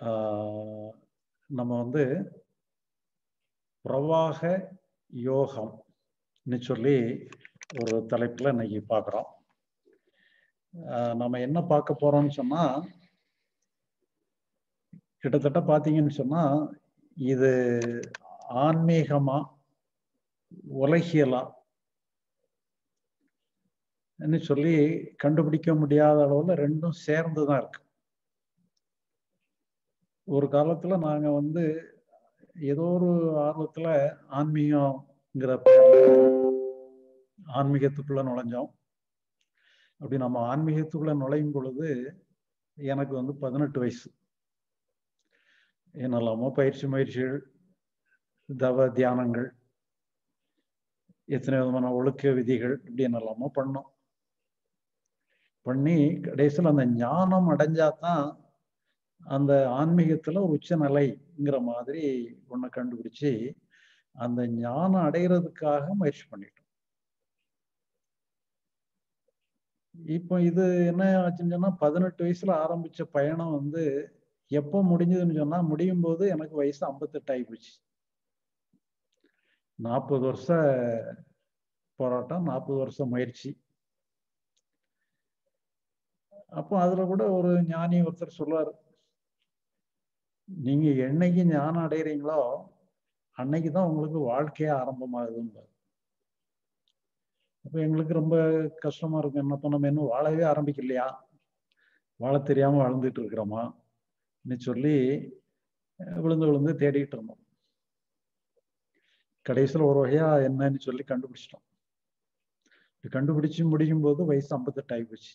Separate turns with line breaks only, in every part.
ஆஹ் நம்ம வந்து பிரவாக யோகம்னு சொல்லி ஒரு தலைப்புல இன்னைக்கு பார்க்குறோம். நம்ம என்ன பார்க்க போறோம்னு சொன்னா கிட்டத்தட்ட பார்த்தீங்கன்னு சொன்னா இது ஆன்மீகமா உலகியலா சொல்லி கண்டுபிடிக்க முடியாத அளவுல ரெண்டும் சேர்ந்து தான் இருக்கு. ஒரு காலத்துல நாங்க வந்து ஏதோ ஒரு ஆர்வத்துல ஆன்மீகங்கிற ஆன்மீகத்துக்குள்ள நுழைஞ்சோம். அப்படி நம்ம ஆன்மீகத்துக்குள்ள நுழையும் பொழுது எனக்கு வந்து பதினெட்டு வயசு. என்னெல்லாமோ பயிற்சி முயற்சிகள் தவ தியானங்கள் எத்தனை விதமான ஒழுக்க விதிகள் இப்படி என்னெல்லாமோ பண்ணோம். பண்ணி கடைசியில் அந்த ஞானம் அடைஞ்சாதான் அந்த ஆன்மீகத்துல உச்சநிலைங்கிற உச்ச நிலைங்கிற மாதிரி ஒன்றை கண்டுபிடிச்சு அந்த ஞானம் அடைகிறதுக்காக முயற்சி பண்ணிட்டோம். இப்போ இது என்ன ஆச்சுன்னு சொன்னா பதினெட்டு வயசுல ஆரம்பிச்ச பயணம் வந்து எப்போ முடிஞ்சதுன்னு சொன்னா முடியும் போது எனக்கு வயசு ஐம்பத்தெட்டு ஆகிப்போச்சு நாற்பது வருஷ போராட்டம் நாற்பது வருஷம் முயற்சி. அப்போ அதுல கூட ஒரு ஞானி ஒருத்தர் சொல்றாரு. நீங்க என்னைக்கு ஞானம் அடைகிறீங்களோ அன்னைக்கு தான் உங்களுக்கு வாழ்க்கையே ஆரம்பமாகுதுன்னு அப்போ எங்களுக்கு ரொம்ப கஷ்டமா இருக்கும் என்ன பண்ண இன்னும் வாழவே ஆரம்பிக்கலையா? வாழ தெரியாம வாழ்ந்துட்டு இருக்கிறோமா? சொல்லி விழுந்து விழுந்து தேடிட்டு இருந்தோம். கடைசியில் ஒரு வகையா என்னன்னு சொல்லி கண்டுபிடிச்சிட்டோம். கண்டுபிடிச்சு முடியும் போது வயசு ஐம்பத்தெட்டு ஆகி போச்சு.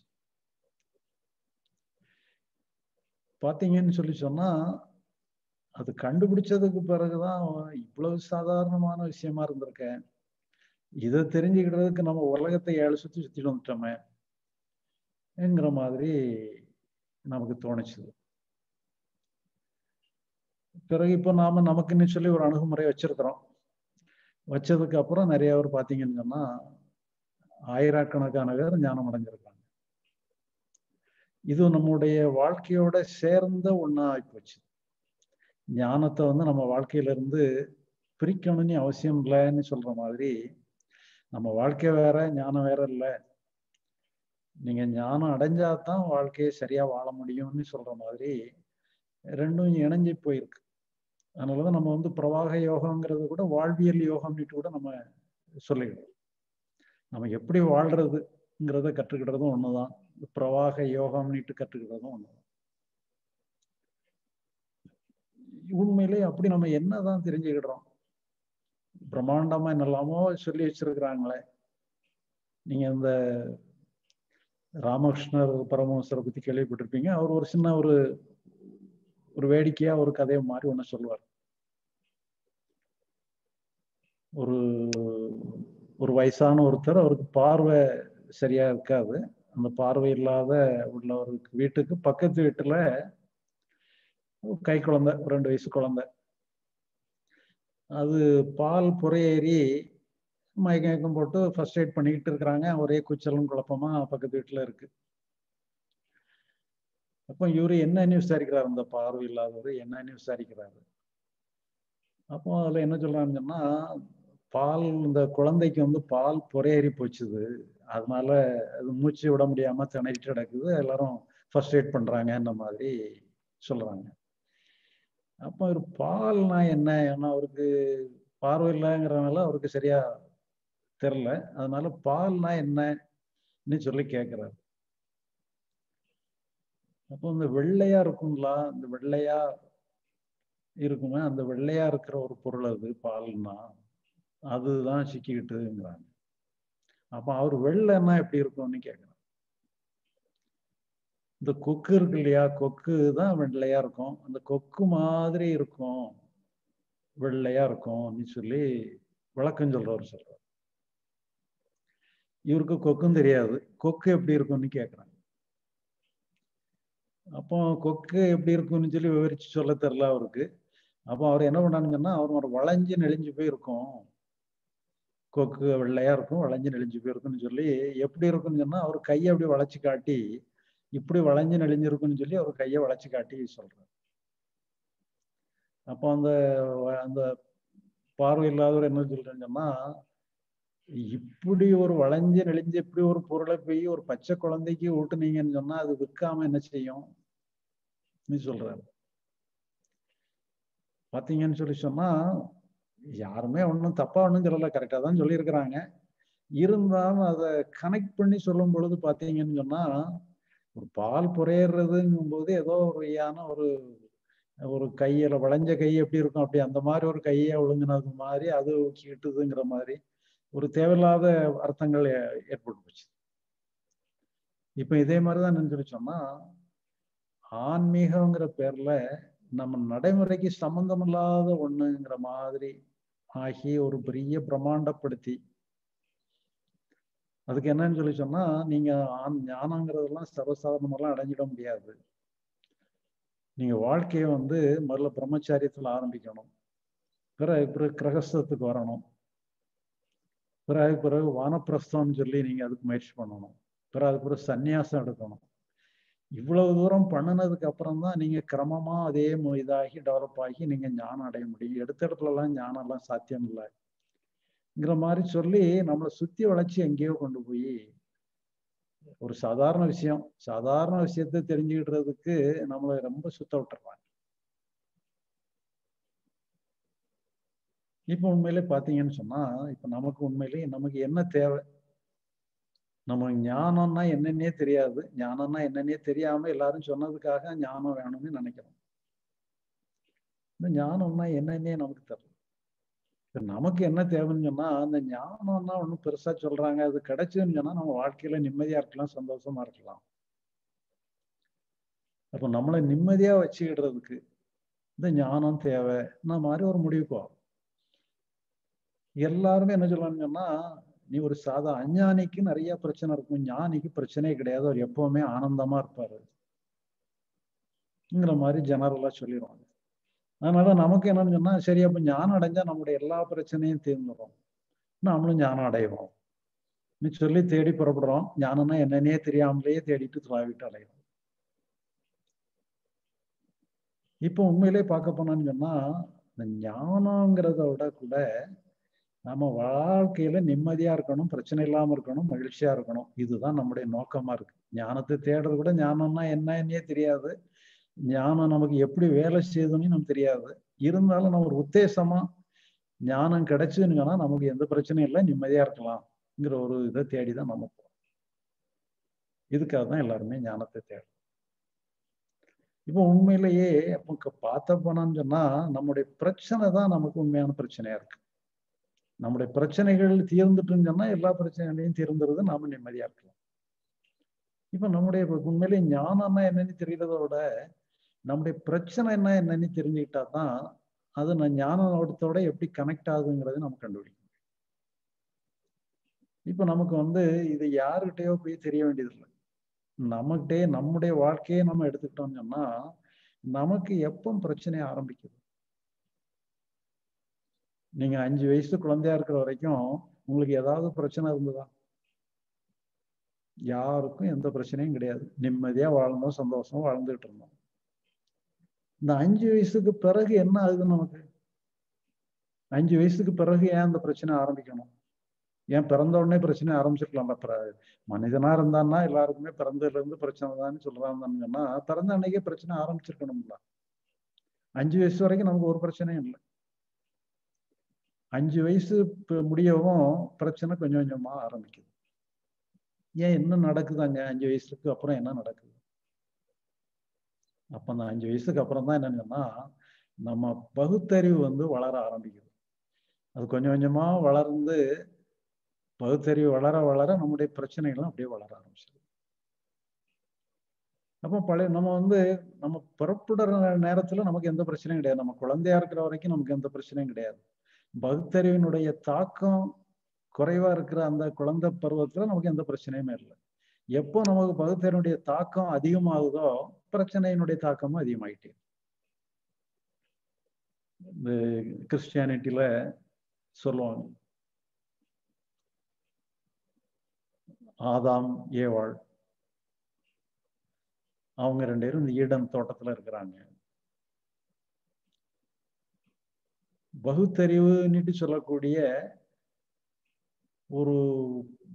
பார்த்தீங்கன்னு சொல்லி சொன்னா அது கண்டுபிடிச்சதுக்கு பிறகுதான் இவ்வளவு சாதாரணமான விஷயமா இருந்திருக்கேன் இதை தெரிஞ்சுக்கிட்டதுக்கு நம்ம உலகத்தை ஏழு சுத்தி சுத்திட்டு வந்துட்டோமே என்கிற மாதிரி நமக்கு தோணுச்சுது பிறகு இப்போ நாம நமக்குன்னு சொல்லி ஒரு அணுகுமுறை வச்சிருக்கிறோம். வச்சதுக்கு அப்புறம் நிறைய பேர் பார்த்தீங்கன்னு சொன்னா ஆயிரக்கணக்கான பேர் ஞானம் அடைஞ்சிருக்காங்க. இது நம்முடைய வாழ்க்கையோட சேர்ந்த ஒன்றா ஆகிப்போச்சு ஞானத்தை வந்து நம்ம வாழ்க்கையில இருந்து பிரிக்கணும்னு அவசியம் இல்லைன்னு சொல்ற மாதிரி நம்ம வாழ்க்கை வேற ஞானம் வேற இல்லை. நீங்க ஞானம் அடைஞ்சாதான் வாழ்க்கையை சரியா வாழ முடியும்னு சொல்ற மாதிரி ரெண்டும் இணைஞ்சு போயிருக்கு. அதனாலதான் நம்ம வந்து பிரவாக யோகங்கிறது கூட வாழ்வியல் யோகம்னுட்டு கூட நம்ம சொல்லிக்கிறோம் நம்ம எப்படி வாழ்றதுங்கிறத கற்றுக்கிட்டதும் ஒண்ணுதான். பிரவாக யோகம்னுட்டு கற்றுக்கிட்டதும் ஒண்ணுதான் உண்மையிலே அப்படி நம்ம என்னதான் தெரிஞ்சுக்கிடுறோம்? பிரம்மாண்டமா என்னெல்லாமோ சொல்லி வச்சிருக்கிறாங்களே. நீங்க இந்த ராமகிருஷ்ணர் பரமஹம்சரை பத்தி கேள்விப்பட்டிருப்பீங்க. அவர் ஒரு சின்ன ஒரு ஒரு வேடிக்கையா ஒரு கதையை மாதிரி ஒண்ணு சொல்லுவார். ஒரு ஒரு வயசான ஒருத்தர் அவருக்கு பார்வை சரியா இருக்காது. அந்த பார்வை இல்லாத உள்ள ஒரு வீட்டுக்கு பக்கத்து வீட்டுல கை குழந்தை ரெண்டு வயசு குழந்தை. அது பால் புறையேறி மயக்கம் போட்டு ஃபர்ஸ்ட் எய்ட் பண்ணிக்கிட்டு இருக்கிறாங்க. ஒரே கூச்சலும் குழப்பமா பக்கத்து வீட்டுல இருக்கு. அப்போ இவரு என்னன்னு விசாரிக்கிறாரு அந்த பார்வை இல்லாதவர் என்னன்னு விசாரிக்கிறாரு அப்போ அதுல என்ன சொல்றாங்கன்னு சொன்னா பால் இந்த குழந்தைக்கு வந்து பால் புறையேறி போச்சுது. அதனால அது மூச்சு விட முடியாம திணறிட்டு கிடக்குது. எல்லாரும் ஃபர்ஸ்ட் எய்ட் பண்றாங்கன்ற மாதிரி சொல்றாங்க. அப்போ ஒரு பால்னா என்ன? ஏன்னா அவருக்கு பார்வை இல்லைங்கிறனால அவருக்கு சரியா தெரில அதனால பால்னா என்னன்னு சொல்லி கேட்கிறாரு அப்போ இந்த வெள்ளையா இருக்குங்களா இந்த வெள்ளையா இருக்குமே அந்த வெள்ளையா இருக்கிற ஒரு பொருள் அது பால்னா. அதுதான் சிக்கிக்கிட்டுங்கிறாங்க. அப்ப அவர் வெள்ளைன்னா எப்படி இருக்கும்னு கேட்கிறார் இந்த கொக்கு இருக்கு இல்லையா? கொக்கு தான் வெள்ளையா இருக்கும். அந்த கொக்கு மாதிரி இருக்கும். வெள்ளையா இருக்கும் அப்படின்னு சொல்லி விளக்கம் சொல்றவர் சொல்றார். இவருக்கு கொக்கும் தெரியாது. கொக்கு எப்படி இருக்கும்னு கேட்குறாங்க. அப்போ கொக்கு எப்படி இருக்கும்னு சொல்லி விவரிச்சு சொல்ல தெரில அவருக்கு. அப்போ அவர் என்ன பண்ணானுங்கன்னா அவர் ஒரு வளைஞ்சு நெளிஞ்சு போய் இருக்கும் கொக்கு வெள்ளையா இருக்கும் வளைஞ்சு நெளிஞ்சு போயிருக்கும்னு சொல்லி எப்படி இருக்குன்னு சொன்னா அவர் கையை அப்படி வளைச்சு காட்டி இப்படி வளைஞ்சு நெளிஞ்சிருக்குன்னு சொல்லி அவர் கையை வளைச்சு காட்டி சொல்றாரு. அப்போ அந்த அந்த பார்வை இல்லாதவர் என்ன சொல்றேன்னு சொன்னா இப்படி ஒரு வளைஞ்சு நெளிஞ்சு இப்படி ஒரு பொருளை போய் ஒரு பச்சை குழந்தைக்கு ஊட்டுனீங்கன்னு சொன்னா அது விற்காம என்ன செய்யும்? நீ சொல்றாரு. பாத்தீங்கன்னு சொல்லி சொன்னா யாருமே ஒன்றும் தப்பா ஒன்றும் சொல்லல. கரெக்டா தான் சொல்லியிருக்கிறாங்க. இருந்தாலும் அதை கனெக்ட் பண்ணி சொல்லும் பொழுது பார்த்தீங்கன்னு சொன்னா ஒரு பால் புரையிறதுங்கும் போது ஏதோ ஒரு வகையான ஒரு ஒரு கையில வளைஞ்ச கை எப்படி இருக்கும் அப்படி அந்த மாதிரி ஒரு கையை ஒழுங்கினது மாதிரி அது கிட்டுதுங்கிற மாதிரி ஒரு தேவையில்லாத அர்த்தங்கள் ஏற்பட்டு போச்சு. இப்ப இதே மாதிரிதான் நினைச்சு சொன்னா ஆன்மீகங்கிற பேர்ல நம்ம நடைமுறைக்கு சம்பந்தம் இல்லாத ஒண்ணுங்கிற மாதிரி ஆகி ஒரு பெரிய பிரம்மாண்டப்படுத்தி. அதுக்கு என்னன்னு சொல்லி சொன்னா நீங்க ஆண் ஞானங்கிறதெல்லாம் சர்வசாதாரணமெல்லாம் அடைஞ்சிட முடியாது. நீங்க வாழ்க்கையை வந்து முதல்ல பிரம்மச்சாரியத்துல ஆரம்பிக்கணும். பிறகு பிறகு கிரகஸ்தத்துக்கு வரணும். பிறகு பிறகு வானப்பிரஸ்தம்னு சொல்லி நீங்க அதுக்கு முயற்சி பண்ணணும். பிறகு அதுக்கு பிறகு சன்னியாசம் எடுக்கணும். இவ்வளவு தூரம் பண்ணினதுக்கு அப்புறம் தான் நீங்க கிரமமா அதே இதாகி டெவலப் ஆகி நீங்க ஞானம் அடைய முடியும். எடுத்த இடத்துல எல்லாம் ஞானம் எல்லாம் சாத்தியம் இல்லைங்கிற மாதிரி சொல்லி நம்மளை சுத்தி வளர்ச்சி எங்கேயோ கொண்டு போய் ஒரு சாதாரண விஷயம். சாதாரண விஷயத்த தெரிஞ்சுக்கிடுறதுக்கு நம்மளை ரொம்ப சுத்த விட்டுறாங்க இப்ப உண்மையிலே பாத்தீங்கன்னு சொன்னா இப்ப நமக்கு உண்மையிலேயே நமக்கு என்ன தேவை? நம்ம ஞானம்னா என்னன்னே தெரியாது. ஞானம்னா என்னன்னே தெரியாம எல்லாரும் சொன்னதுக்காக ஞானம் வேணும்னு நினைக்கிறோம். இந்த ஞானம்னா என்னன்னே நமக்கு தெரியல. இப்ப நமக்கு என்ன தேவைன்னு சொன்னா அந்த ஞானம்னா ஒன்றும் பெருசா சொல்றாங்க. அது கிடைச்சுன்னு சொன்னா நம்ம வாழ்க்கையில நிம்மதியா இருக்கலாம் சந்தோஷமா இருக்கலாம். அப்ப நம்மளை நிம்மதியா வச்சுக்கிடுறதுக்கு இந்த ஞானம் தேவை. நான் மாதிரி ஒரு முடிவுக்கு எல்லாருமே என்ன சொல்லணும்னு சொன்னா நீ ஒரு சாதா அஞ்ஞானிக்கு நிறைய பிரச்சனை இருக்கும். ஞானிக்கு பிரச்சனையே கிடையாது. அவர் எப்பவுமே ஆனந்தமா இருப்பாருங்கிற மாதிரி ஜெனரலா சொல்லிடுவாங்க. அதனால நமக்கு என்னன்னு சொன்னா சரி அப்ப ஞானம் அடைஞ்சா நம்முடைய எல்லா பிரச்சனையும் தீர்ந்துடும் நாமளும் ஞானம் அடைவோம். நீ சொல்லி தேடி புறப்படுறோம். ஞானம்னா என்னன்னே தெரியாமலேயே தேடிட்டு துளாவிட்டு அடையிறோம் இப்போ உண்மையிலே பார்க்க போனான்னு சொன்னா இந்த ஞானங்கிறத விட கூட நம்ம வாழ்க்கையில நிம்மதியா இருக்கணும் பிரச்சனை இல்லாம இருக்கணும் மகிழ்ச்சியா இருக்கணும். இதுதான் நம்முடைய நோக்கமா இருக்கு. ஞானத்தை தேடுறது கூட ஞானம்னா என்னன்னே தெரியாது. ஞானம் நமக்கு எப்படி வேலை செய்யுதுன்னு நமக்கு தெரியாது. இருந்தாலும் நம்ம ஒரு உத்தேசமா ஞானம் கிடைச்சுன்னு நமக்கு எந்த பிரச்சனையும் இல்லை நிம்மதியா இருக்கலாம்ங்கிற ஒரு இதை தேடிதான் நம்ம போறோம். இதுக்காக தான் எல்லாருமே ஞானத்தை தேடும் இப்போ உண்மையிலேயே அப்போ பார்த்த போனான்னு சொன்னா நம்முடைய பிரச்சனை தான் நமக்கு உண்மையான பிரச்சனையா இருக்கு. நம்முடைய பிரச்சனைகள் தீர்ந்துட்டுன்னு சொன்னா எல்லா பிரச்சனைகளையும் தீர்ந்துருது நாம நிம்மதியா இருக்கலாம். இப்ப நம்முடைய உண்மையிலே ஞானம்னா என்னன்னு தெரியறத விட நம்முடைய பிரச்சனை என்ன என்னன்னு தெரிஞ்சுக்கிட்டா தான் அது நான் ஞான ஓட்டத்தோட எப்படி கனெக்ட் ஆகுதுங்கிறத நம்ம கண்டுபிடிக்கணும் இப்ப நமக்கு வந்து இது யாருகிட்டயோ போய் தெரிய வேண்டியதில்லை நமக்கிட்டே நம்முடைய வாழ்க்கையை நம்ம எடுத்துக்கிட்டோம்னு சொன்னா நமக்கு எப்போ பிரச்சனை ஆரம்பிக்குது. நீங்க அஞ்சு வயசு குழந்தையா இருக்கிற வரைக்கும் உங்களுக்கு ஏதாவது பிரச்சனை இருந்ததா? யாருக்கும் எந்த பிரச்சனையும் கிடையாது. நிம்மதியா வாழ்ந்தோம் சந்தோஷமா வாழ்ந்துகிட்டு இருந்தோம். இந்த அஞ்சு வயசுக்கு பிறகு என்ன ஆகுது நமக்கு? அஞ்சு வயசுக்கு பிறகு ஏன் அந்த பிரச்சனை ஆரம்பிக்கணும்? ஏன் பிறந்த உடனே பிரச்சனை ஆரம்பிச்சிருக்கலாம் மனிதனா இருந்தான்னா எல்லாருக்குமே பிறந்ததுல இருந்து பிரச்சனை தான் சொல்றாங்கன்னா சொன்னா பிறந்த அன்னைக்கே பிரச்சனை ஆரம்பிச்சிருக்கணும்ல. அஞ்சு வயசு வரைக்கும் நமக்கு ஒரு பிரச்சனையும் இல்லை. அஞ்சு வயசு முடியவும் பிரச்சனை கொஞ்சம் கொஞ்சமா ஆரம்பிக்குது. ஏன் என்ன நடக்குது அங்க அஞ்சு வயசுக்கு அப்புறம் என்ன நடக்குது? அப்ப அந்த அஞ்சு வயசுக்கு அப்புறம் தான் என்னன்னா நம்ம பகுத்தறிவு வந்து வளர ஆரம்பிக்குது. அது கொஞ்சம் கொஞ்சமா வளர்ந்து பகுத்தறிவு வளர வளர நம்முடைய பிரச்சனைகளும் அப்படியே வளர ஆரம்பிச்சிது அப்போ பழைய நம்ம வந்து நம்ம புறப்படுற நேரத்துல நமக்கு எந்த பிரச்சனையும் கிடையாது. நம்ம குழந்தையா இருக்கிற வரைக்கும் நமக்கு எந்த பிரச்சனையும் கிடையாது. பகுத்தறிவினுடைய தாக்கம் குறைவா இருக்கிற அந்த குழந்தை பருவத்துல நமக்கு எந்த பிரச்சனையுமே இல்லை. எப்போ நமக்கு பகுத்தறிவினுடைய தாக்கம் அதிகமாகுதோ பிரச்சனையினுடைய தாக்கமும் அதிகமாயிட்டே இந்த கிறிஸ்டியானிட்டியில சொல்லுவாங்க. ஆதாம் ஏவாள். அவங்க ரெண்டு பேரும் இந்த ஈடன் தோட்டத்துல இருக்கிறாங்க. பகுத்தறிவுன்னுட்டு சொல்லக்கூடிய ஒரு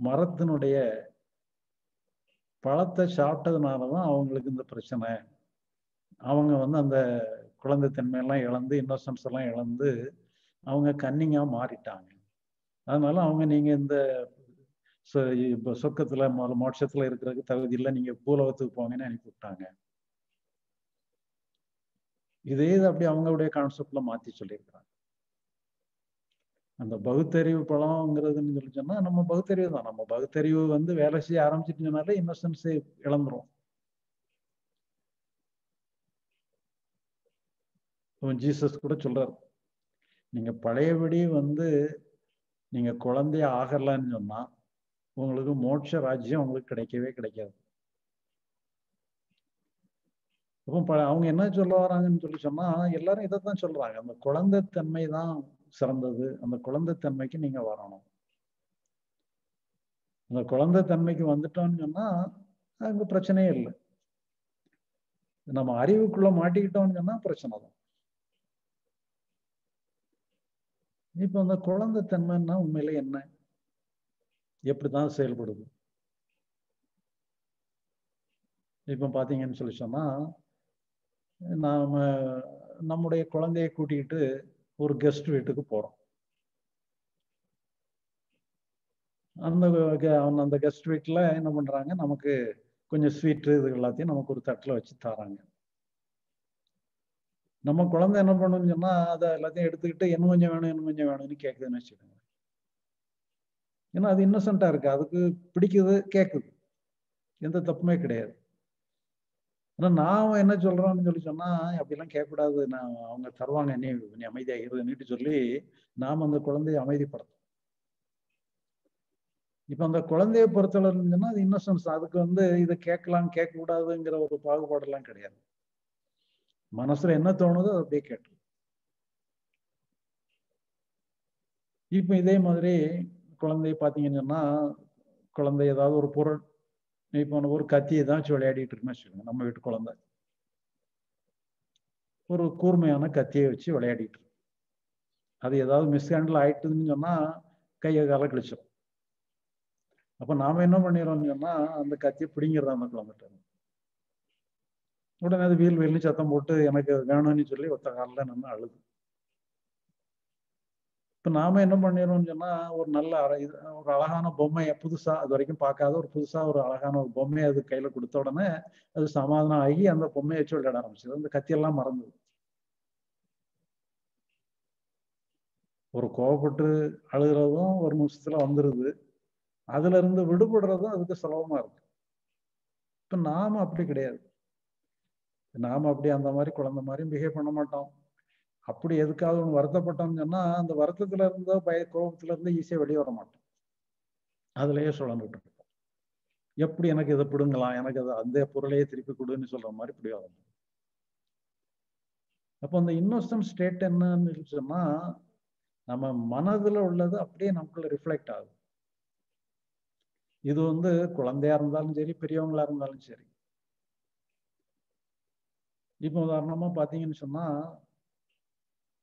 மரத்தினுடைய பழத்தை சாப்பிட்டதுனாலதான் அவங்களுக்கு இந்த பிரச்சனை. அவங்க வந்து அந்த குழந்தைத்தன்மையெல்லாம் இழந்து இன்னோசன்ஸ் எல்லாம் இழந்து அவங்க கன்னிங்காக மாறிட்டாங்க. அதனால அவங்க நீங்க இந்த இப்போ சொர்க்கத்துல மோட்சத்தில் இருக்கிறதுக்கு தகுதி இல்லை நீங்க பூலோகத்துக்கு போங்கன்னு அனுப்பி விட்டாங்க. இதே இது அப்படி அவங்களுடைய கான்செப்டில் மாற்றி சொல்லியிருக்காங்க. அந்த பகுத்தறிவு பழம்ங்கிறதுன்னு சொல்லி சொன்னா நம்ம பகுத்தறிவு தான். நம்ம பகுத்தறிவு வந்து வேலை செய்ய ஆரம்பிச்சிட்டுனாலே இன்னசென்ஸ் இழந்துரும். ஜீசஸ் கூட சொல்றார் நீங்க பழையபடி வந்து நீங்க குழந்தைய ஆகலன்னு சொன்னா உங்களுக்கு மோட்ச ராஜ்யம் உங்களுக்கு கிடைக்கவே கிடைக்காது. அப்போ அவங்க என்ன சொல்ல வராங்கன்னு சொல்லி சொன்னா எல்லாரும் இதைத்தான் சொல்றாங்க. அந்த குழந்தைத்தன்மை தான் சிறந்தது அந்த குழந்தைத்தன்மைக்கு நீங்க வரணும். அந்த குழந்தைத்தன்மைக்கு வந்துட்டோம்னு சொன்னா அங்க பிரச்சனையே இல்லை. நம்ம அறிவுக்குள்ள மாட்டிக்கிட்டோம்னு சொன்னா பிரச்சனை தான். இப்போ அந்த குழந்தைத்தன்மைன்னா உண்மையில என்ன? எப்படிதான் செயல்படுது? இப்போ பாத்தீங்கன்னு சொல்லி சொன்னா நாம நம்முடைய குழந்தைய கூட்டிகிட்டு ஒரு கெஸ்ட் வீட்டுக்கு போறோம். அந்த அந்த கெஸ்ட் வீட்டில் என்ன பண்றாங்க? நமக்கு கொஞ்சம் ஸ்வீட்டு இது எல்லாத்தையும் நமக்கு ஒரு தட்டில் வச்சு தராங்க. நம்ம குழந்தை என்ன பண்ணணும்னு சொன்னால் அதை எல்லாத்தையும் எடுத்துக்கிட்டு என்ன கொஞ்சம் வேணும் என்ன கொஞ்சம் வேணும்னு கேட்குதுன்னு வச்சுக்கோங்க. ஏன்னா அது இன்னசென்ட்டாக இருக்கு. அதுக்கு பிடிக்குது கேட்குது எந்த தப்புமே கிடையாது. ஆனா நான் என்ன சொல்றேன்னு சொல்லி சொன்னா அப்படிலாம் கேட்கக்கூடாது. நான் அவங்க தருவாங்க. நீ நீ அமைதியாக இருந்துட்டு சொல்லி நாம் அந்த குழந்தைய அமைதிப்படுத்தும் இப்போ அந்த குழந்தைய பொறுத்தளவு இருந்துச்சுன்னா அது இன்னசென்ஸ் அதுக்கு வந்து இதை கேட்கலாம் கேட்கக்கூடாதுங்கிற ஒரு பாகுபாடெல்லாம் கிடையாது. மனசுல என்ன தோணுதோ அதை அப்படியே கேட்டு இப்போ இதே மாதிரி குழந்தைய பார்த்தீங்கன்னு சொன்னா குழந்தை ஏதாவது ஒரு பொருள் இப்போ ஒரு கத்தி வச்சு விளையாடிட்டு இருக்குன்னு வச்சுக்கோங்க நம்ம வீட்டு குழந்தை. ஒரு கூர்மையான கத்தியை வச்சு விளையாடிட்டு இருக்கு. அது ஏதாவது மிஸ்ஹேண்டில் ஆயிட்டுதுன்னு சொன்னா கையை கால கிழிச்சிடும் அப்போ நாம என்ன பண்ணிடுறோம்னு சொன்னால் அந்த கத்தியை பிடிங்கிறதா அந்த குழந்தைட்ட உடனே அது வீல் வீல்னு சத்தம் போட்டு எனக்கு வேணும்னு சொல்லி ஒத்த காலில் நம்ம அழுது. இப்ப நாம என்ன பண்ணிடுறோம்னு சொன்னா ஒரு நல்ல ஒரு அழகான பொம்மையை புதுசா அது வரைக்கும் பார்க்காத ஒரு புதுசா ஒரு அழகான ஒரு பொம்மையை அது கையில கொடுத்த உடனே அது சமாதானம் ஆகி அந்த பொம்மையை வச்சு விளையாட ஆரம்பிச்சது அந்த கத்தியெல்லாம் மறந்தது. ஒரு கோவப்பட்டு அழுகிறதும் ஒரு நிமிஷத்துல வந்துருது. அதுல இருந்து விடுபடுறதும் அதுக்கு சுலபமா இருக்கு. இப்ப நாம அப்படி கிடையாது. நாம அப்படி அந்த மாதிரி குழந்தை மாதிரி பிஹேவ் பண்ண மாட்டோம். அப்படி எதுக்காவது ஒன்று வருத்தப்பட்டோம்னு சொன்னால் அந்த வருத்தத்துல இருந்தோ பய கோபத்துல இருந்தோ ஈஸியாக வெளியே வர மாட்டோம். அதுலயே சுழந்துட்டு இருப்போம். எப்படி எனக்கு இதை பிடுங்கலாம்? எனக்கு அதை அந்த பொருளையே திருப்பி கொடுன்னு சொல்ற மாதிரி இப்படி வரும் அப்போ அந்த இன்னோசன்ட் ஸ்டேட் என்னன்னு சொன்னா நம்ம மனதுல உள்ளது அப்படியே நமக்குள்ள ரிஃப்ளெக்ட் ஆகுது. இது வந்து குழந்தையா இருந்தாலும் சரி பெரியவங்களா இருந்தாலும் சரி. இப்போ உதாரணமா பாத்தீங்கன்னு சொன்னா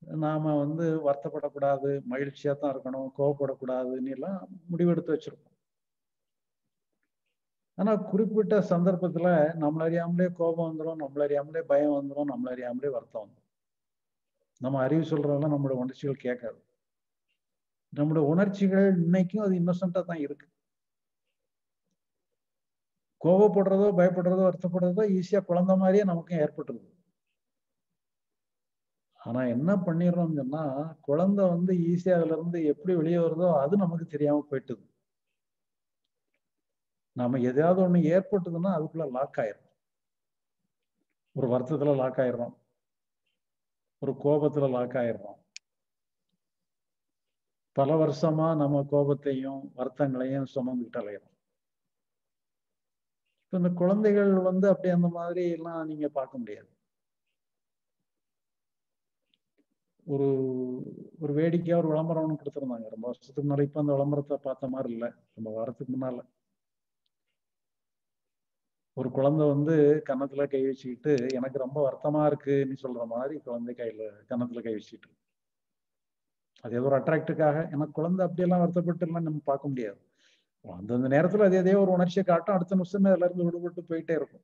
நாம வந்து வருத்தப்படக்கூடாது மகிழ்ச்சியா தான் இருக்கணும் கோவப்படக்கூடாதுன்னு எல்லாம் முடிவெடுத்து வச்சிருப்போம். ஆனா குறிப்பிட்ட சந்தர்ப்பத்துல நம்மள அறியாமலே கோபம் வந்துடும் நம்மள அறியாமலே பயம் வந்துடும் நம்மள அறியாமலே வருத்தம் வந்துடும் நம்ம அறிவு சொல்றதெல்லாம் நம்மளோட உணர்ச்சிகள் கேட்காது. நம்மளோட உணர்ச்சிகள் இன்னைக்கும் அது இன்னசென்டா தான் இருக்கு. கோவப்படுறதோ பயப்படுறதோ வருத்தப்படுறதோ ஈஸியா குழந்த மாதிரியே நமக்கும் ஏற்பட்டுருது. ஆனா என்ன பண்ணிடுறோம்னு சொன்னா குழந்தை வந்து ஈஸியா அதுல இருந்து எப்படி வெளியே வருதோ அது நமக்கு தெரியாம போயிட்டுது. நாம எதையாவது ஒண்ணு ஏற்பட்டதுன்னா அதுக்குள்ள லாக் ஆயிரும். ஒரு வருத்தத்துல லாக் ஆயிடுறோம். ஒரு கோபத்துல லாக் ஆயிடுறோம். பல வருஷமா நம்ம கோபத்தையும் வருத்தங்களையும் சுமந்துக்கிட்டு அலையிறோம். இப்ப இந்த குழந்தைகள் வந்து அப்படி அந்த மாதிரி எல்லாம் நீங்க பார்க்க முடியாது. ஒரு ஒரு வேடிக்கையா ஒரு விளம்பரம் ஒன்று கொடுத்துருந்தாங்க. ரொம்ப வருஷத்துக்கு முன்னாடி இப்ப அந்த விளம்பரத்தை பார்த்த மாதிரி இல்லை. ரொம்ப வாரத்துக்கு முன்னால. ஒரு குழந்தை வந்து கன்னத்துல கை வச்சுக்கிட்டு எனக்கு ரொம்ப வருத்தமா இருக்குன்னு சொல்ற மாதிரி குழந்தை கையில கன்னத்துல கை வச்சுட்டு அது ஏதோ ஒரு அட்ராக்டுக்காக எனக்கு குழந்தை அப்படியெல்லாம் வருத்தப்பட்டுலாம் நம்ம பார்க்க முடியாது. அந்தந்த நேரத்துல அது எதையோ ஒரு உணர்ச்சியை காட்டும். அடுத்த நிமிஷமே அதுல இருந்து விடுபட்டு போயிட்டே இருக்கும்.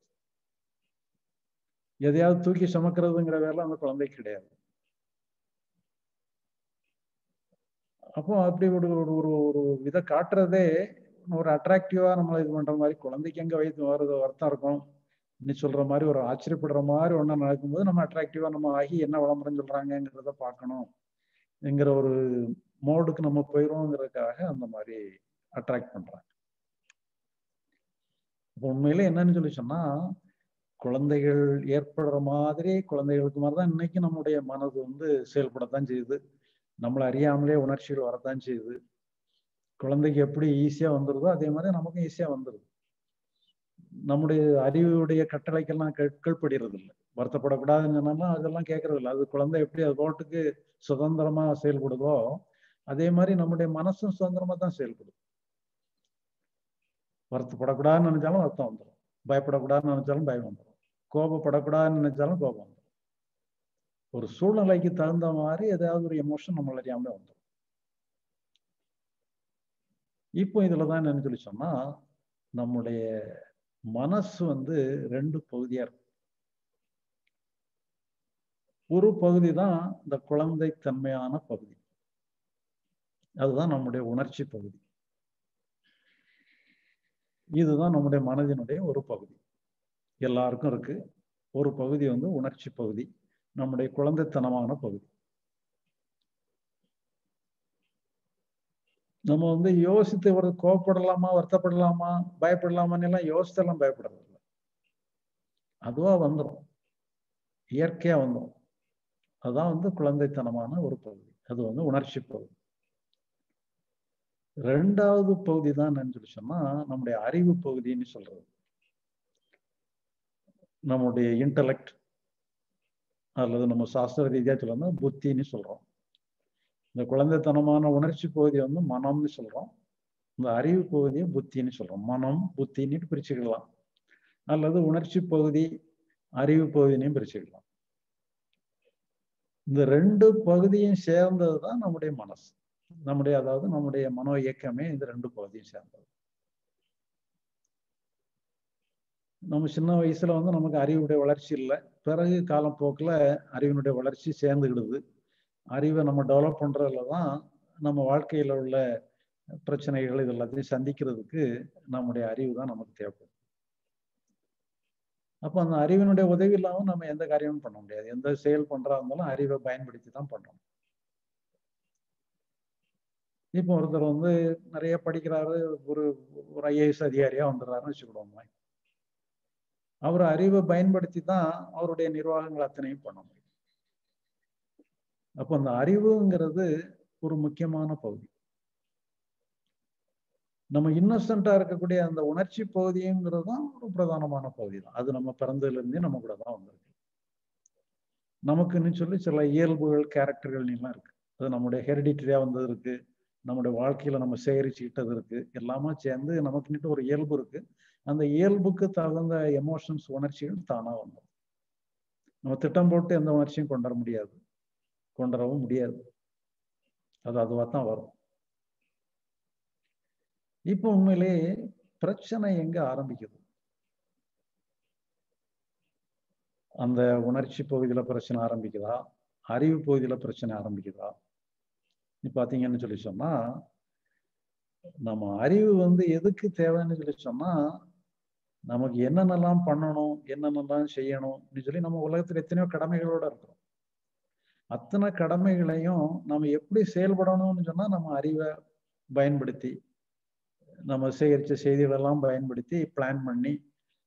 எதையாவது தூக்கி சுமக்கிறதுங்கிற வேலை அந்த குழந்தைக்கு கிடையாது. அப்போ அப்படி ஒரு ஒரு ஒரு ஒரு விதை காட்டுறதே ஒரு அட்ராக்டிவா நம்மளை இது பண்ற மாதிரி குழந்தைக்கு எங்க வயது வருது வருத்தம் இருக்கும். நீ சொல்ற மாதிரி ஒரு ஆச்சரியப்படுற மாதிரி ஒண்ணு நடக்கும்போது நம்ம அட்ராக்டிவா நம்ம ஆகி என்ன விளம்பரம் சொல்றாங்கிறத பார்க்கணும். என்கிற ஒரு மோடுக்கு நம்ம போயிடுவோங்கிறதுக்காக அந்த மாதிரி அட்ராக்ட் பண்றாங்க. இப்போ உண்மையில என்னன்னு சொல்லி சொன்னா குழந்தைகள் ஏற்படுற மாதிரி குழந்தைகளுக்கு மாதிரி தான் இன்னைக்கு நம்முடைய மனது வந்து செயல்படத்தான் செய்யுது. நம்மளை அறியாமலே உணர்ச்சிகள் வரத்தான் செய்யுது. குழந்தைக்கு எப்படி ஈஸியா வந்துருதோ அதே மாதிரி நமக்கும் ஈஸியா வந்துருது. நம்முடைய அறிவுடைய கட்டளைக்கெல்லாம் கீழ்ப்படுறது இல்லை வருத்தப்படக்கூடாதுன்னு சொன்னாலும் அதெல்லாம் கேட்கறது இல்லை அது குழந்தை எப்படி அது போட்டுக்கு சுதந்திரமா செயல்படுதோ அதே மாதிரி நம்முடைய மனசும் சுதந்திரமா தான் செயல்படுது. வருத்தப்படக்கூடாதுன்னு நினைச்சாலும் வருத்தம் வந்துடும் பயப்படக்கூடாதுன்னு நினைச்சாலும் பயம் வந்துடும் கோபப்படக்கூடாதுன்னு நினைச்சாலும் கோபம் வந்துடும் ஒரு சூழ்நிலைக்கு தகுந்த மாதிரி ஏதாவது ஒரு எமோஷன் நம்மள அறியாமலே வந்துடும். இப்போ இதுலதான் என்னன்னு சொல்லி சொன்னா நம்முடைய மனசு வந்து ரெண்டு பகுதியா இருக்கும் ஒரு பகுதி தான் இந்த குழந்தைத்தன்மையான பகுதி. அதுதான் நம்முடைய உணர்ச்சி பகுதி. இதுதான் நம்முடைய மனதினுடைய ஒரு பகுதி. எல்லாருக்கும் இருக்கு. ஒரு பகுதி வந்து உணர்ச்சி பகுதி. நம்முடைய குழந்தைத்தனமான பகுதி. நம்ம வந்து யோசித்து ஒரு கோவப்படலாமா வருத்தப்படலாமா பயப்படலாமான்னு எல்லாம் யோசித்தெல்லாம் பயப்படுறது இல்லை அதுவா வந்துடும் இயற்கையா வந்துடும் அதான் வந்து குழந்தைத்தனமான ஒரு பகுதி. அது வந்து உணர்ச்சி பகுதி. ரெண்டாவது பகுதி தான் என்னன்னு சொல்லி சொன்னா நம்முடைய அறிவு பகுதின்னு சொல்றது. நம்முடைய இன்டலெக்ட் அல்லது நம்ம சாஸ்திர ரீதியாக சொல்லணும் புத்தின்னு சொல்றோம். இந்த குழந்தைத்தனமான உணர்ச்சி பகுதியை வந்து மனம்னு சொல்றோம். இந்த அறிவு பகுதியை புத்தின்னு சொல்றோம். மனம் புத்தின்னு பிரிச்சுக்கலாம். அல்லது உணர்ச்சி பகுதி அறிவு பகுதினையும் பிரிச்சுக்கலாம். இந்த ரெண்டு பகுதியும் சேர்ந்தது தான் நம்முடைய மனசு. நம்முடைய அதாவது நம்முடைய மனோ இயக்கமே இந்த ரெண்டு பகுதியும் சேர்ந்தது. நம்ம சின்ன வயசுல வந்து நமக்கு அறிவுடைய வளர்ச்சி இல்லை. பிறகு காலப்போக்கில் அறிவினுடைய வளர்ச்சி சேர்ந்துக்கிடுது அறிவை நம்ம டெவலப் பண்ணுறதுல தான் நம்ம வாழ்க்கையில உள்ள பிரச்சனைகள் இது எல்லாத்தையும் சந்திக்கிறதுக்கு நம்முடைய அறிவு தான் நமக்கு தேவைப்படும். அப்போ அந்த அறிவினுடைய உதவி இல்லாமல் நம்ம எந்த காரியமும் பண்ண முடியாது. எந்த செயல் பண்றா இருந்தாலும் அறிவை பயன்படுத்தி தான் பண்ணணும். இப்போ ஒருத்தர் வந்து நிறைய படிக்கிறாரு. ஒரு ஒரு ஐஏஎஸ் அதிகாரியா வந்துடுறாருன்னு வச்சுக்கிடுவோம் அவர் அறிவை பயன்படுத்தி தான் அவருடைய நிர்வாகங்கள் அத்தனையும் பண்ண முடியும். அப்போ அந்த அறிவுங்கிறது ஒரு முக்கியமான பகுதி. நம்ம இன்னசென்டா இருக்கக்கூடிய அந்த உணர்ச்சி பகுதிங்கிறது தான் ஒரு பிரதானமான பகுதி தான் அது நம்ம பிறந்ததுலேருந்தே நம்ம கூட தான் வந்திருக்கு. நமக்குன்னு சொல்லி சில இயல்புகள் கேரக்டர்கள் எல்லாம் இருக்கு. அது நம்முடைய ஹெரிடிட்டரியா வந்தது இருக்கு. நம்முடைய வாழ்க்கையில நம்ம சேகரிச்சுக்கிட்டது இருக்கு. எல்லாமே சேர்ந்து நமக்குன்னுட்டு ஒரு இயல்பு இருக்கு. அந்த இயல்புக்கு தகுந்த எமோஷன்ஸ் உணர்ச்சிகள் தானா வந்துடும். நம்ம திட்டம் போட்டு எந்த உணர்ச்சியும் கொண்டு வர முடியாது. கொண்டு வரவும் முடியாது. அது அதுவாக தான் வரும். இப்போ உண்மையிலே பிரச்சனை எங்க ஆரம்பிக்குது? அந்த உணர்ச்சி பகுதியில் பிரச்சனை ஆரம்பிக்குதா? அறிவு பகுதியில பிரச்சனை ஆரம்பிக்குதா? நீ பார்த்தீங்கன்னு சொல்லி சொன்னா நம்ம அறிவு வந்து எதுக்கு தேவைன்னு சொல்லி சொன்னா நமக்கு என்னென்னலாம் பண்ணணும் என்னென்னலாம் செய்யணும்னு சொல்லி நம்ம உலகத்துல எத்தனையோ கடமைகளோட இருக்கிறோம். அத்தனை கடமைகளையும் நம்ம எப்படி செயல்படணும்னு சொன்னா நம்ம அறிவை பயன்படுத்தி நம்ம சேகரித்த செய்திகளெல்லாம் பயன்படுத்தி பிளான் பண்ணி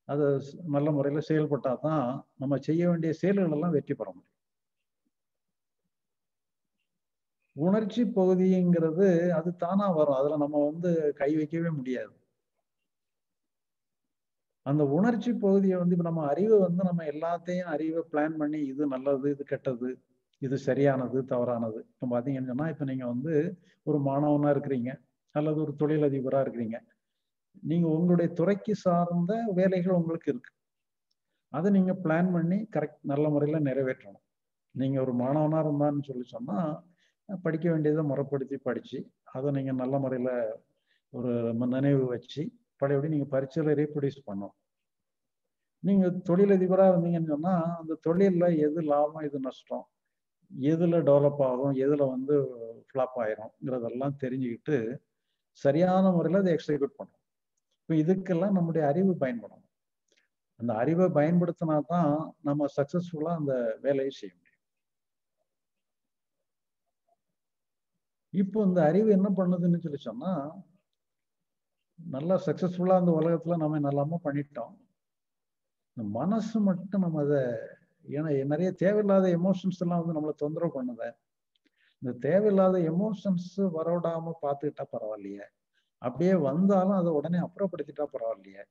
அதை நல்ல முறையில் செயல்பட்டா தான் நம்ம செய்ய வேண்டிய செயல்கள் எல்லாம் வெற்றி பெற முடியும். உணர்ச்சி பகுதிங்கிறது அது தானா வரும். அதுல நம்ம வந்து கை வைக்கவே முடியாது. அந்த உணர்ச்சி பகுதியை வந்து இப்ப நம்ம அறிவை வந்து நம்ம எல்லாத்தையும் அறிவை பிளான் பண்ணி இது நல்லது இது கெட்டது இது சரியானது தவறானது. இப்போ பார்த்தீங்கன்னு சொன்னா இப்போ நீங்க வந்து ஒரு மாணவனா இருக்கிறீங்க அல்லது ஒரு தொழிலதிபரா இருக்கிறீங்க. நீங்க உங்களுடைய துறைக்கு சார்ந்த வேலைகள் உங்களுக்கு இருக்கு. அதை நீங்க பிளான் பண்ணி கரெக்ட் நல்ல முறையில நிறைவேற்றணும். நீங்க ஒரு மாணவனா இருந்தான்னு சொல்லி சொன்னா படிக்க வேண்டியதை முறைப்படுத்தி படிச்சு அதை நீங்க நல்ல முறையில ஒரு நினைவு வச்சு பழையபடி நீங்க பரீட்சையில ரீப்ரொடியூஸ் பண்ணும் நீங்க தொழிலதிபராக இருந்தீங்கன்னு சொன்னா அந்த தொழிலில் எது லாபம் எது நஷ்டம் எதுல டெவலப் ஆகும் எதுல வந்து ஃப்ளாப் ஆயிரும்ங்கிறதெல்லாம் தெரிஞ்சுக்கிட்டு சரியான முறையில் அதை எக்ஸிக்யூட் பண்ணும் இப்போ இதுக்கெல்லாம் நம்முடைய அறிவு பயன்படணும். அந்த அறிவை பயன்படுத்தினா தான் நம்ம சக்சஸ்ஃபுல்லாக அந்த வேலையை செய்ய முடியும். இப்போ இந்த அறிவு என்ன பண்ணுதுன்னு சொல்லி சொன்னா நல்லா சக்ஸஸ்ஃபுல்லாக அந்த உலகத்தில் நம்ம நல்லாம பண்ணிட்டோம். இந்த மனசு மட்டும் நம்ம அதை ஏன்னா நிறைய தேவையில்லாத எமோஷன்ஸ் எல்லாம் வந்து நம்மளை தொந்தரவு பண்ணுத. இந்த தேவையில்லாத எமோஷன்ஸ் வரவிடாம பார்த்துக்கிட்டா பரவாயில்லையே. அப்படியே வந்தாலும் அதை உடனே அப்புறப்படுத்திட்டா பரவாயில்லையே.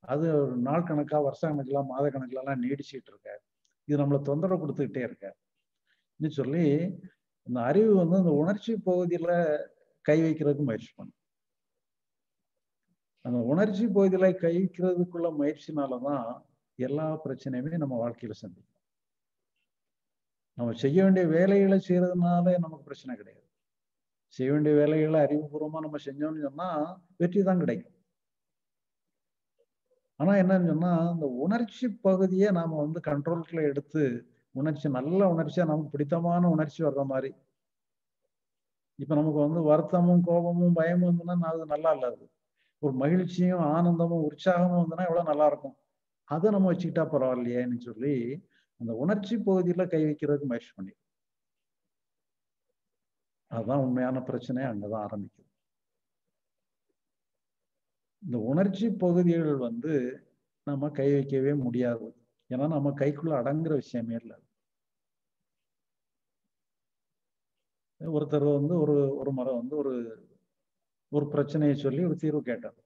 அது ஒரு நாள் கணக்கா வருஷ கணக்கெல்லாம் மாத கணக்கிலலாம் நீடிச்சுட்டு இருக்க. இது நம்மளை தொந்தரவு கொடுத்துக்கிட்டே இருக்க. சொல்லி இந்த அறிவு வந்து அந்த உணர்ச்சி பகுதியில கை வைக்கிறதுக்கு முயற்சி பண்ணும். அந்த உணர்ச்சி பகுதிகளை கழிக்கிறதுக்குள்ள முயற்சினாலதான் எல்லா பிரச்சனையுமே நம்ம வாழ்க்கையில சந்திக்கும். நம்ம செய்ய வேண்டிய வேலைகளை செய்யறதுனால நமக்கு பிரச்சனை கிடையாது. செய்ய வேண்டிய வேலைகளை அறிவுபூர்வமா நம்ம செஞ்சோம்னு சொன்னா வெற்றி தான் கிடைக்கும். ஆனா என்னன்னு சொன்னா இந்த உணர்ச்சி பகுதியை நாம வந்து கண்ட்ரோல்குள்ள எடுத்து உணர்ச்சி நல்ல உணர்ச்சியா நமக்கு பிடித்தமான உணர்ச்சி வர்ற மாதிரி. இப்ப நமக்கு வந்து வருத்தமும் கோபமும் பயமும் இருந்ததுன்னா அது நல்லா இல்லாது ஒரு மகிழ்ச்சியும் ஆனந்தமும் உற்சாகமும் வந்ததுன்னா எவ்வளவு நல்லா இருக்கும் அதை நம்ம வச்சுக்கிட்டா பரவாயில்லையேன்னு சொல்லி அந்த உணர்ச்சி பகுதியில கை வைக்கிறதுக்கு முயற்சி பண்ணி. அதுதான் உண்மையான பிரச்சனை அங்கதான் ஆரம்பிக்குது. இந்த உணர்ச்சி பகுதிகள் வந்து நம்ம கை வைக்கவே முடியாது. ஏன்னா நம்ம கைக்குள்ள அடங்குற விஷயமே இல்லை. ஒருத்தர் வந்து ஒரு ஒரு மரம் வந்து ஒரு ஒரு பிரச்சனையை சொல்லி ஒரு தீர்வு கேட்டார்.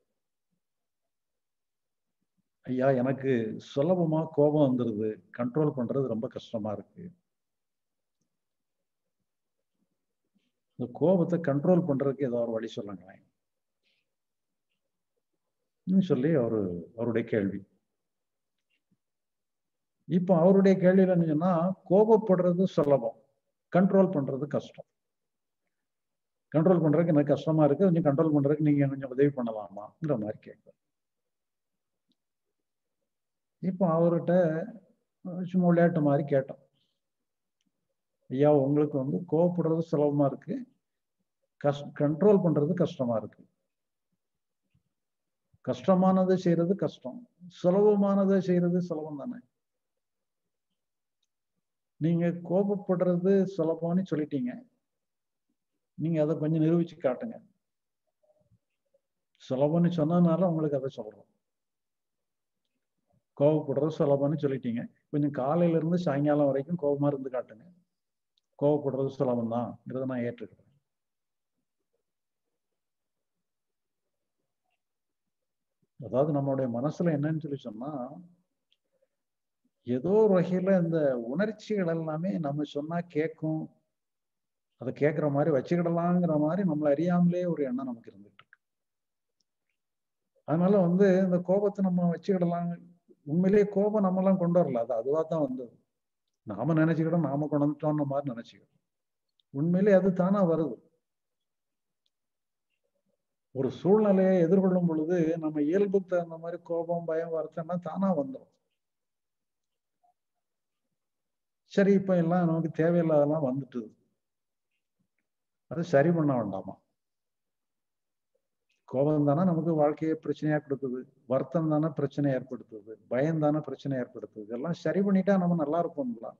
ஐயா எனக்கு சுலபமா கோபம் வந்துருது. கண்ட்ரோல் பண்றது ரொம்ப கஷ்டமா இருக்கு. இந்த கோபத்தை கண்ட்ரோல் பண்றதுக்கு ஏதோ ஒரு வழி சொல்லுங்களேன். சொல்லி அவரு அவருடைய கேள்வி. இப்போ அவருடைய கேள்வியில் என்னன்னா கோபப்படுறது சுலபம். கண்ட்ரோல் பண்றது கஷ்டம். கண்ட்ரோல் பண்றதுக்கு எனக்கு கஷ்டமா இருக்கு. கொஞ்சம் கண்ட்ரோல் பண்றதுக்கு நீங்க கொஞ்சம் உதவி பண்ணலாமாங்கிற மாதிரி கேட்குறேன். இப்போ அவர்கிட்ட சும்மா விளையாட்டு மாதிரி கேட்டோம். ஐயா உங்களுக்கு வந்து கோவப்படுறது சுலபமா இருக்கு. கஷ் கண்ட்ரோல் பண்றது கஷ்டமா இருக்கு. கஷ்டமானதை செய்யறது கஷ்டம். சுலபமானதை செய்யறது சுலபம் தானே. நீங்க கோபப்படுறது சுலபம்னு சொல்லிட்டீங்க. நீங்க அதை கொஞ்சம் நிரூபிச்சு காட்டுங்க. சுலபம்னு சொன்னதுனால உங்களுக்கு அதை சொல்றோம். கோவப்படுறது சுலபம்னு சொல்லிட்டீங்க. கொஞ்சம் காலையில இருந்து சாயங்காலம் வரைக்கும் கோபமா இருந்து காட்டுங்க. கோவப்படுறது சுலபம் தான் நான் ஏற்றுக்கிறேன். அதாவது நம்மளுடைய மனசுல என்னன்னு சொல்லி சொன்னா ஏதோ ஒரு வகையில இந்த உணர்ச்சிகள் எல்லாமே நம்ம சொன்னா கேட்கும் அதை கேட்குற மாதிரி வச்சுக்கிடலாங்கிற மாதிரி நம்மளை அறியாமலே ஒரு எண்ணம் நமக்கு இருந்துட்டு இருக்கு. அதனால வந்து இந்த கோபத்தை நம்ம வச்சுக்கிடலாம். உண்மையிலேயே கோபம் நம்மலாம் கொண்டு வரல. அது அதுவாக தான் வந்தது. நாம நினைச்சுக்கிட்டோம் நாம கொண்டுட்டோம்னு மாதிரி நினைச்சுக்கிட்டோம். உண்மையிலே அது தானா வருது. ஒரு சூழ்நிலையை எதிர்கொள்ளும் பொழுது நம்ம இயல்புக்கு தகுந்த மாதிரி கோபம் பயம் வருத்தம்னா தானா வந்துடும் சரி இப்ப எல்லாம் நமக்கு தேவையில்லாதெல்லாம் வந்துட்டுது. அது சரி பண்ண வேண்டாமா? கோபம் தானே நமக்கு வாழ்க்கையை பிரச்சனையா கொடுக்குது. வருத்தம் தானே பிரச்சனை ஏற்படுத்துது. பயம் தானே பிரச்சனை ஏற்படுத்துது. இதெல்லாம் சரி பண்ணிட்டா நம்ம நல்லா இருப்போம்ல.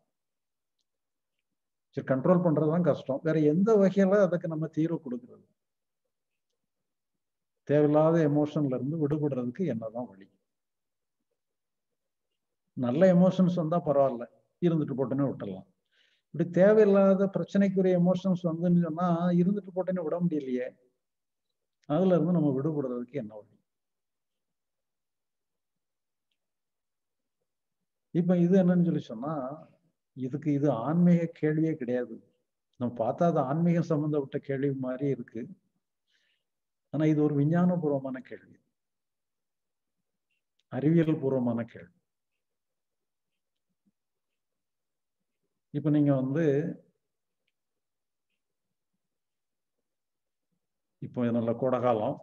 சரி கண்ட்ரோல் பண்றதுதான் கஷ்டம். வேற எந்த வகையில அதுக்கு நம்ம தீர்வு கொடுக்கறது? தேவையில்லாத எமோஷன்ல இருந்து விடுபடுறதுக்கு என்னதான் வழி? நல்ல எமோஷன்ஸ் வந்தா பரவாயில்ல. இருந்துட்டு போட்டுன்னு விட்டுடலாம். இப்படி தேவையில்லாத பிரச்சனைக்குரிய எமோஷன்ஸ் வந்துன்னு சொன்னா இருந்துட்டு போட்டேன்னு விட முடியலையே. அதுல இருந்து நம்ம விடுபடுறதுக்கு என்ன வழி? இப்ப இது என்னன்னு சொல்லி சொன்னா இதுக்கு இது ஆன்மீக கேள்வியே கிடையாது. நம்ம பார்த்தா அது ஆன்மீகம் சம்பந்தப்பட்ட கேள்வி மாதிரி இருக்கு. ஆனா இது ஒரு விஞ்ஞானபூர்வமான கேள்வி. அறிவியல் பூர்வமான கேள்வி. இப்போ நீங்கள் வந்து இப்போ நல்ல கோடை காலம்.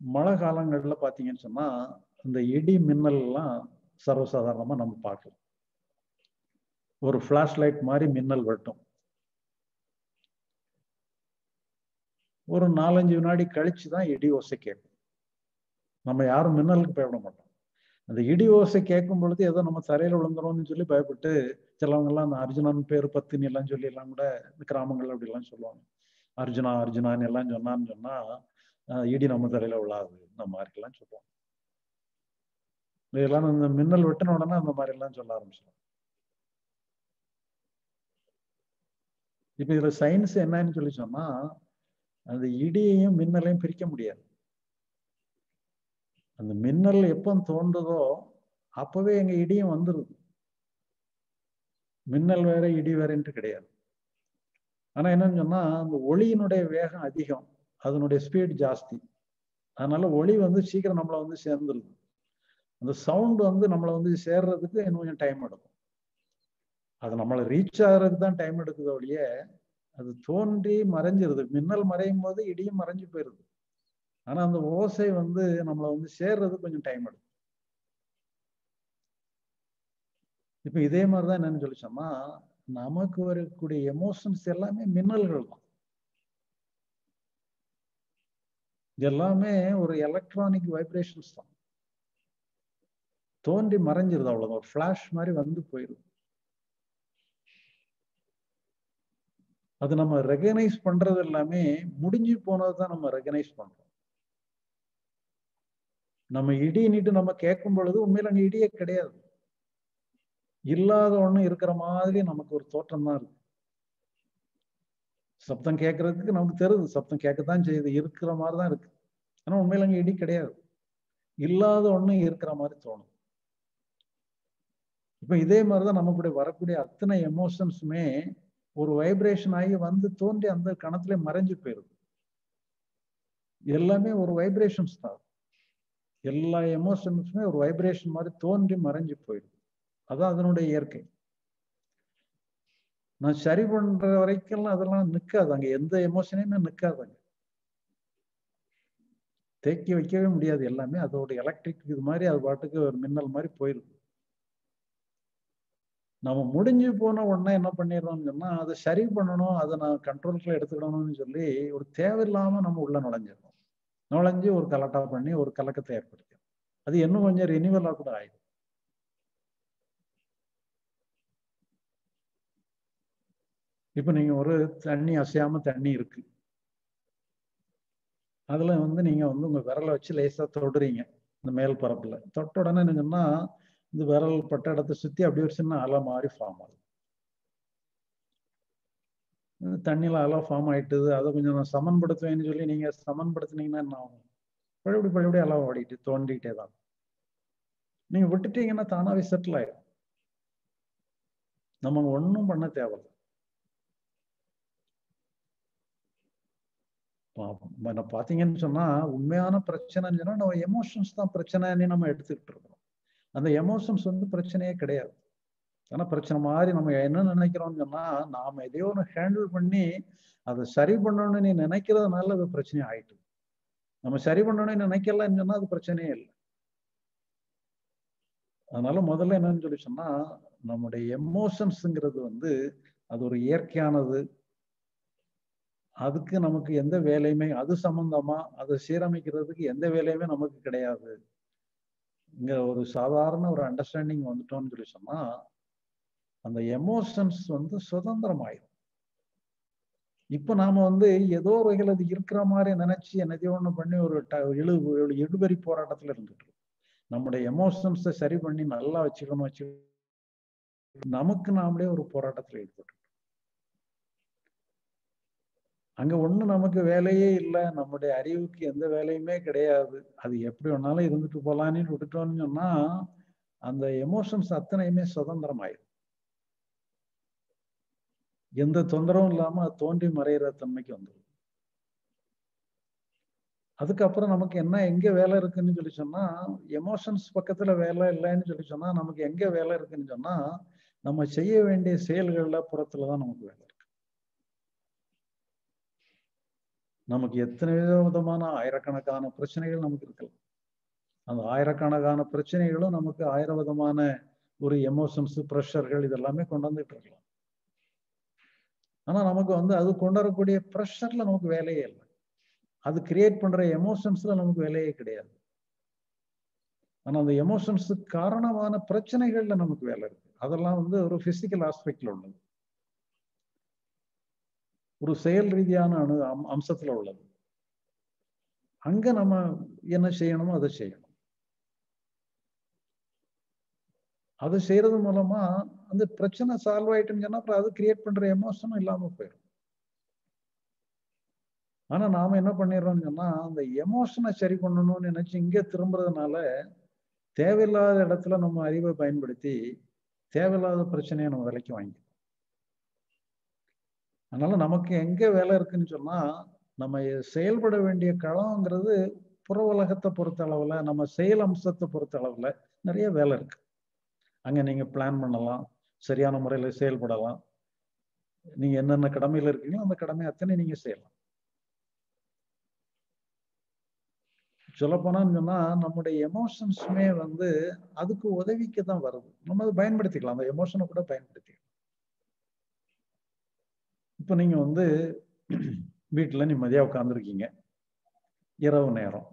மழை காலங்களில் பார்த்தீங்கன்னு சொன்னா இந்த இடி மின்னல் எல்லாம் நம்ம பார்க்கலாம். ஒரு ஃப்ளாஷ் லைட் மாதிரி மின்னல் வெட்டும் ஒரு நாலஞ்சு வினாடி கழிச்சு தான் இடி ஓசை கேட்கும். நம்ம யாரும் மின்னலுக்கு பயப்பட மாட்டோம். அந்த இடி ஓசை கேட்கும் பொழுது ஏதோ நம்ம தரையில விழுந்துரும்னு சொல்லி பயப்பட்டு சிலவங்க எல்லாம் அந்த அர்ஜுனன் பேர் பத்துன்னு எல்லாம் சொல்லி எல்லாம் கூட இந்த கிராமங்கள் அப்படி எல்லாம் சொல்லுவாங்க. அர்ஜுனா அர்ஜுனான்னு எல்லாம் சொன்னான்னு சொன்னா இடி நம்ம தரையில விழாது இந்த மாதிரி எல்லாம் சொல்லுவாங்க. இதெல்லாம் இந்த மின்னல் வெட்டின உடனே அந்த மாதிரி எல்லாம் சொல்ல ஆரம்பிச்சிடும் இப்ப இதுல சயின்ஸ் என்னன்னு சொல்லி சொன்னா அந்த இடியையும் மின்னலையும் பிரிக்க முடியாது. அந்த மின்னல் எப்போ தோன்றுதோ அப்பவே எங்க இடியும் வந்துருது. மின்னல் வேற இடி வேறன்ட்டு கிடையாது. ஆனா என்னன்னு சொன்னா அந்த ஒளியினுடைய வேகம் அதிகம். அதனுடைய ஸ்பீட் ஜாஸ்தி. அதனால ஒளி வந்து சீக்கிரம் நம்மளை வந்து சேர்ந்துருது. அந்த சவுண்ட் வந்து நம்மளை வந்து சேர்றதுக்கு இன்னும் கொஞ்சம் டைம் எடுக்கும். அது நம்மளை ரீச் ஆகிறதுக்கு தான் டைம் எடுக்குது ஒழிய அது தோன்றி மறைஞ்சிருது. மின்னல் மறையும் போது இடியும் மறைஞ்சு போயிருது. ஆனா அந்த ஓசை வந்து நம்மளை வந்து சேர்றது கொஞ்சம் டைம் எடுக்கும். இப்ப இதே மாதிரிதான் என்னன்னு சொல்லி சொன்னா நமக்கு வரக்கூடிய எமோஷன்ஸ் எல்லாமே மின்னல்கள் தான். எல்லாமே ஒரு எலக்ட்ரானிக் வைப்ரேஷன்ஸ் தான். தோன்றி மறைஞ்சிருது அவ்வளவுதான். ஒரு ஃபிளாஷ் மாதிரி வந்து போயிருது அது நம்ம ரெகனைஸ் பண்றது எல்லாமே முடிஞ்சு போனது தான் நம்ம ரெகனைஸ் பண்றோம். நம்ம இடின்னுட்டு நீட்டு நம்ம கேட்கும் பொழுது உண்மையில அங்க இடியே கிடையாது. இல்லாத ஒண்ணு இருக்கிற மாதிரி நமக்கு ஒரு தோற்றம் தான் இருக்கு. சப்தம் கேட்கறதுக்கு நமக்கு தெரியுது சப்தம் கேட்கத்தான் செய்யுது இருக்கிற மாதிரி தான் இருக்கு. ஆனா உண்மையில அங்க இடி கிடையாது. இல்லாத ஒண்ணு இருக்கிற மாதிரி தோணும். இப்ப இதே மாதிரிதான் நமக்குடைய வரக்கூடிய அத்தனை எமோஷன்ஸுமே ஒரு வைப்ரேஷன் ஆகி வந்து தோன்றி அந்த கணத்துல மறைஞ்சு போயிருது. எல்லாமே ஒரு வைப்ரேஷன்ஸ் தான். எல்லா எமோஷன்ஸுமே ஒரு வைப்ரேஷன் மாதிரி தோன்றி மறைஞ்சு போயிடும். அதான் அதனுடைய இயற்கை. நான் சரி பண்ற வரைக்கும் அதெல்லாம் நிற்காது அங்கே எந்த எமோஷனையுமே நிற்காதாங்க தேக்கி வைக்கவே முடியாது எல்லாமே. அதோட எலக்ட்ரிக் இது மாதிரி அது பாட்டுக்கு ஒரு மின்னல் மாதிரி போயிருது நம்ம முடிஞ்சு போன உடனே என்ன பண்ணிடுறோம்னு சொன்னா அதை சரி பண்ணணும் அதை நான் கண்ட்ரோலுக்குள்ள எடுத்துக்கணும்னு சொல்லி ஒரு தேவையில்லாம நம்ம உள்ள நுழைஞ்சிடணும் நுழைஞ்சு ஒரு கலட்டா பண்ணி ஒரு கலக்கத்தை ஏற்படுத்தும் அது இன்னும் கொஞ்சம் ரினிவலா கூட ஆயிடும். இப்ப நீங்க ஒரு தண்ணி அசையாம தண்ணி இருக்கு. அதுல வந்து நீங்க வந்து உங்க விரலை வச்சு லேசா தொடுறீங்க இந்த மேல் பரப்புல. தொட்ட உடனே என்னங்கன்னா இந்த விரல் பட்ட இடத்தை சுத்தி அப்படியே ஒரு சின்ன அலை மாதிரி ஃபார்ம் ஆகுது. தண்ணியில் அலை ஃபார்ம் ஆயிட்டுது. அதை கொஞ்சம் நான் சமன்படுத்துவேன்னு சொல்லி நீங்க சமன்படுத்துனீங்கன்னா என்ன ஆகும்? பழையபடி பழையபடி அலை ஓடிட்டு தோண்டிகிட்டே தான். நீங்க விட்டுட்டீங்கன்னா தானாகவே செட்டில் ஆயிடும். நம்ம ஒன்றும் பண்ண தேவையில்ல. பாத்தீங்கன்னு சொன்னா உண்மையான பிரச்சனைன்னு சொன்னா நம்ம எமோஷன்ஸ் தான் பிரச்சனைன்னு நம்ம எடுத்துக்கிட்டு இருக்கோம். அந்த எமோஷன்ஸ் வந்து பிரச்சனையே கிடையாது. ஆனா பிரச்சனை மாதிரி நம்ம என்ன நினைக்கிறோம்னு சொன்னா நாம எதையோ ஒன்று ஹேண்டில் பண்ணி அதை சரி பண்ணணும்னு நீ நினைக்கிறதுனால அது பிரச்சனை ஆயிட்டு. நம்ம சரி பண்ணணும்னு நினைக்கலன்னு சொன்னா அது பிரச்சனையே இல்லை. அதனால முதல்ல என்னன்னு சொல்லி சொன்னா நம்முடைய எமோஷன்ஸுங்கிறது வந்து அது ஒரு இயற்கையானது. அதுக்கு நமக்கு எந்த வேலையுமே அது சம்பந்தமா அதை சீரமைக்கிறதுக்கு எந்த வேலையுமே நமக்கு கிடையாது. இங்க ஒரு சாதாரண ஒரு அண்டர்ஸ்டாண்டிங் வந்துட்டோம்னு சொல்லி சொன்னா அந்த எமோஷன்ஸ் வந்து சுதந்திரம் ஆயிடும் நாம வந்து ஏதோ ஒரு வகையில் அது இருக்கிற மாதிரி நினைச்சு என்னதையோ ஒன்று பண்ணி ஒரு இழு இழுபறி போராட்டத்துல இருந்துட்டு நம்முடைய எமோஷன்ஸை சரி பண்ணி நல்லா வச்சுக்கணும் வச்சு நமக்கு நாமளே ஒரு போராட்டத்துல ஈடுபட்டு அங்க ஒண்ணு நமக்கு வேலையே இல்லை நம்முடைய அறிவுக்கு எந்த வேலையுமே கிடையாது. அது எப்படி வேணாலும் இருந்துட்டு போலான்னு விட்டுட்டோம்னு சொன்னா அந்த எமோஷன்ஸ் அத்தனையுமே சுதந்திரம் ஆயிடும் எந்த தொந்தரவும் இல்லாம அது தோன்றி மறையிற தன்மைக்கு வந்துடும் அதுக்கப்புறம் நமக்கு என்ன எங்க வேலை இருக்குன்னு சொல்லி சொன்னா எமோஷன்ஸ் பக்கத்துல வேலை இல்லைன்னு சொல்லி சொன்னா நமக்கு எங்க வேலை இருக்குன்னு சொன்னா நம்ம செய்ய வேண்டிய செயல்கள்ல புறத்துல தான் நமக்கு வேலை இருக்கு. நமக்கு எத்தனை விதமான ஆயிரக்கணக்கான பிரச்சனைகள் நமக்கு இருக்கலாம். அந்த ஆயிரக்கணக்கான பிரச்சனைகளும் நமக்கு ஆயிரம் விதமான ஒரு எமோஷன்ஸ் ப்ரெஷர்கள் இதெல்லாமே கொண்டு வந்துட்டு இருக்கலாம். ஆனா நமக்கு வந்து அது கொண்டு வரக்கூடிய ப்ரெஷர்ல நமக்கு வேலையே இல்லை. அது கிரியேட் பண்ற எமோஷன்ஸ்ல நமக்கு வேலையே கிடையாது. ஆனா அந்த எமோஷன்ஸுக்கு காரணமான பிரச்சனைகள்ல நமக்கு வேலை இருக்கு. அதெல்லாம் வந்து ஒரு பிசிக்கல் ஆஸ்பெக்ட்ல உள்ளது. ஒரு செயல் ரீதியான அணு அம்சத்துல உள்ளது. அங்க நம்ம என்ன செய்யணுமோ அதை செய்யணும். அது செய்யறது மூலமா அந்த பிரச்சனை சால்வ் ஆயிட்டுன்னு சொன்னா அப்புறம் அது கிரியேட் பண்ற எமோஷனும் இல்லாம போயிடும். ஆனா நாம என்ன பண்ணிடுறோம்னு சொன்னா அந்த எமோஷனை சரி பண்ணணும்னு நினைச்சு இங்க திரும்புறதுனால தேவையில்லாத இடத்துல நம்ம அறிவை பயன்படுத்தி தேவையில்லாத பிரச்சனையை நம்ம விலைக்கு வாங்கிடும் அதனால நமக்கு எங்க வேலை இருக்குன்னு சொன்னா நம்ம செயல்பட வேண்டிய களம்ங்கிறது புற உலகத்தை பொறுத்த அளவுல நம்ம செயல் அம்சத்தை பொறுத்த அளவுல நிறைய வேலை இருக்கு. அங்கே நீங்கள் பிளான் பண்ணலாம். சரியான முறையில் செயல்படலாம். நீங்கள் என்னென்ன கடமையில் இருக்கீங்களோ அந்த கடமை அத்தனை நீங்கள் செய்யலாம். சொல்லப்போனான்னு சொன்னால் நம்முடைய எமோஷன்ஸுமே வந்து அதுக்கு உதவிக்கு தான் வருது. நம்ம அதை பயன்படுத்திக்கலாம். அந்த எமோஷனை கூட பயன்படுத்திக்கலாம். இப்போ நீங்கள் வந்து வீட்டில் நிம்மதியாக உட்காந்துருக்கீங்க இரவு நேரம்.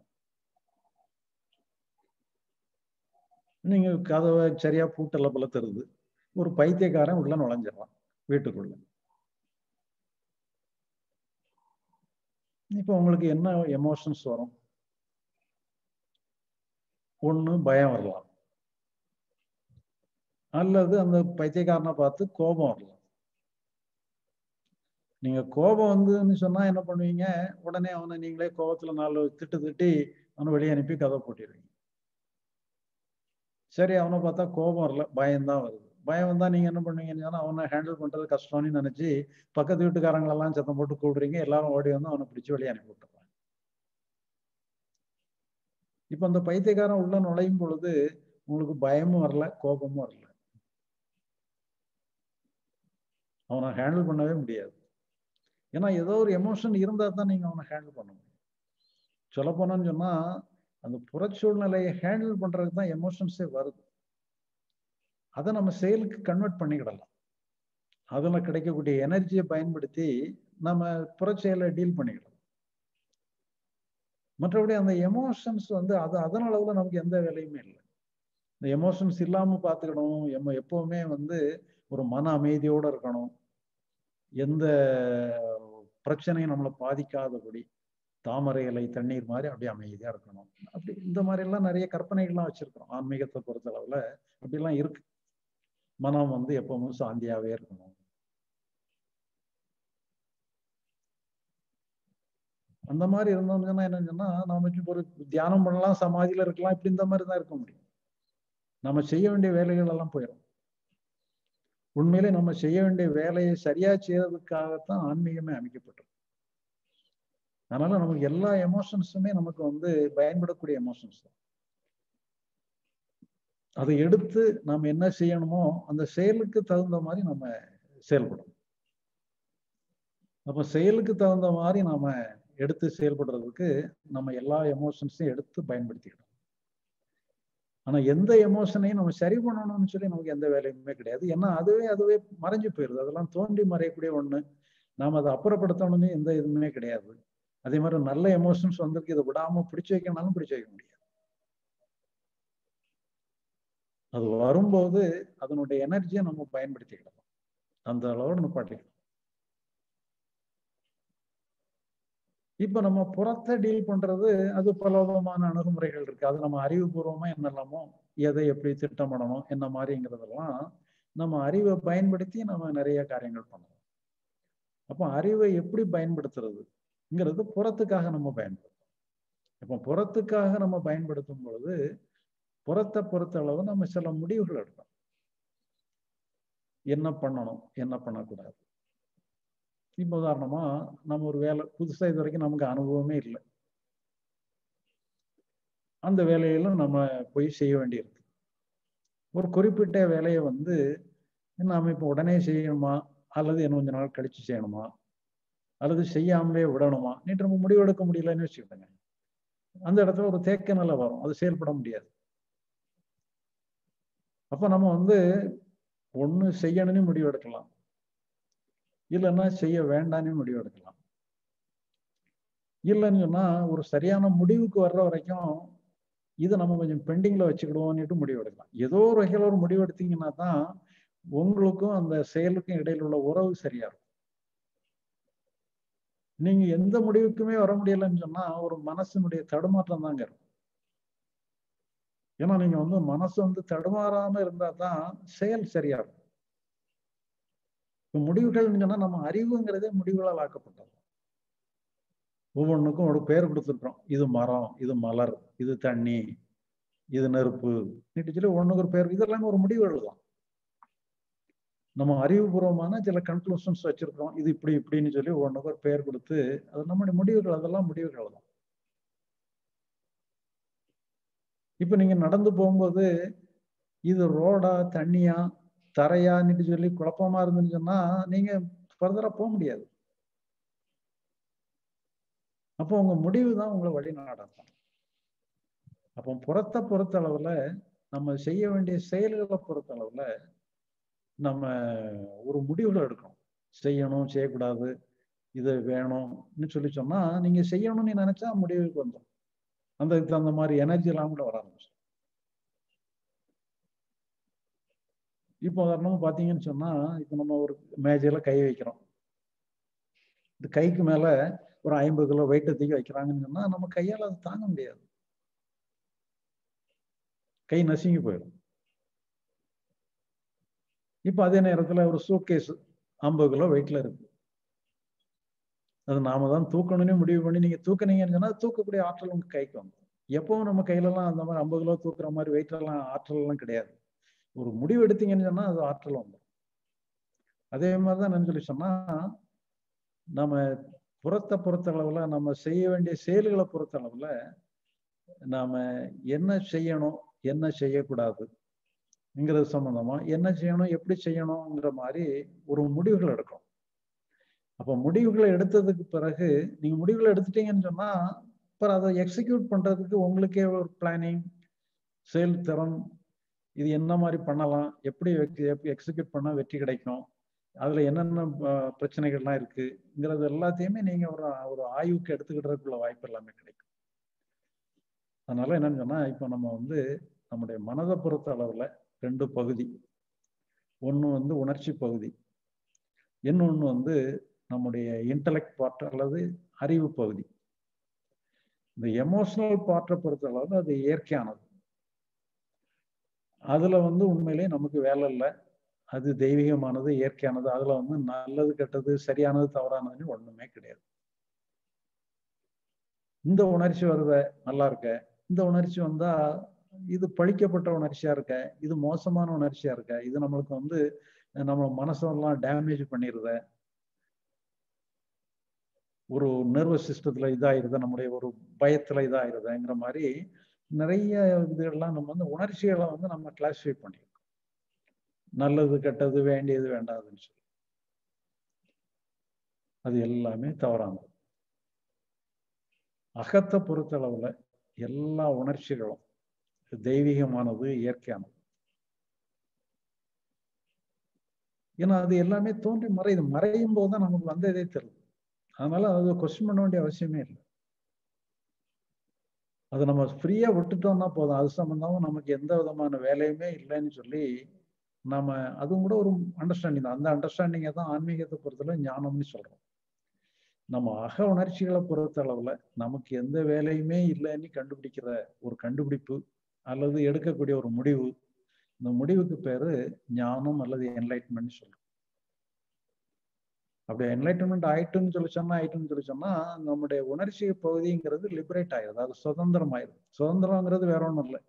நீங்க கதவை சரியா பூட்டல போல தருது ஒரு பைத்தியக்காரன் உள்ள நுழைஞ்சிடறான் வீட்டுக்குள்ள. இப்போ உங்களுக்கு என்ன எமோஷன்ஸ் வரும்? ஒண்ணு பயம் வரலாம். அல்லது அந்த பைத்தியக்காரனை பார்த்து கோபம் வரலாம். நீங்க கோபம் வந்துன்னு சொன்னா என்ன பண்ணுவீங்க? உடனே அவனை நீங்களே கோபத்துல நாலு திட்டு திட்டி அவனை வெளியே அனுப்பி கதை போட்டிடுவீங்க. சரி அவனை பார்த்தா கோபம் வரல. பயம்தான் வருது. பயம் வந்தா நீங்க என்ன பண்ணுவீங்கன்னு அவனை ஹேண்டில் பண்றது கஷ்டம்னு நினைச்சு பக்கத்து வீட்டுக்காரங்களெல்லாம் சத்தம் போட்டு கூடுறீங்க எல்லாரும் ஓடி வந்து அவனை பிடிச்சி வெளியே அனுப்பி விட்டுறாங்க. இப்ப அந்த பைத்தியக்காரன் உள்ள நுழையும் பொழுது உங்களுக்கு பயமும் வரல கோபமும் வரல. அவனை ஹேண்டில் பண்ணவே முடியாது. ஏன்னா ஏதோ ஒரு எமோஷன் இருந்தா தான் நீங்க அவனை ஹேண்டில் பண்ண முடியும். சொல்ல போனோம்னு சொன்னா அந்த புறச்சூழ்நிலையை ஹேண்டில் பண்றதுக்கு தான் எமோஷன்ஸே வருது. அதை நம்ம செயலுக்கு கன்வெர்ட் பண்ணிக்கிடலாம். அதில் கிடைக்கக்கூடிய எனர்ஜியை பயன்படுத்தி நம்ம புறச்செயலை டீல் பண்ணிக்கிடலாம். மற்றபடி அந்த எமோஷன்ஸ் வந்து அது அதன் அளவில் நமக்கு எந்த வேலையுமே இல்லை. இந்த எமோஷன்ஸ் இல்லாமல் பார்த்துக்கணும். எம்ம எப்பவுமே வந்து ஒரு மன அமைதியோடு இருக்கணும். எந்த பிரச்சனையும் நம்மளை பாதிக்காதபடி. தாமரை இலை தண்ணீர் மாதிரி அப்படியே அமைதியா இருக்கணும். அப்படி இந்த மாதிரி எல்லாம் நிறைய கற்பனைகள்லாம் வச்சிருக்கிறோம். ஆன்மீகத்தை பொறுத்த அளவுல அப்படிலாம் இருக்கு. மனம் வந்து எப்பவும் சாந்தியாவே இருக்கணும். அந்த மாதிரி இருந்தோம்னா என்னன்னா நாம ஒரு தியானம் பண்ணலாம் சமாதியில இருக்கலாம் இப்படி இந்த மாதிரி தான் இருக்க முடியும். நம்ம செய்ய வேண்டிய வேலைகள் எல்லாம் போயிடும் உண்மையிலே நம்ம செய்ய வேண்டிய வேலையை சரியா செய்யறதுக்காகத்தான் ஆன்மீகமே அமைக்கப்பட்டிருக்கு. அதனால நமக்கு எல்லா எமோஷன்ஸுமே நமக்கு வந்து பயன்படக்கூடிய எமோஷன்ஸ் தான். அதை எடுத்து நாம் என்ன செய்யணுமோ அந்த செயலுக்கு தகுந்த மாதிரி நம்ம செயல்படணும். அப்போ செயலுக்கு தகுந்த மாதிரி நாம எடுத்து செயல்படுறதுக்கு நம்ம எல்லா எமோஷன்ஸையும் எடுத்து பயன்படுத்திக்கணும். ஆனா எந்த எமோஷனையும் நம்ம சரி பண்ணணும்னு சொல்லி நமக்கு எந்த வேலையுமே கிடையாது. ஏன்னா அதுவே அதுவே மறைஞ்சு போயிருது. அதெல்லாம் தோண்டி மறையக்கூடிய ஒண்ணு. நாம் அதை அப்புறப்படுத்தணும்னு எந்த இதுவுமே கிடையாது. அதே மாதிரி நல்ல எமோஷன்ஸ் வந்திருக்கு இதை விடாம பிடிச்சு வைக்கணும்னாலும் பிடிச்சு வைக்க முடியாது. அது வரும்போது அதனுடைய எனர்ஜியை நம்ம பயன்படுத்திக்கிடலாம். அந்த அளவோடு நிப்பாட்டிக்கலாம் இப்ப நம்ம புறத்தை டீல் பண்றது அது பல விதமான அணுகுமுறைகள் இருக்கு. அது நம்ம அறிவுபூர்வமா என்னெல்லாமோ எதை எப்படி திட்டமிடணும் என்ன மாதிரிங்கிறதெல்லாம் நம்ம அறிவை பயன்படுத்தி நம்ம நிறைய காரியங்கள் பண்ணலாம். அப்போ அறிவை எப்படி பயன்படுத்துறது? இங்கிறது புறத்துக்காக நம்ம பயன்படுத்தணும் இப்போ புறத்துக்காக நம்ம பயன்படுத்தும் பொழுது புறத்தை பொறுத்த அளவு நம்ம சில முடிவுகள் எடுக்கணும் என்ன பண்ணணும் என்ன பண்ணக்கூடாது? இப்போ உதாரணமா நம்ம ஒரு வேலை புதுசாக இது வரைக்கும் நமக்கு அனுபவமே இல்லை. அந்த வேலையிலும் நம்ம போய் செய்ய வேண்டியிருக்கு. ஒரு குறிப்பிட்ட வேலையை வந்து நாம இப்போ உடனே செய்யணுமா? அல்லது இன்னும் கொஞ்ச நாள் கழிச்சு செய்யணுமா? அல்லது செய்யாமலே விடணுமா? நீட்டு நம்ம முடிவெடுக்க முடியலன்னு வச்சுக்கிட்டோங்க அந்த இடத்துல ஒரு தேக்க நிலை வரும். அது செயல்பட முடியாது. அப்ப நம்ம வந்து ஒண்ணு செய்யணும்னு முடிவெடுக்கலாம் இல்லைன்னா செய்ய வேண்டான்னு முடிவெடுக்கலாம் இல்லைன்னு சொன்னா ஒரு சரியான முடிவுக்கு வர்ற வரைக்கும் இதை நம்ம கொஞ்சம் பெண்டிங்ல வச்சுக்கிடுவோம்னுட்டு முடிவெடுக்கலாம் ஏதோ ஒரு வகையில் ஒரு முடிவு எடுத்தீங்கன்னா தான் உங்களுக்கும் அந்த செயலுக்கும் இடையில உள்ள உறவு சரியா இருக்கும். நீங்க எந்த முடிவுக்குமே வர முடியலன்னு சொன்னா ஒரு மனசினுடைய தடுமாற்றம் தாங்க இருக்கும். ஏன்னா நீங்க வந்து மனசு வந்து தடுமாறாம இருந்தா தான் செயல் சரியா இருக்கும். இப்ப முடிவுகள்னு சொன்னா நம்ம அறிவுங்கிறதே முடிவுகளால் ஆக்கப்பட்டது. ஒவ்வொன்றுக்கும் ஒரு பேர் கொடுத்துருக்கோம் இது மரம் இது மலர் இது தண்ணி இது நெருப்பு. நீட்டு சொல்லி ஒண்ணுக்கு ஒரு பேர் இதெல்லாமே ஒரு முடிவுகள் தான் நம்ம அறிவுபூர்வமான சில கன்க்ளூஷன்ஸ் வச்சிருக்கிறோம். இது இப்படி இப்படின்னு சொல்லி ஒன்றுக்கு ஒரு பெயர் கொடுத்து அது நம்முடைய முடிவுகள் அதெல்லாம் முடிவுகள் தான் இப்போ நீங்க நடந்து போகும்போது இது ரோடா தண்ணியா தரையான்னு சொல்லி குழப்பமா இருந்துன்னு சொன்னா நீங்க ஃபர்தரா போக முடியாது. அப்போ உங்க முடிவு தான் உங்களை வழி நடத்தும் அப்போ புறத்த பொறுத்த அளவுல நம்ம செய்ய வேண்டிய செயல்களை பொறுத்த அளவுல நம்ம ஒரு முடிவுல எடுக்கணும். செய்யணும் செய்யக்கூடாது இது வேணும்னு சொல்லி சொன்னா நீங்க செய்யணும்னு நினைச்சா முடிவுக்கு வந்துடும் அந்த அந்த தகுந்த மாதிரி எனர்ஜி எல்லாம் கூட வர ஆரம்பிச்சு இப்போ உதாரணமா பாத்தீங்கன்னு சொன்னா இப்போ நம்ம ஒரு மேஜையில கை வைக்கிறோம். இந்த கைக்கு மேல ஒரு ஐம்பது கிலோ வெயிட்டை தூக்கி வைக்கிறாங்கன்னு சொன்னா நம்ம கையால அதை தாங்க முடியாது. கை நசுங்கி போயிடும். இப்ப அதே நேரத்துல ஒரு சூட்கேஸ் ஐம்பது கிலோ வெயிட்ல இருக்கு. அது நாம தான் தூக்கணும்னு முடிவு பண்ணி நீங்க தூக்குனீங்கன்னு சொன்னா தூக்கக்கூடிய ஆற்றல் உங்க கைக்கு வந்து எப்பவும் நம்ம கையில எல்லாம் அந்த மாதிரி ஐம்பது கிலோ தூக்குற மாதிரி வெயிட் எல்லாம் ஆற்றல் எல்லாம் கிடையாது. ஒரு முடிவு எடுத்தீங்கன்னு சொன்னா அது ஆற்றல் வந்துடும் அதே மாதிரிதான் நான் சொல்லி சொன்னா நம்ம புறத்தை பொறுத்த அளவுல நம்ம செய்ய வேண்டிய செயல்களை பொறுத்த அளவுல நாம என்ன செய்யணும் என்ன செய்யக்கூடாது ங்கிறது சம்பந்தமா என்ன செய்யணும் எப்படி செய்யணுங்கிற மாதிரி ஒரு முடிவுகள் எடுக்கணும். அப்ப முடிவுகளை எடுத்ததுக்கு பிறகு நீங்க முடிவுகளை எடுத்துட்டீங்கன்னு சொன்னா அப்புறம் அதை எக்ஸிக்யூட் பண்றதுக்கு உங்களுக்கே ஒரு பிளானிங் செயல்திறன் இது என்ன மாதிரி பண்ணலாம் எப்படி எக்ஸிக்யூட் பண்ணா வெற்றி கிடைக்கும் அதுல என்னென்ன பிரச்சனைகள்லாம் இருக்குங்கிறது எல்லாத்தையுமே நீங்க ஒரு ஒரு ஆய்வுக்கு எடுத்துக்கிட்டதுக்குள்ள வாய்ப்பு எல்லாமே கிடைக்கும். அதனால என்னன்னு சொன்னா இப்போ நம்ம வந்து நம்முடைய மனதை பொறுத்த அளவுல ரெண்டு பகுதி. ஒன்று வந்து உணர்ச்சி பகுதி. இன்னொன்று வந்து நம்முடைய இன்டலெக்ட் பார்ட் அல்லது அறிவு பகுதி. இந்த எமோஷனல் பார்ட்டை பொறுத்த அளவு அது இயற்கையானது. அதுல வந்து உண்மையிலேயே நமக்கு வேலை இல்லை. அது தெய்வீகமானது இயற்கையானது அதுல வந்து நல்லது கெட்டது சரியானது தவறானதுன்னு ஒண்ணுமே கிடையாது. இந்த உணர்ச்சி வருத நல்லா இருக்க. இந்த உணர்ச்சி வந்தா இது பழிக்கப்பட்ட உணர்ச்சியா இருக்க இது மோசமான உணர்ச்சியா இருக்க இது நம்மளுக்கு வந்து நம்ம மனசெல்லாம் டேமேஜ் பண்ணிடுத ஒரு நர்வஸ் சிஸ்டத்துல இதாயிருது நம்முடைய ஒரு பயத்துல இதாயிருதுங்கிற மாதிரி நிறைய இதுகள்லாம் நம்ம வந்து உணர்ச்சிகளை வந்து நம்ம கிளாஸிஃபை பண்ணியிருக்கோம் நல்லது கெட்டது வேண்டியது வேண்டாதுன்னு சொல்லி. அது எல்லாமே தவறானது. அகத்தை பொறுத்தளவுல எல்லா உணர்ச்சிகளும் தெய்வீகமானது இயற்கையானது. ஏன்னா அது எல்லாமே தோன்றி மறையுது மறையும் போது தான் நமக்கு வந்ததே தெரியும் அதனால அது கொஸ்டின் பண்ண வேண்டிய அவசியமே இல்லை. அதை நம்ம ஃப்ரீயா விட்டுட்டோம்னா போதும். அது சம்பந்தமும் நமக்கு எந்த விதமான வேலையுமே இல்லைன்னு சொல்லி நம்ம அதுவும் கூட ஒரு அண்டர்ஸ்டாண்டிங் தான். அந்த அண்டர்ஸ்டாண்டிங்கை தான் ஆன்மீகத்தை பொறுத்தளவு ஞானம்னு சொல்றோம். நம்ம அக உணர்ச்சிகளை பொறுத்த அளவுல நமக்கு எந்த வேலையுமே இல்லைன்னு கண்டுபிடிக்கிற ஒரு கண்டுபிடிப்பு அல்லது எடுக்கக்கூடிய ஒரு முடிவு இந்த முடிவுக்கு பேரு ஞானம் அல்லது என்லைட்மெண்ட் சொல்றோம். அப்படி என்லைட்மெண்ட் ஆயிட்டுன்னு சொல்லி சொன்னா ஆயிட்டுன்னு சொல்லி சொன்னா நம்முடைய உணர்ச்சி பகுதிங்கிறது லிபரேட் ஆயிடுது. அது சுதந்திரம் ஆயிடுது சுதந்திரங்கிறது வேற ஒன்றும் இல்லை.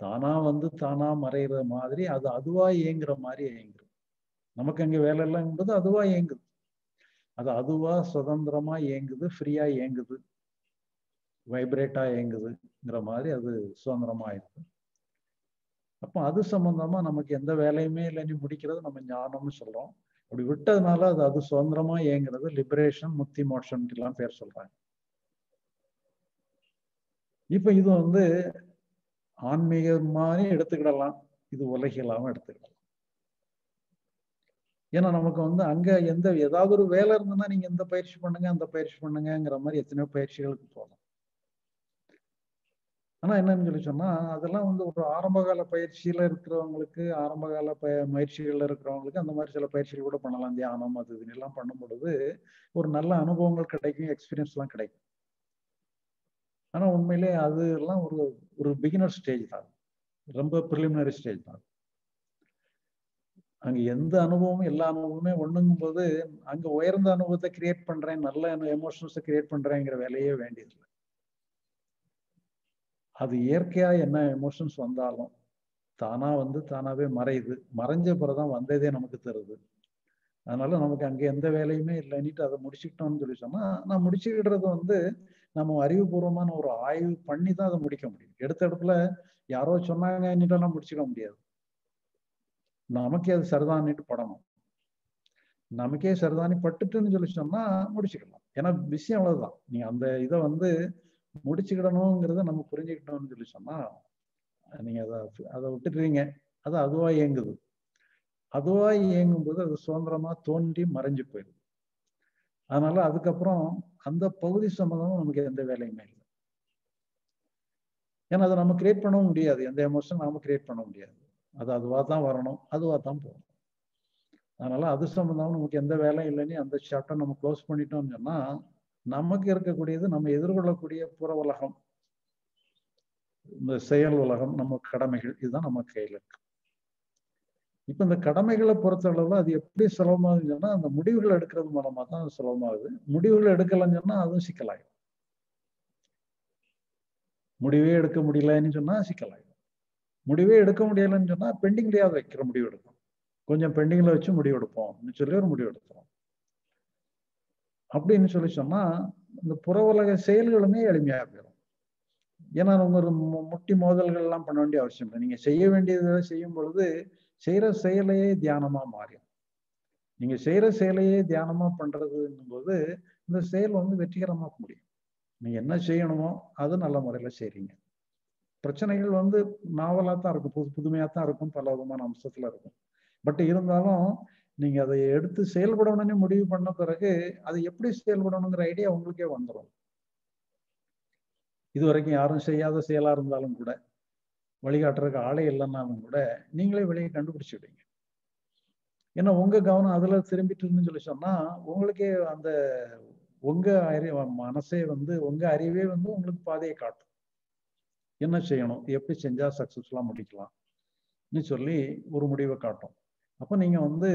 தானா வந்து தானா மறைகிற மாதிரி அது அதுவா இயங்குற மாதிரி இயங்குது. நமக்கு அங்க வேலை இல்லைங்கிறது அதுவா இயங்குது. அது அதுவா சுதந்திரமா இயங்குது ஃப்ரீயா இயங்குது. வைப்ரேட்டாக இயங்குதுங்கிற மாதிரி அது சுதந்திரமா இருக்கு. அப்போ அது சம்மந்தமாக நமக்கு எந்த வேலையுமே இல்லைன்னு முடிக்கிறது நம்ம ஞானம்னு சொல்கிறோம் அப்படி விட்டதுனால அது அது சுதந்திரமா இயங்குறது லிபரேஷன் முத்தி மோஷன்லாம் பேர் சொல்றாங்க. இப்ப இது வந்து ஆன்மீக மாதிரி எடுத்துக்கிடலாம். இது உலகிலாவும் எடுத்துக்கிடலாம். ஏன்னா நமக்கு வந்து அங்க எந்த ஏதாவது ஒரு வேலை இருந்ததுன்னா நீங்க எந்த பயிற்சி பண்ணுங்க அந்த பயிற்சி பண்ணுங்கிற மாதிரி எத்தனையோ பயிற்சிகளுக்கு போகலாம். ஆனா என்னன்னு சொல்லி சொன்னா அதெல்லாம் வந்து ஒரு ஆரம்பகால பயிற்சியில இருக்கிறவங்களுக்கு ஆரம்பகால ப முயற்சிகள்ல இருக்கிறவங்களுக்கு அந்த மாதிரி சில பயிற்சிகள் கூட பண்ணலாம். தியானம் அது இதுன்னு எல்லாம் பண்ணும் பொழுது ஒரு நல்ல அனுபவங்கள் கிடைக்கும் எக்ஸ்பீரியன்ஸ் எல்லாம் கிடைக்கும். ஆனா உண்மையிலே அது எல்லாம் ஒரு ஒரு பிகினர் ஸ்டேஜ் தான். ரொம்ப ப்ரிலிமினரி ஸ்டேஜ் தான். அங்க எந்த அனுபவமும் எல்லா அனுபவமுமே ஒண்ணுங்கும் போது அங்க உயர்ந்த அனுபவத்தை கிரியேட் பண்றேன் நல்ல எமோஷன்ஸை கிரியேட் பண்றேங்கிற வேலையே வேண்டியதில்லை. அது இயற்கையா என்ன எமோஷன்ஸ் வந்தாலும் தானா வந்து தானாவே மறையுது. மறைஞ்ச பிறகுதான் வந்ததே நமக்கு தருது. அதனால நமக்கு அங்கே எந்த வேலையுமே இல்லைன்னுட்டு அதை முடிச்சுக்கிட்டோம்னு சொல்லி சொன்னா நான் முடிச்சுக்கிடுறது வந்து நம்ம அறிவுபூர்வமான ஒரு ஆய்வு பண்ணி தான் அதை முடிக்க முடியும். எடுத்த இடத்துல யாரோ சொன்னாங்கன்னுட்டெல்லாம் முடிச்சுக்க முடியாது. நமக்கே அது சரிதானிட்டு படணும். நமக்கே சரிதானி பட்டுட்டுன்னு சொல்லி சொன்னா முடிச்சுக்கலாம். ஏன்னா விஷயம் அவ்வளவுதான். நீ அந்த இதை வந்து முடிச்சுக்கிடணுங்கிறத நம்ம புரிஞ்சுக்கிட்டோம்னு சொல்லி சொன்னா நீங்க அதை அதை விட்டுடுறீங்க. அது அதுவா இயங்குது. அதுவா இயங்கும் போது அது சுதந்திரமா தோன்றி மறைஞ்சு போயிடுது. அதனால அதுக்கப்புறம் அந்த பகுதி சம்மந்தமும் நமக்கு எந்த வேலையுமே இல்லை. ஏன்னா அதை நம்ம கிரியேட் பண்ணவும் முடியாது. எந்த எமோஷன் நாம கிரியேட் பண்ண முடியாது. அது அதுவா தான் வரணும். அதுவா தான் போகணும். அதனால அது சம்பந்தமா நமக்கு எந்த வேலையும் இல்லைன்னு அந்த சாப்டர் நம்ம க்ளோஸ் பண்ணிட்டோம்னு சொன்னா நமக்கு இருக்கக்கூடியது நம்ம எதிர்கொள்ளக்கூடிய புற உலகம். இந்த செயல் உலகம் நம்ம கடமைகள் இதுதான் நம்ம கையில இருக்கு. இப்ப இந்த கடமைகளை பொறுத்த அளவுல அது எப்படி சுலபமாகுதுன்னு சொன்னா அந்த முடிவுகள் எடுக்கிறது மூலமா தான் சுலபமாகுது. முடிவுகள் எடுக்கலன்னு சொன்னா அதுவும் சிக்கலாயிடும். முடிவே எடுக்க முடியலன்னு சொன்னா சிக்கலாயிடும். முடிவே எடுக்க முடியலன்னு சொன்னா பெண்டிங்லயாவது வைக்கிற முடிவு எடுக்கும் கொஞ்சம் பெண்டிங்ல வச்சு முடிவு எடுப்போம். சொல்லி ஒரு முடிவு எடுக்கிறோம் அப்படின்னு சொல்லி சொன்னா இந்த புற உலக செயல்களுமே எளிமையாக போயிடும் ஏன்னா நம்ம ஒரு முட்டி மோதல்கள் எல்லாம் பண்ண வேண்டிய அவசியம் இல்லை. நீங்க செய்ய வேண்டியதை செய்யும் பொழுது செய்யற செயலையே தியானமா மாறிடும் நீங்க செய்யற செயலையே தியானமா பண்றதுங்கும் போது இந்த செயல் வந்து வெற்றிகரமாக முடியும். நீங்க என்ன செய்யணுமோ அது நல்ல முறையில செய்றீங்க. பிரச்சனைகள் வந்து நாவலாக தான் இருக்கும். புது புதுமையாக தான் இருக்கும். பல விதமான அம்சத்துல இருக்கும். பட் இருந்தாலும் நீங்க அதை எடுத்து செயல்படணும்னு முடிவு பண்ண பிறகு அது எப்படி செயல்படணுங்கிற ஐடியா உங்களுக்கே வந்துடும் இது வரைக்கும் யாரும் செய்யாத செயலா இருந்தாலும் கூட வழிகாட்டுறதுக்கு ஆளே இல்லைன்னாலும் கூட நீங்களே வெளியே கண்டுபிடிச்சிடுவீங்க ஏன்னா உங்க கவனம் அதுல திரும்பிட்டுன்னு சொல்லி சொன்னா உங்களுக்கே அந்த உங்க அறி மனசே வந்து உங்க அறிவே வந்து உங்களுக்கு பாதையை காட்டும். என்ன செய்யணும்? எப்படி செஞ்சா சக்சஸ்ஃபுல்லா முடிக்கலாம்னு சொல்லி ஒரு முடிவை காட்டும். அப்போ நீங்க வந்து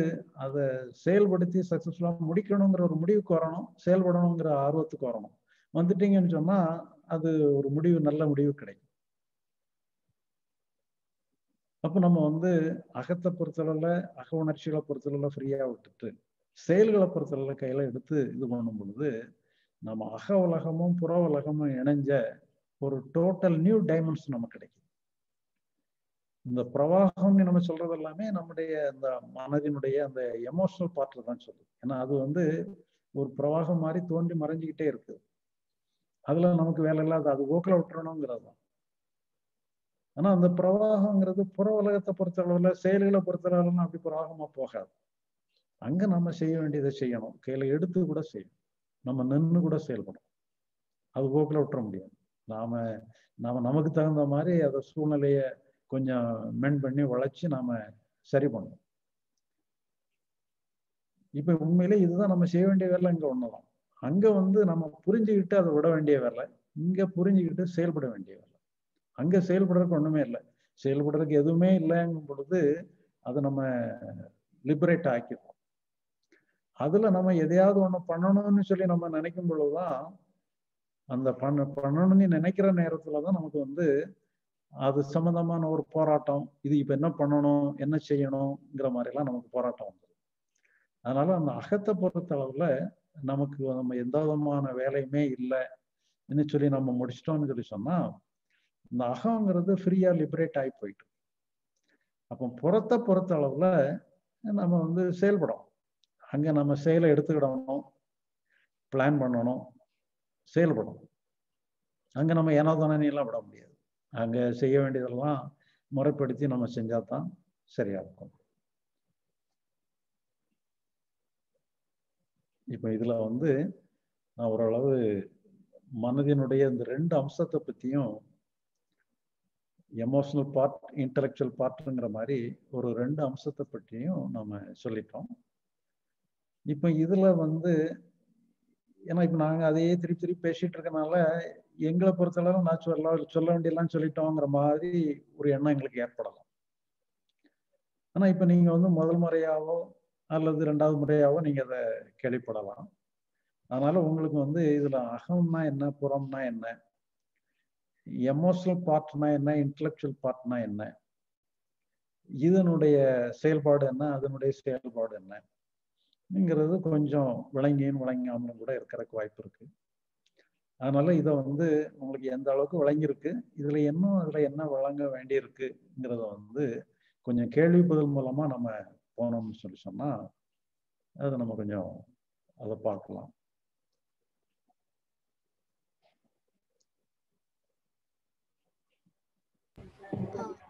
அதை செயல்படுத்தி சக்ஸஸ்ஃபுல்லாக முடிக்கணுங்கிற ஒரு முடிவுக்கு வரணும் செயல்படணுங்கிற ஆர்வத்துக்கு வரணும். வந்துட்டீங்கன்னு சொன்னா அது ஒரு முடிவு நல்ல முடிவு கிடைக்கும். அப்போ நம்ம வந்து அகத்தை பொறுத்தளவுல அக உணர்ச்சிகளை பொறுத்தளவில் ஃப்ரீயாக விட்டுட்டு செயல்களை பொறுத்தளவில் கையில் எடுத்து இது பண்ணும் பொழுது நம்ம அக உலகமும் புற உலகமும் இணைஞ்ச ஒரு டோட்டல் நியூ டைமென்ஷன் நமக்கு கிடைக்கும் இந்த பிரவாகம்னு நம்ம சொல்றது எல்லாமே நம்முடைய அந்த மனதினுடைய அந்த எமோஷனல் பார்ட்ல தான் சொல்லுது. ஏன்னா அது வந்து ஒரு பிரவாகம் மாதிரி தோன்றி மறைஞ்சிக்கிட்டே இருக்கு. அதுல நமக்கு வேலை இல்லாத அது ஓக்கில் விட்டுறணுங்கிறது தான். ஆனா அந்த பிரவாகங்கிறது புற உலகத்தை பொறுத்த அளவுல செயல்களை பொறுத்த அளவுலாம் அப்படி பிரவாகமா போகாது. அங்க நம்ம செய்ய வேண்டியதை செய்யணும். கையில எடுத்து கூட செய்யணும். நம்ம நின்று கூட செயல்படும் அது போக்கில் விட்டுற முடியாது. நாம நாம நமக்கு தகுந்த மாதிரி அதை சூழ்நிலையை கொஞ்சம் மென் பண்ணி உழைச்சி நாம சரி பண்ணணும். இப்ப உண்மையிலே இதுதான் நம்ம செய்ய வேண்டிய வேலை இங்க ஒண்ணுதான். அங்க வந்து நம்ம புரிஞ்சுக்கிட்டு அதை விட வேண்டிய வேலை இங்க புரிஞ்சுக்கிட்டு செயல்பட வேண்டிய வேலை. அங்க செயல்படுறதுக்கு ஒண்ணுமே இல்லை. செயல்படுறதுக்கு எதுவுமே இல்லைங்கும் பொழுது அதை நம்ம லிபரேட் ஆக்கிடுவோம் அதுல நம்ம எதையாவது ஒண்ணு பண்ணணும்னு சொல்லி நம்ம நினைக்கும் பொழுதுதான் அந்த பண்ண பண்ணணும்னு நினைக்கிற நேரத்துலதான் நமக்கு வந்து அது சம்பந்தமான ஒரு போராட்டம். இது இப்ப என்ன பண்ணணும்? என்ன செய்யணுங்கிற மாதிரி எல்லாம் நமக்கு போராட்டம் வந்தது. அதனால அந்த அகத்தை பொறுத்த அளவுல நமக்கு நம்ம எந்த விதமான வேலையுமே இல்லை என்ன சொல்லி நம்ம முடிச்சிட்டோம்னு சொல்லி சொன்னா இந்த அகங்கிறது ஃப்ரீயா லிபரேட் ஆகி போயிட்டு. அப்போ புறத்தை பொறுத்த அளவுல நம்ம வந்து செயல்படும் அங்க நம்ம செயலை எடுத்துக்கிடணும். பிளான் பண்ணணும். செயல்படணும். அங்க நம்ம ஏனோதானெல்லாம் விட முடியாது. அங்கே செய்ய வேண்டியதெல்லாம் முறைப்படுத்தி நம்ம செஞ்சால் தான் சரியாக இருக்கும். இப்போ இதில் வந்து நான் ஓரளவு மனதினுடைய இந்த ரெண்டு அம்சத்தை பற்றியும் எமோஷனல் பார்ட் இன்டலெக்சுவல் பார்ட்டுங்கிற மாதிரி ஒரு ரெண்டு அம்சத்தை பற்றியும் நம்ம சொல்லிட்டோம். இப்போ இதில் வந்து ஏன்னா இப்போ நாங்கள் அதையே திருப்பி திருப்பி பேசிகிட்டு இருக்கனால எங்களை பொறுத்தளவு நான் சொல்ல சொல்ல வேண்டியெல்லாம் சொல்லிட்டோங்கிற மாதிரி ஒரு எண்ணம் எங்களுக்கு ஏற்படலாம். ஆனா இப்போ நீங்க வந்து முதல் முறையாவோ அல்லது ரெண்டாவது முறையாவோ நீங்க அதை கேள்விப்படலாம். அதனால உங்களுக்கு வந்து இதுல அகம்னா என்ன புறம்னா என்ன எமோஷனல் பார்ட்னா என்ன இன்டலெக்சுவல் பார்ட்னா என்ன இதனுடைய செயல்பாடு என்ன அதனுடைய செயல்பாடு என்னங்கிறது கொஞ்சம் விளங்கியும் விளங்காமலும் கூட இருக்கிறதுக்கு வாய்ப்பு இருக்கு. அதனால இதை வந்து உங்களுக்கு எந்த அளவுக்கு விளங்கியிருக்கு இதுல இன்னும் அதுல என்ன வழங்க வேண்டியிருக்குங்கிறத வந்து கொஞ்சம் கேள்வி பதில் மூலமா நம்ம போனோம்னு சொல்லி சொன்னா அதை நம்ம கொஞ்சம் அதை பார்க்கலாம்.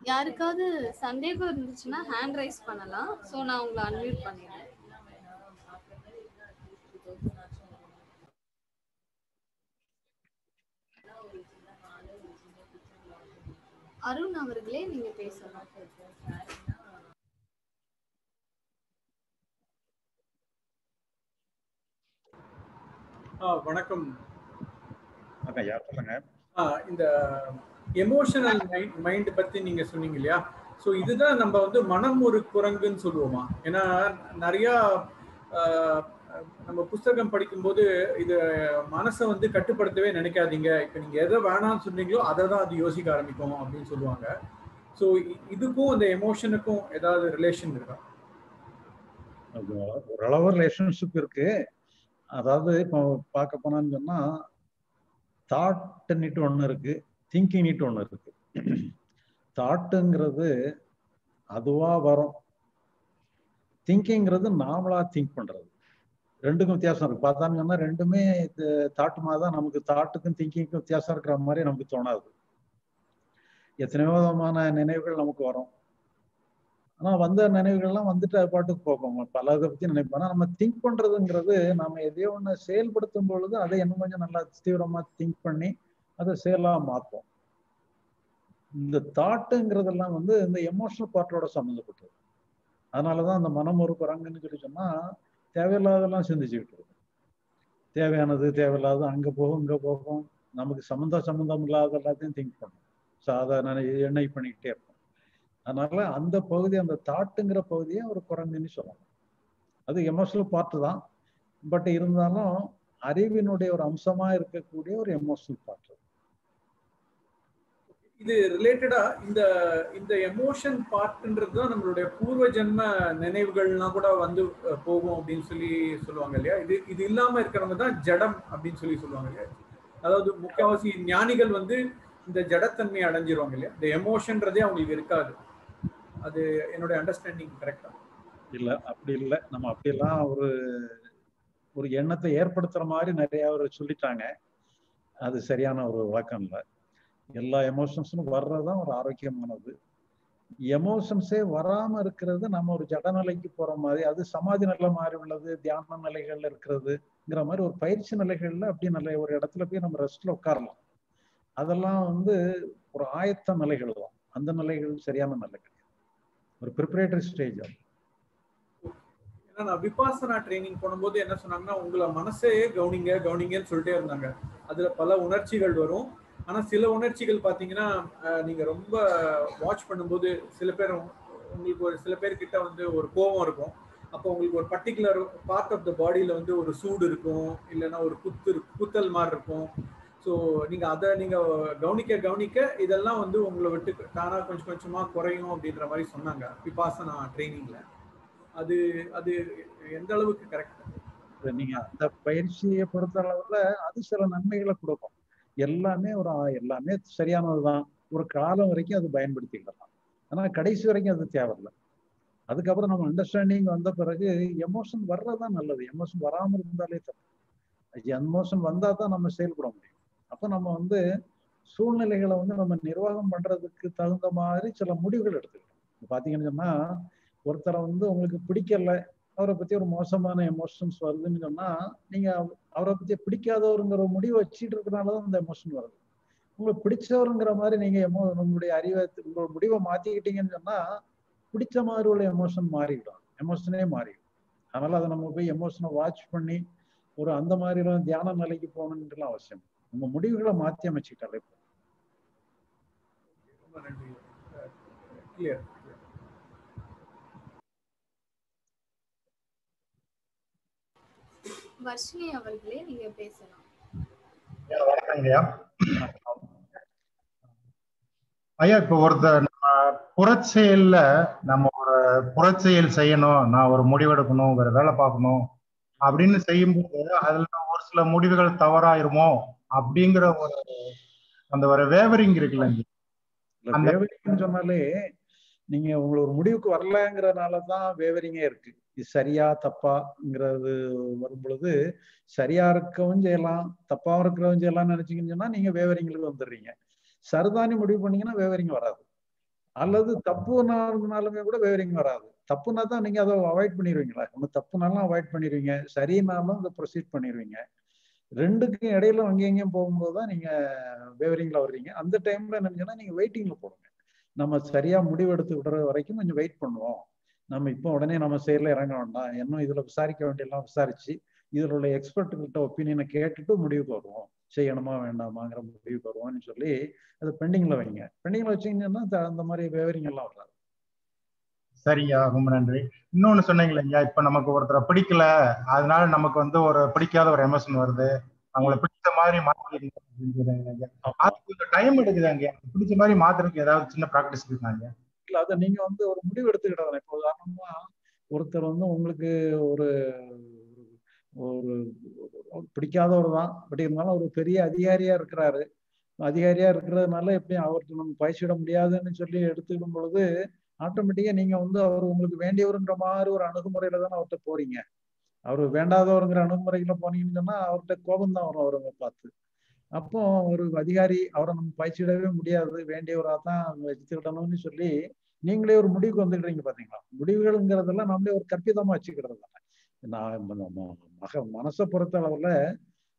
யாருக்காவது சந்தேகம் இருந்துச்சுன்னா ஹேண்ட் ரைஸ் பண்ணலாம். ஸோ நான் உங்களை அன்மியூட் பண்ணிடுறேன். அருண் அவர்களே நீங்க பேசலாம்.
வணக்கம்.
சொல்லுங்க?
இந்த எமோஷனல் மைண்ட் பத்தி நீங்க சொன்னீங்க இல்லையா? ஸோ இதுதான் நம்ம வந்து மனம் ஒரு குரங்குன்னு சொல்லுவோமா? ஏன்னா நிறைய நம்ம புஸ்தகம் படிக்கும்போது இது மனசை வந்து கட்டுப்படுத்தவே நினைக்காதீங்க. இப்போ நீங்கள் எதை வேணாம்னு சொன்னீங்களோ அதை தான் அது யோசிக்க ஆரம்பிக்கும் அப்படின்னு சொல்லுவாங்க. ஸோ இதுக்கும் அந்த எமோஷனுக்கும் ஏதாவது ரிலேஷன் இருக்கா?
ஓரளவு ரிலேஷன்ஷிப் இருக்கு. அதாவது இப்போ பார்க்க போனான்னு சொன்னா தாட்டுன்னுட்டு ஒன்று இருக்கு திங்கிங்னுட்டு ஒன்று இருக்கு. தாட்டுங்கிறது அதுவா வரும். திங்கிங்கிறது நாமளா திங்க் பண்றது. ரெண்டுக்கும் வித்தியாசம் இருக்கு. பார்த்தான்னு சொன்னா ரெண்டுமே தாட்டுமா தான் நமக்கு தாட்டுக்கும் திங்கிங்க்கும் வித்தியாசம் இருக்கிற மாதிரி நமக்கு தோணாது. எத்தனையோ விதமான நினைவுகள் நமக்கு வரும். ஆனா வந்த நினைவுகள்லாம் வந்துட்டு அது பாட்டுக்கு போகும். பல இதை பத்தி நினைப்போம். நம்ம திங்க் பண்றதுங்கிறது நம்ம எதையோ ஒண்ணு செயல்படுத்தும் பொழுது அதை இன்னும் கொஞ்சம் நல்லா தீவிரமா திங்க் பண்ணி அதை செயலா மாற்போம் இந்த தாட்டுங்கிறதெல்லாம் வந்து இந்த எமோஷனல் பார்ட்டோட சம்மந்தப்பட்டது. அதனாலதான் அந்த மனம் ஒரு குரங்குன்னு சொல்லி சொன்னா தேவையில்லாதெல்லாம் சிந்திச்சுக்கிட்டு இருக்கோம். தேவையானது தேவையில்லாதது அங்கே போகும் இங்கே போகும். நமக்கு சம்மந்தம் சம்மந்தம் இல்லாத எல்லாத்தையும் திங்க் பண்ணும் சாதாரண எண்ணெய் பண்ணிக்கிட்டே இருக்கும் அதனால அந்த பகுதி அந்த தாட்டுங்கிற பகுதியை ஒரு குரங்குன்னு சொல்லலாம். அது எமோஷனல் பார்ட்டு தான். பட் இருந்தாலும் அறிவினுடைய ஒரு அம்சமாக இருக்கக்கூடிய ஒரு எமோஷனல் பார்ட்
இது ரிலேட்டடா இந்த இந்த எமோஷன் பார்ட்ன்றது தான் நம்மளுடைய பூர்வ ஜென்ம நினைவுகள்லாம் கூட வந்து போகும் அப்படின்னு சொல்லி சொல்லுவாங்க இல்லையா? இது இது இல்லாம இருக்கிறவங்க தான் ஜடம் அப்படின்னு சொல்லி சொல்லுவாங்க இல்லையா? அதாவது முக்கால்வாசி ஞானிகள் வந்து இந்த ஜடத்தன்மையை அடைஞ்சிருவாங்க இல்லையா? இந்த எமோஷன்றதே அவங்களுக்கு இருக்காது. அது என்னுடைய அண்டர்ஸ்டாண்டிங் கரெக்டா
இல்ல அப்படி இல்லை. நம்ம அப்படியெல்லாம் ஒரு ஒரு எண்ணத்தை ஏற்படுத்துற மாதிரி நிறைய அவர் சொல்லிட்டாங்க. அது சரியான ஒரு வழக்கம் இல்லை. எல்லா எமோஷன்ஸும் வர்றதுதான் ஒரு ஆரோக்கியமானது. எமோஷன்ஸே வராம இருக்கிறது நம்ம ஒரு ஜடநிலைக்கு போற மாதிரி அது சமாதி நிலை மாதிரி உள்ளது தியான நிலைகள்ல இருக்கிறதுங்கிற மாதிரி ஒரு பயிற்சி நிலைகள்ல அப்படி நல்ல ஒரு இடத்துல போய் நம்ம ரெஸ்ட்ல உட்காரலாம். அதெல்லாம் வந்து ஒரு ஆயத்த நிலைகள் தான். அந்த நிலைகள் சரியான கிடையாது. ஒரு ப்ரிப்பரேட்டரி ஸ்டேஜ் அது.
நான் விபாசனா ட்ரைனிங் போடும்போது என்ன சொன்னாங்கன்னா உங்களை மனசே கவனிங்க கவனிங்கன்னு சொல்லிட்டே இருந்தாங்க. அதுல பல உணர்ச்சிகள் வரும். ஆனா சில உணர்ச்சிகள் பாத்தீங்கன்னா நீங்க ரொம்ப வாட்ச் பண்ணும்போது சில பேர் உங்களுக்கு ஒரு சில பேர்கிட்ட வந்து ஒரு கோபம் இருக்கும். அப்போ உங்களுக்கு ஒரு பர்டிகுலர் பார்ட் ஆஃப் த பாடியில வந்து ஒரு சூடு இருக்கும். இல்லைன்னா ஒரு குத்து குத்தல் மாதிரி இருக்கும். ஸோ நீங்க அதை நீங்க கவனிக்க கவனிக்க இதெல்லாம் வந்து உங்களை விட்டு தானா கொஞ்சம் கொஞ்சமா குறையும் அப்படின்ற மாதிரி சொன்னாங்க. விபாசனா ட்ரைனிங்ல அது அது எந்த அளவுக்கு கரெக்ட்
நீங்கள் நீங்க அந்த பயிற்சியை பொறுத்த அளவுல அது சில நன்மைகளை கொடுக்கும். எல்லாமே ஒரு எல்லாமே எல்லாமே சரியானதுதான். ஒரு காலம் வரைக்கும் அது பயன்படுத்திக்கலாம். ஆனால் கடைசி வரைக்கும் அது தேவையில்லை. அதுக்கப்புறம் நம்ம அண்டர்ஸ்டாண்டிங் வந்த பிறகு எமோஷன் வர்றதுதான் நல்லது. எமோஷன் வராமல் இருந்தாலே தப்பு. எமோஷன் வந்தால் தான் நம்ம செயல்பட முடியும். அப்போ நம்ம வந்து சூழ்நிலைகளை வந்து நம்ம நிர்வாகம் பண்ணுறதுக்கு தகுந்த மாதிரி சில முடிவுகள் எடுத்துக்கணும். இப்போ பார்த்தீங்கன்னு சொன்னால் ஒருத்தரை வந்து உங்களுக்கு பிடிக்கல அவரை பத்தி ஒரு மோசமான எமோஷன்ஸ் வருதுன்னு சொன்னா நீங்க அவரை பத்தி பிடிக்காதவருங்கிற ஒரு வச்சுட்டு இருக்கிறனாலதான் அந்த எமோஷன் வருது. உங்களுக்கு பிடிச்சவருங்கிற மாதிரி நீங்க எமோ உங்களுடைய அறிவை உங்களோட முடிவை மாத்திக்கிட்டீங்கன்னு சொன்னா பிடிச்ச மாதிரி உள்ள எமோஷன் மாறிடும். எமோஷனே மாறிடும். அதனால அதை நம்ம போய் எமோஷனை வாட்ச் பண்ணி ஒரு அந்த மாதிரி தியான நிலைக்கு போகணுன்றலாம் அவசியம் உங்க முடிவுகளை மாத்தி அமைச்சுக்கிட்டாலே போதும்.
நன்றி. கிளியர்
வர்ஷினி அவர்களே நீங்க பேசலாம்.
ஐயா, வணக்கங்க ஐயா. ஐயா இப்போ ஒருத்தர் நம்ம புறச்செயல்ல நம்ம ஒரு புறச்செயல் செய்யணும் நான் ஒரு முடிவெடுக்கணும் வேற வேலை பார்க்கணும் அப்படின்னு செய்யும்போது அதுல ஒரு சில முடிவுகள் தவறாயிருமோ அப்படிங்கிற ஒரு அந்த ஒரு வேவரிங் இருக்குல்லங்க
இல்ல
அந்த-
வேவரிங்னு சொன்னாலே நீங்க உங்களை ஒரு முடிவுக்கு வரலங்கிறதுனால தான் வேவரிங்கே இருக்கு. இது சரியா தப்பாங்கிறது வரும் பொழுது சரியா இருக்கவும் செய்யலாம் தப்பாவும் இருக்கிறவன் செய்யலாம்னு நினைச்சீங்கன்னு சொன்னா நீங்க வேவரிங்களுக்கு வந்துடுறீங்க. சருதானி முடிவு பண்ணீங்கன்னா வேவரிங் வராது. அல்லது தப்புனாலுமே கூட வேவரிங் வராது. தப்புனா தான் நீங்க அதை அவாய்ட் பண்ணிடுவீங்களா. ஒன்று தப்புனாலும் அவாய்ட் பண்ணிடுவீங்க. சரினாலும் அதை ப்ரொசீட் பண்ணிடுவீங்க. ரெண்டுக்கும் இடையில அங்கே எங்கேயும் போகும்போது தான் நீங்க வேவரிங்ல வர்றீங்க. அந்த டைம்ல நினைச்சோன்னா நீங்க வெயிட்டிங்ல போடுங்க. நம்ம சரியா முடிவெடுத்து விடுற வரைக்கும் கொஞ்சம் வெயிட் பண்ணுவோம். நம்ம இப்போ உடனே நம்ம செயல்ல இறங்க வேண்டாம். இன்னும் இதுல விசாரிக்க வேண்டியெல்லாம் விசாரிச்சு இதுல உள்ள எக்ஸ்பர்ட் கிட்ட ஒப்பீனியனை கேட்டுட்டு முடிவுக்கு வருவோம் செய்யணுமா வேண்டாமாங்கிற முடிவுக்கு வருவோம்னு சொல்லி அதை பெண்டிங்ல வைங்க. பெண்டிங்ல வச்சீங்கன்னா அந்த மாதிரி வேவரிங் எல்லாம் வராது.
சரியா ரொம்ப நன்றி. இன்னொன்னு சொன்னீங்க இல்லையா இப்ப நமக்கு ஒருத்தரை பிடிக்கல அதனால நமக்கு வந்து ஒரு பிடிக்காத ஒரு எமோஷன் வருது. அவங்கள பிடிச்ச மாதிரி? அது கொஞ்சம் டைம் எடுக்குதாங்க. பிடிச்ச மாதிரி மாத்துறதுக்கு ஏதாவது சின்ன ப்ராக்டிஸ் இருக்காங்க
இருக்குல்ல அதை நீங்க வந்து ஒரு முடிவு எடுத்துக்கிட்டதான் இப்போ உதாரணமா ஒருத்தர் வந்து உங்களுக்கு ஒரு ஒரு பிடிக்காதவர் தான் பட் இருந்தாலும் ஒரு பெரிய அதிகாரியா இருக்கிறாரு. அதிகாரியா இருக்கிறதுனால எப்படியும் அவருக்கு நம்ம பயிற்சியிட முடியாதுன்னு சொல்லி எடுத்துக்கிடும் பொழுது ஆட்டோமேட்டிக்கா நீங்க வந்து அவர் உங்களுக்கு வேண்டியவருங்கிற மாதிரி ஒரு அணுகுமுறையில தானே அவர்கிட்ட போறீங்க. அவர் வேண்டாதவருங்கிற அணுகுமுறையில போனீங்கன்னு சொன்னா அவர்கிட்ட கோபம் தான் வரும் அவரை பார்த்து. அப்போ ஒரு அதிகாரி அவரை நம்ம பயிற்சியிடவே முடியாது. வேண்டியவராக தான் வச்சுக்கிடணும்னு சொல்லி நீங்களே ஒரு முடிவுக்கு வந்துடுறீங்க பாத்தீங்களா? முடிவுகள்ங்கிறதெல்லாம் நம்மளே ஒரு கற்பிதமா வச்சுக்கிறது தானே நான் மக மனசை பொறுத்த அளவுல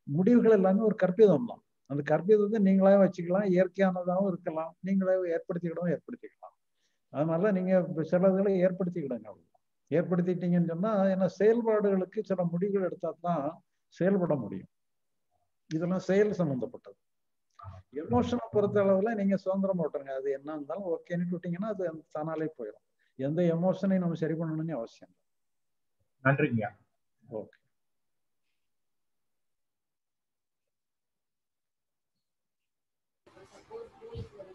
முடிவுகள் எல்லாமே ஒரு கற்பிதம் தான். அந்த கற்பிதத்தை நீங்களே வச்சுக்கலாம். இயற்கையானதாகவும் இருக்கலாம். நீங்களே ஏற்படுத்திக்கிடவும் ஏற்படுத்திக்கலாம். அதனால நீங்க சிலதுகளை ஏற்படுத்திக்கிடுங்க ஏற்படுத்திட்டீங்கன்னு சொன்னா ஏன்னா செயல்பாடுகளுக்கு சில முடிவுகள் எடுத்தா தான் செயல்பட முடியும். இதெல்லாம் செயல் சம்பந்தப்பட்டது. எமோஷனை பொறுத்த அளவுல நீங்க சுதந்திரம் விட்டுருங்க அது என்ன இருந்தாலும் ஓகேன்னு விட்டீங்கன்னா அது தானாலே போயிடும் எந்த எமோஷனையும் நம்ம சரி பண்ணணும்னு அவசியம்
நன்றிங்க.
ஓகே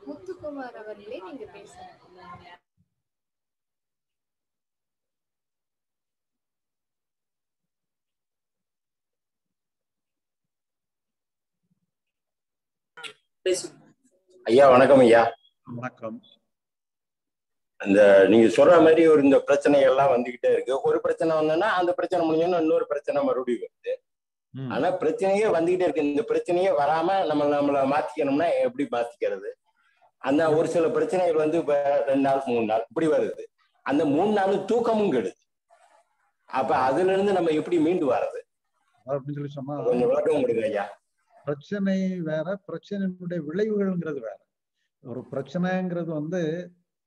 முத்துக்குமார் அவர்களே நீங்க
ஐயா வணக்கம் ஐயா.
வணக்கம்.
அந்த நீங்க சொல்ற மாதிரி ஒரு இந்த பிரச்சனைகள் எல்லாம் வந்துகிட்டே இருக்கு. ஒரு பிரச்சனை வந்தோன்னா அந்த பிரச்சனை முடிஞ்சோன்னா இன்னொரு பிரச்சனை மறுபடியும் வருது. ஆனா பிரச்சனையே வந்துகிட்டே இருக்கு. இந்த பிரச்சனையே வராம நம்ம நம்மள மாத்திக்கணும்னா எப்படி மாத்திக்கிறது? அந்த ஒரு சில பிரச்சனைகள் வந்து இப்ப ரெண்டு நாள் மூணு நாள் இப்படி வருது. அந்த மூணு நாள் தூக்கமும் கெடுது. அப்ப அதுல இருந்து நம்ம எப்படி மீண்டு வர்றது?
அப்படின்னு சொல்லி சொன்னா
கொஞ்சம் விளக்கம் கொடுங்க ஐயா.
பிரச்சனை வேற பிரச்சனையினுடைய விளைவுகள்ங்கிறது வேற. ஒரு பிரச்சனைங்கிறது வந்து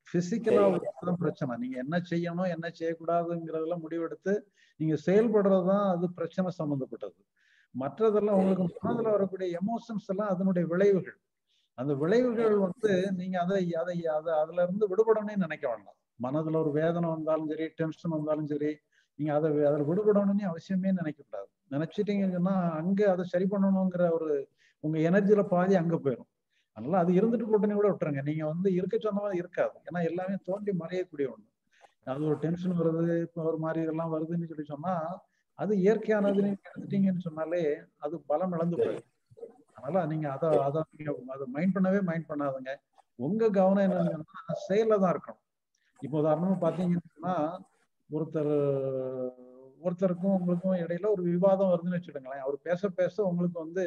பிசிக்கலா தான் பிரச்சனை. நீங்க என்ன செய்யணும் என்ன செய்யக்கூடாதுங்கிறதுல முடிவெடுத்து நீங்க செயல்படுறதுதான் அது பிரச்சனை சம்பந்தப்பட்டது. மற்றதெல்லாம் உங்களுக்கு மனதுல வரக்கூடிய எமோஷன்ஸ் எல்லாம் அதனுடைய விளைவுகள். அந்த விளைவுகள் வந்து நீங்க அதை அதை அதை அதுல இருந்து விடுபடணும்னு நினைக்க வேண்டாம். மனதுல ஒரு வேதனை வந்தாலும் சரி டென்ஷன் வந்தாலும் சரி நீங்க அதை அதில் விடுபடணும்னு அவசியமே நினைக்க கூடாது நினைச்சிட்டீங்கன்னு சொன்னா அங்க அதை சரி பண்ணணுங்கிற ஒரு உங்க எனர்ஜில பாதி அங்க போயிடும் அதனால அது இருந்துட்டு உடனே கூட விட்டுருங்க. நீங்க வந்து இருக்க சொன்ன மாதிரி இருக்காது. ஏன்னா எல்லாமே தோண்டி மறையக்கூடிய ஒண்ணு. அது ஒரு டென்ஷன் வருது இப்போ ஒரு மாதிரி இதெல்லாம் வருதுன்னு சொல்லி சொன்னா அது இயற்கையானதுன்னு எடுத்துட்டீங்கன்னு சொன்னாலே அது பலம் இழந்து போயிடும் அதனால நீங்க அதை அதை நீங்க அதை மைண்ட் பண்ணவே மைண்ட் பண்ணாதுங்க. உங்க கவனம் என்னன்னா செயல்ல தான் இருக்கணும். இப்போ உதாரணமா பாத்தீங்கன்னா ஒருத்தர் ஒருத்தருக்கும் உங்களுக்கும் இடையில ஒரு விவாதம் வருதுன்னு வச்சுக்கோங்களேன். அவர் பேச பேச உங்களுக்கு வந்து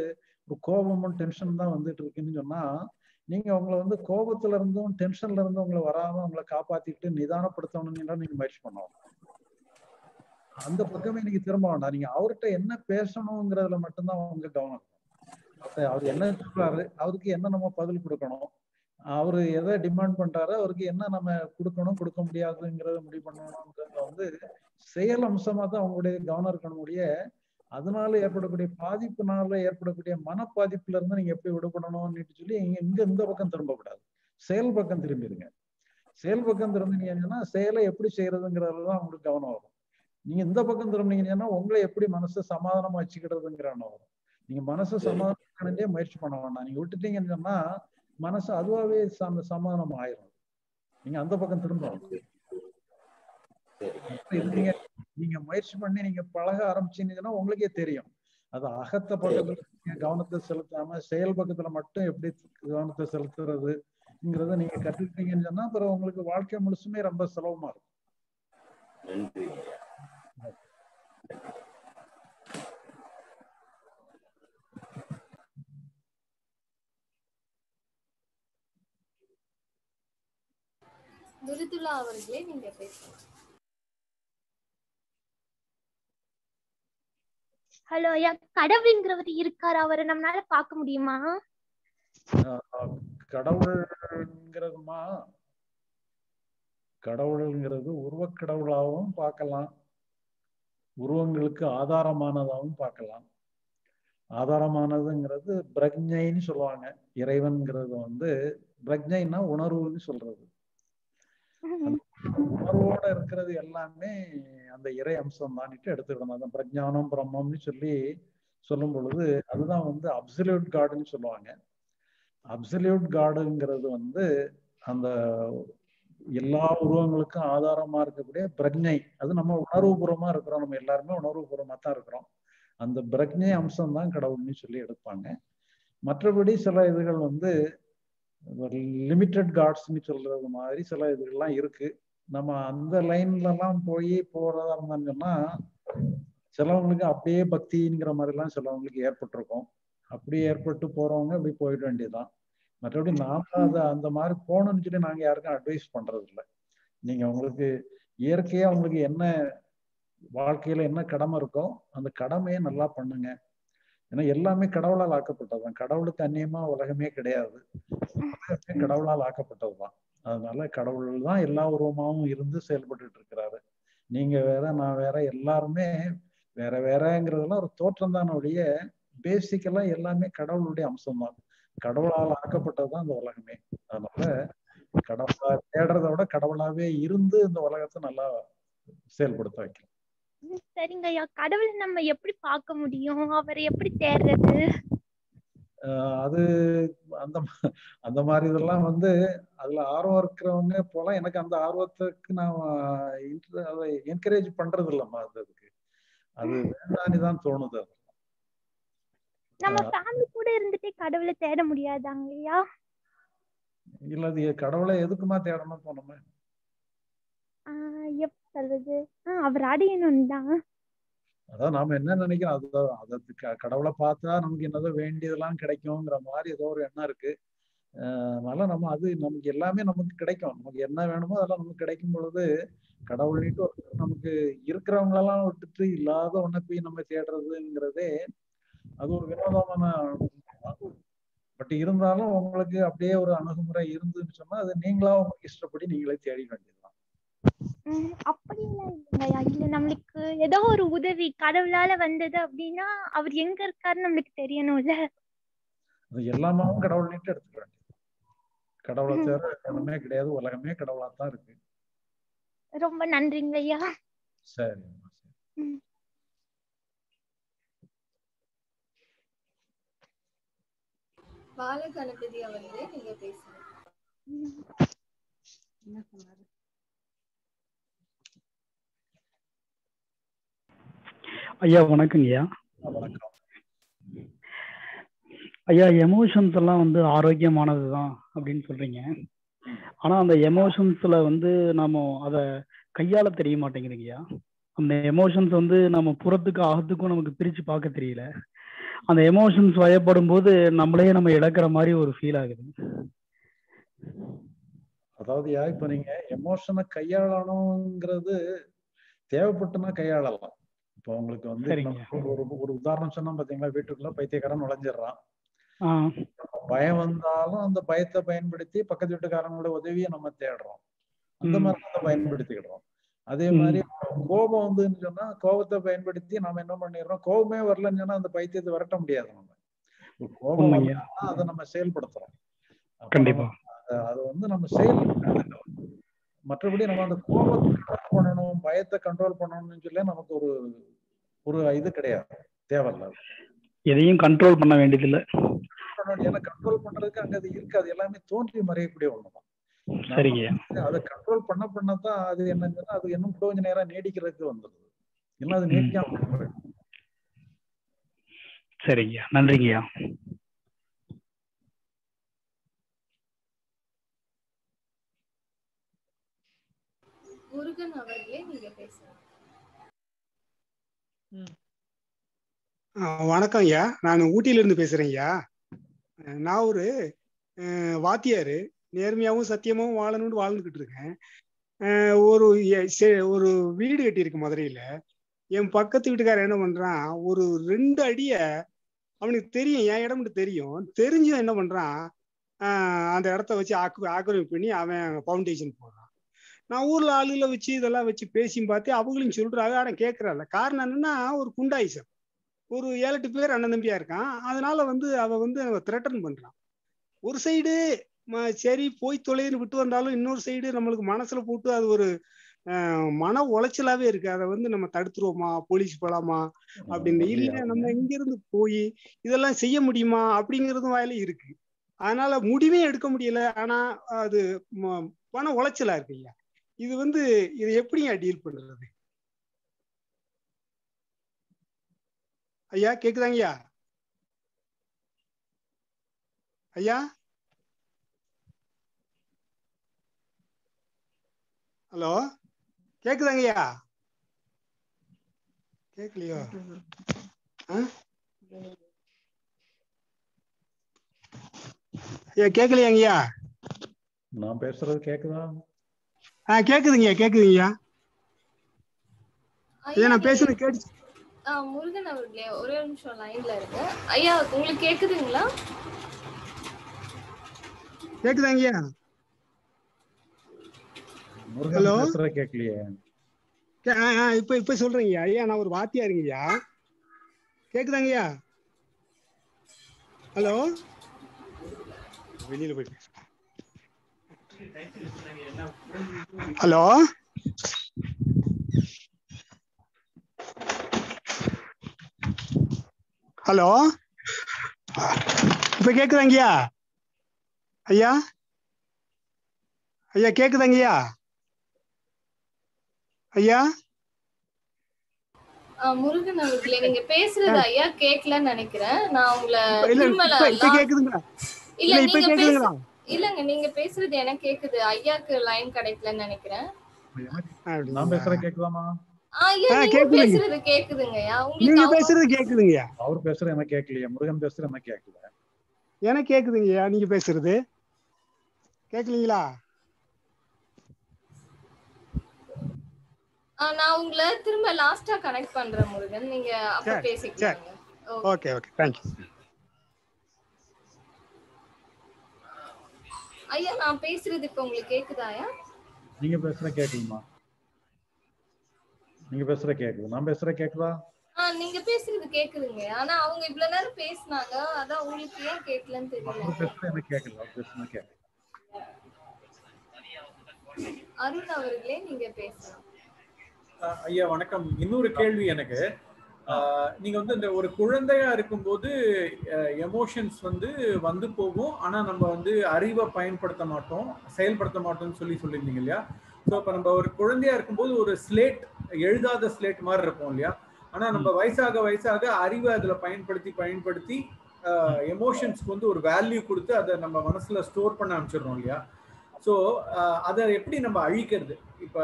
ஒரு கோபமும் டென்ஷன் தான் வந்துட்டு இருக்குன்னு சொன்னா நீங்க உங்களை வந்து கோபத்துல இருந்தும் டென்ஷன்ல இருந்தும் உங்களை வராம உங்களை காப்பாத்திக்கிட்டு நிதானப்படுத்தணும்னு நீங்க முயற்சி பண்ணணும். அந்த பக்கமே நீங்க திரும்ப வேண்டாம். நீங்க அவர்கிட்ட என்ன பேசணுங்கிறதுல மட்டும்தான் உங்க கவனம் அப்ப அவர் என்ன சொல்றாரு அவருக்கு என்ன நம்ம பதில் கொடுக்கணும்? அவரு எதை டிமாண்ட் பண்றாரு அவருக்கு என்ன நம்ம கொடுக்கணும் கொடுக்க முடியாதுங்கிறத முடிவு பண்ணணுங்கிறதுல வந்து செயல் அம்சமா தான் அவங்களுடைய கவனம் இருக்கணும் முடிய அதனால ஏற்படக்கூடிய பாதிப்புனால ஏற்படக்கூடிய மன பாதிப்புல இருந்து நீங்க எப்படி விடுபடணும்னு சொல்லி இங்க இங்க இந்த பக்கம் திரும்பக்கூடாது செயல் பக்கம் திரும்பிடுங்க. செயல் பக்கம் திரும்பினீங்கன்னா செயலை எப்படி செய்யறதுங்கிறதுல தான் உங்களுக்கு கவனம் வரும். நீங்க இந்த பக்கம் திரும்பினீங்கன்னா உங்களை எப்படி மனசை சமாதானமா வச்சுக்கிடுறதுங்கிற எண்ணம் வரும். நீங்க மனசை சமாதானம் முயற்சி பண்ண வேண்டாம் நீங்க விட்டுட்டீங்கன்னு சொன்னா மனசு அதுவாவே சம சமாதானம் ஆயிரும். நீங்க அந்த பக்கம் திரும்ப இது நீங்க நீங்க முயற்சி பண்ணி நீங்க பழக ஆரம்பிச்சீங்கன்னா உங்களுக்கே தெரியும். அது அகத்த பக்கத்துல கவனத்தை செலுத்தாம செயல் பக்கத்துல மட்டும் எப்படி கவனத்தை செலுத்துறதுங்கிறத நீங்க கத்துக்கிட்டீங்கன்னு சொன்னா அப்புறம் உங்களுக்கு வாழ்க்கை முழுசுமே ரொம்ப சுலபமா இருக்கும்.
நன்றி
துரிதுலா அவர்களே நீங்க பேசலாம்
ஹலோ ஐயா கடவுளுங்கிறவர் இருக்காரு. அவரை நம்மளால பார்க்க முடியுமா?
ஆஹ் கடவுள்ங்கிறதுமா? கடவுள்ங்கிறது உருவக் கடவுளாகவும் பார்க்கலாம். உருவங்களுக்கு ஆதாரமானதாகவும் பார்க்கலாம். ஆதாரமானதுங்கிறது பிரக்ஞைன்னு சொல்லுவாங்க. இறைவன்கிறது வந்து பிரக்ஞைன்னா உணர்வுன்னு சொல்றது. உணர்வோட இருக்கிறது எல்லாமே அந்த இறை அம்சம் தானிட்டு எடுத்துக்கணும். அதான் பிரஜானம் பிரம்மம்னு சொல்லி சொல்லும் பொழுது அதுதான் வந்து அப்சல்யூட் காடுன்னு சொல்லுவாங்க. அப்சல்யூட் காடுங்கிறது வந்து அந்த எல்லா உருவங்களுக்கும் ஆதாரமா இருக்கக்கூடிய பிரஜை. அது நம்ம உணர்வுபூர்வமா இருக்கிறோம். நம்ம எல்லாருமே உணர்வுபூர்வமா தான் இருக்கிறோம். அந்த பிரக்ஞை அம்சம் தான் கடவுள்னு சொல்லி எடுப்பாங்க. மற்றபடி சில இதுகள் வந்து லிமிட்டட் காட்ஸ்ன்னு சொல்றது மாதிரி சில இதுகள்லாம் இருக்கு. நம்ம அந்த லைன்ல எல்லாம் போய் போறதா இருந்தாங்கன்னா சிலவங்களுக்கு அப்படியே பக்திங்கிற மாதிரிலாம் சிலவங்களுக்கு ஏற்பட்டிருக்கும். அப்படியே ஏற்பட்டு போறவங்க அப்படி போயிட வேண்டியதுதான். மற்றபடி நாம அதை அந்த மாதிரி போகணும்னு சொல்லி நாங்க யாருக்கும் அட்வைஸ் பண்றது இல்லை நீங்க உங்களுக்கு இயற்கையா உங்களுக்கு என்ன வாழ்க்கையில என்ன கடமை இருக்கோ அந்த கடமையை நல்லா பண்ணுங்க. ஏன்னா எல்லாமே கடவுளால் ஆக்கப்பட்டதுதான். கடவுளுக்கு அந்நியமா உலகமே கிடையாது. கடவுளால் கடவுளால் ஆக்கப்பட்டதுதான். அதனால கடவுள் தான் எல்லா உருவமாவும் இருந்து செயல்பட்டு இருக்கிறாரு. நீங்க வேற நான் வேற எல்லாருமே வேற வேறங்கிறதெல்லாம் ஒரு தோற்றம் தான் ஒழிய பேசிக்கலா எல்லாமே கடவுளுடைய அம்சம் தான் கடவுளால் ஆக்கப்பட்டதுதான் இந்த உலகமே. அதனால கடவுளா தேடுறத விட கடவுளாவே இருந்து இந்த உலகத்தை நல்லா செயல்படுத்த வைக்கலாம்
சரிங்க ஐயா கடவுளை நம்ம எப்படி பார்க்க முடியும்? அவரை எப்படி தேடுறது?
அது அந்த அந்த மாதிரி இதெல்லாம் வந்து அதுல ஆர்வம் இருக்கிறவங்க போல எனக்கு அந்த ஆர்வத்துக்கு நான் அதை என்கரேஜ் பண்றது இல்லம்மா அது அதுக்கு அது வேண்டான்னு தான் தோணுது
நம்ம ஃபேமிலி கூட இருந்துட்டே கடவுளை தேட முடியாதாங்க ஐயா?
இல்ல அது கடவுளை எதுக்குமா தேடணும் போனோமே
எப்படி சொல்றது? அவர் அடையணும் தான்
அதான் நாம என்ன நினைக்கிறோம்? அதுதான் அதை கடவுளை பார்த்தா நமக்கு என்னதோ வேண்டியதெல்லாம் கிடைக்குங்கிற மாதிரி ஏதோ ஒரு எண்ணம் இருக்கு. அதனால நம்ம அது நமக்கு எல்லாமே நமக்கு கிடைக்கும். நமக்கு என்ன வேணுமோ அதெல்லாம் நமக்கு கிடைக்கும் பொழுது கடவுள்னிட்டு நமக்கு இருக்கிறவங்களெல்லாம் விட்டுட்டு இல்லாத ஒன்றை போய் நம்ம தேடுறதுங்கிறதே அது ஒரு வினோதமான பட் இருந்தாலும் உங்களுக்கு அப்படியே ஒரு அணுகுமுறை இருந்துன்னு சொன்னா அது நீங்களா உங்களுக்கு இஷ்டப்படி நீங்களே தேடி வேண்டியதுதான்.
அப்படி எல்லாம் இல்லைங்கய்யா இல்ல நம்மளுக்கு ஏதோ ஒரு உதவி கடவுளால வந்தது அப்படின்னா அவர் எங்க இருக்காருன்னு நம்மளுக்கு தெரியணும்ல.
எல்லாமாவும் கடவுள் நீட்டு எடுத்துக்க கடவுளை தவிர ஒண்ணுமே கிடையாது. உலகமே கடவுளா தான் இருக்கு.
ரொம்ப நன்றிங்க ஐயா.
சரி.
பாலகணபதி அவர்களே நீங்க பேசுங்க.
என்ன சொன்னாரு?
ஐயா வணக்கங்க ஐயா
வணக்கம்
ஐயா எமோஷன்ஸ் எல்லாம் வந்து ஆரோக்கியமானது தான் அப்படின்னு சொல்றீங்க. ஆனா அந்த எமோஷன்ஸ்ல வந்து நாம அத கையாள தெரிய மாட்டேங்குதுங்கய்யா அந்த எமோஷன்ஸ் வந்து நம்ம புறத்துக்கும் அகத்துக்கும் நமக்கு பிரிச்சு பார்க்க தெரியல. அந்த எமோஷன்ஸ் வயப்படும் போது நம்மளே நம்ம இழக்கிற மாதிரி ஒரு ஃபீல் ஆகுது.
அதாவது யா இப்ப நீங்க எமோஷனை கையாளணுங்கிறது தேவைப்பட்டுனா கையாளலாம். இப்போ உங்களுக்கு வந்து ஒரு ஒரு உதாரணம் சொன்னா பாத்தீங்களா வீட்டுக்குள்ள பைத்தியக்காரன் நுழைஞ்சிடுறான். பயம் வந்தாலும் அந்த பயத்தை பயன்படுத்தி பக்கத்து வீட்டுக்காரங்களோட உதவியை நம்ம தேடுறோம். அந்த. மாதிரி அதை பயன்படுத்திக்கிடுறோம். அதே. மாதிரி கோபம் வந்துன்னு சொன்னா கோபத்தை பயன்படுத்தி நம்ம என்ன பண்ணிடுறோம்? கோபமே வரலன்னு சொன்னா அந்த பைத்தியத்தை விரட்ட முடியாது நம்ம. கோபம் அதை நம்ம செயல்படுத்துறோம்.
கண்டிப்பா.
அது வந்து நம்ம செயல் மற்றபடி நம்ம அந்த கோபத்தை கண்ட்ரோல் பண்ணணும் பயத்தை கண்ட்ரோல் பண்ணணும்னு சொல்லி நமக்கு ஒரு ஒரு இது கிடையாது. தேவையில்ல.
எதையும் கண்ட்ரோல் பண்ண வேண்டியதில்லை.
ஏன்னா கண்ட்ரோல் பண்றதுக்கு அங்க அது இருக்காது. எல்லாமே தோன்றி மறையக்கூடிய ஒண்ணுதான். வந்து அதை கண்ட்ரோல் பண்ண பண்ணதான் அது என்னங்கன்னா அது இன்னும் கொஞ்ச நேரம் நீடிக்கிறதுக்கு வந்துடுது. இல்லைன்னா அது. நீடிக்காம.
சரிங்கய்யா நன்றிங்கய்யா.
முருகன் அவர்களே நீங்க பேசலாம்
வணக்கம் ஐயா. நான் ஊட்டியிலிருந்து பேசுறேன் ஐயா. நான் ஒரு வாத்தியாரு. நேர்மையாவும் சத்தியமாவும் வாழணும்னு வாழ்ந்துகிட்டு இருக்கேன். ஒரு ஒரு வீடு கட்டியிருக்கு மதுரையில. என் பக்கத்து வீட்டுக்காரன் என்ன பண்றான் ஒரு ரெண்டு அடிய அவனுக்கு தெரியும் என் இடம்னு தெரியும். தெரிஞ்சும் என்ன பண்றான் ஆஹ், அந்த இடத்த வச்சு ஆக்கு ஆக்கிரமிப்பு பண்ணி அவன் ஃபவுண்டேஷன் போடுறான். நான் ஊர்ல ஆளுகளை வச்சு இதெல்லாம் வச்சு பேசி பார்த்து அவங்களும் சொல்றாங்க. ஆனா கேட்கறாள் காரணம் என்னன்னா ஒரு குண்டாயிசம். ஒரு ஏழு எட்டு பேர் அண்ணன் தம்பியா இருக்கான். அதனால வந்து அவ வந்து த்ரெட்டன் பண்றான். ஒரு சைடு சரி போய் தொலைன்னு விட்டு வந்தாலும் இன்னொரு சைடு நம்மளுக்கு மனசுல போட்டு அது ஒரு மன உளைச்சலாவே இருக்கு. அதை வந்து நம்ம தடுத்துருவோமா? போலீஸ் போலாமா? அப்படின்னு. இல்ல நம்ம இங்க இருந்து போய் இதெல்லாம் செய்ய முடியுமா? அப்படிங்கறதும் வாயில இருக்கு. அதனால முடிவே எடுக்க முடியல. ஆனா அது மன உளைச்சலா இருக்கு ஐயா இது வந்து இது எப்படிங்க டீல் பண்றது ஐயா கேக்குதாங்கய்யா? ஐயா? ஹலோ? கேக்குதாங்கய்யா? கேட்கலையோ ஆ? ஐயா கேக்கலையாங்கய்யா?
நான் பேசுறது கேக்குதா?
ஆ கேக்குதுங்கய்யா கேக்குதுங்கய்யா. ஐயா
ஐயா
நான்
நீங்க
பேசுறது கேட்டு
ஆ, முருகன் அவர்களே ஒரே ஒரு நிமிஷம் லைன்ல இருங்க. ஐயா உங்களுக்கு கேக்குதுங்களா?
கேக்குதாங்கய்யா?
முருகன்
ஹலோ?
கேட்கலையே
இப்ப இப்ப சொல்றேங்கய்யா. ஐயா நான் ஒரு வாத்தியாருங்கய்யா கேக்குதாங்கய்யா? ஹலோ? வெளியில போயிட்டு ஹலோ ஹலோ இப்ப கேக்குதாங்கய்யா? ஐயா? ஐயா கேக்குதாங்கய்யா? ஐயா?
முருகன் அவர்களே நீங்க பேசுறது ஐயா கேட்கலன்னு நினைக்கிறேன். நான் உங்களை
இல்ல இப்ப கேக்குதுங்களா?
இல்ல
இப்ப கேக்குதுங்களா?
இல்லங்க நீங்க பேசுறது எனக்கு கேக்குது. ஐயாக்கு லைன் கிடைக்கலன்னு நினைக்கிறேன்.
நான்
அப்படிங்களா
பேசுற கேக்குதாமா
பேசுறது கேக்குதுங்கய்யா உங்களுக்கு
நீங்க பேசுறது கேக்குதுங்கய்யா
அவர் பேசுற எனக்கு கேட்கலையே. முருகன் பேசுற எனக்கு கேட்கல.
எனக்கு கேக்குதுங்கய்யா நீங்க பேசுறது. கேக்கலீங்களா
நான் உங்களை திரும்ப லாஸ்டா கனெக்ட் பண்றேன் முருகன். நீங்க அப்ப பேசிக்கலாங்க. ஓகே
ஓகே ஓகே தேங்க்யூ
ஐயா நான் பேசுறது இப்ப உங்களுக்கு கேக்குதாயா
நீங்க பேசுற கேட்கலுமா நீங்க பேசுற கேக்குது. நான் பேசுற கேக்குதா?
நீங்க பேசுறது கேக்குதுங்க. ஆனா அவங்க இவ்வளவு நேரம் பேசுனாங்க. அதான் உங்களுக்கு ஏன் கேட்கலன்னு தெரியல.
எனக்கு கேட்கல பேசுறது கேட்கல
அருண் அவர்களே நீங்க பேசலாம்.
ஐயா வணக்கம். இன்னொரு கேள்வி எனக்கு. நீங்க வந்து இந்த ஒரு குழந்தையா இருக்கும்போது எமோஷன்ஸ் வந்து வந்து போகும். ஆனா நம்ம வந்து அறிவை பயன்படுத்த மாட்டோம் செயல்படுத்த மாட்டோம்னு சொல்லி சொல்லியிருந்தீங்க இல்லையா? ஸோ இப்போ நம்ம ஒரு குழந்தையா இருக்கும்போது ஒரு ஸ்லேட் எழுதாத ஸ்லேட் மாதிரி இருப்போம் இல்லையா? ஆனா நம்ம வயசாக வயசாக அறிவை அதுல பயன்படுத்தி பயன்படுத்தி எமோஷன்ஸ்க்கு வந்து ஒரு வேல்யூ கொடுத்து அதை நம்ம மனசுல ஸ்டோர் பண்ண அனுப்பிச்சிடுறோம் இல்லையா? ஸோ அதை எப்படி நம்ம அழிக்கிறது? இப்போ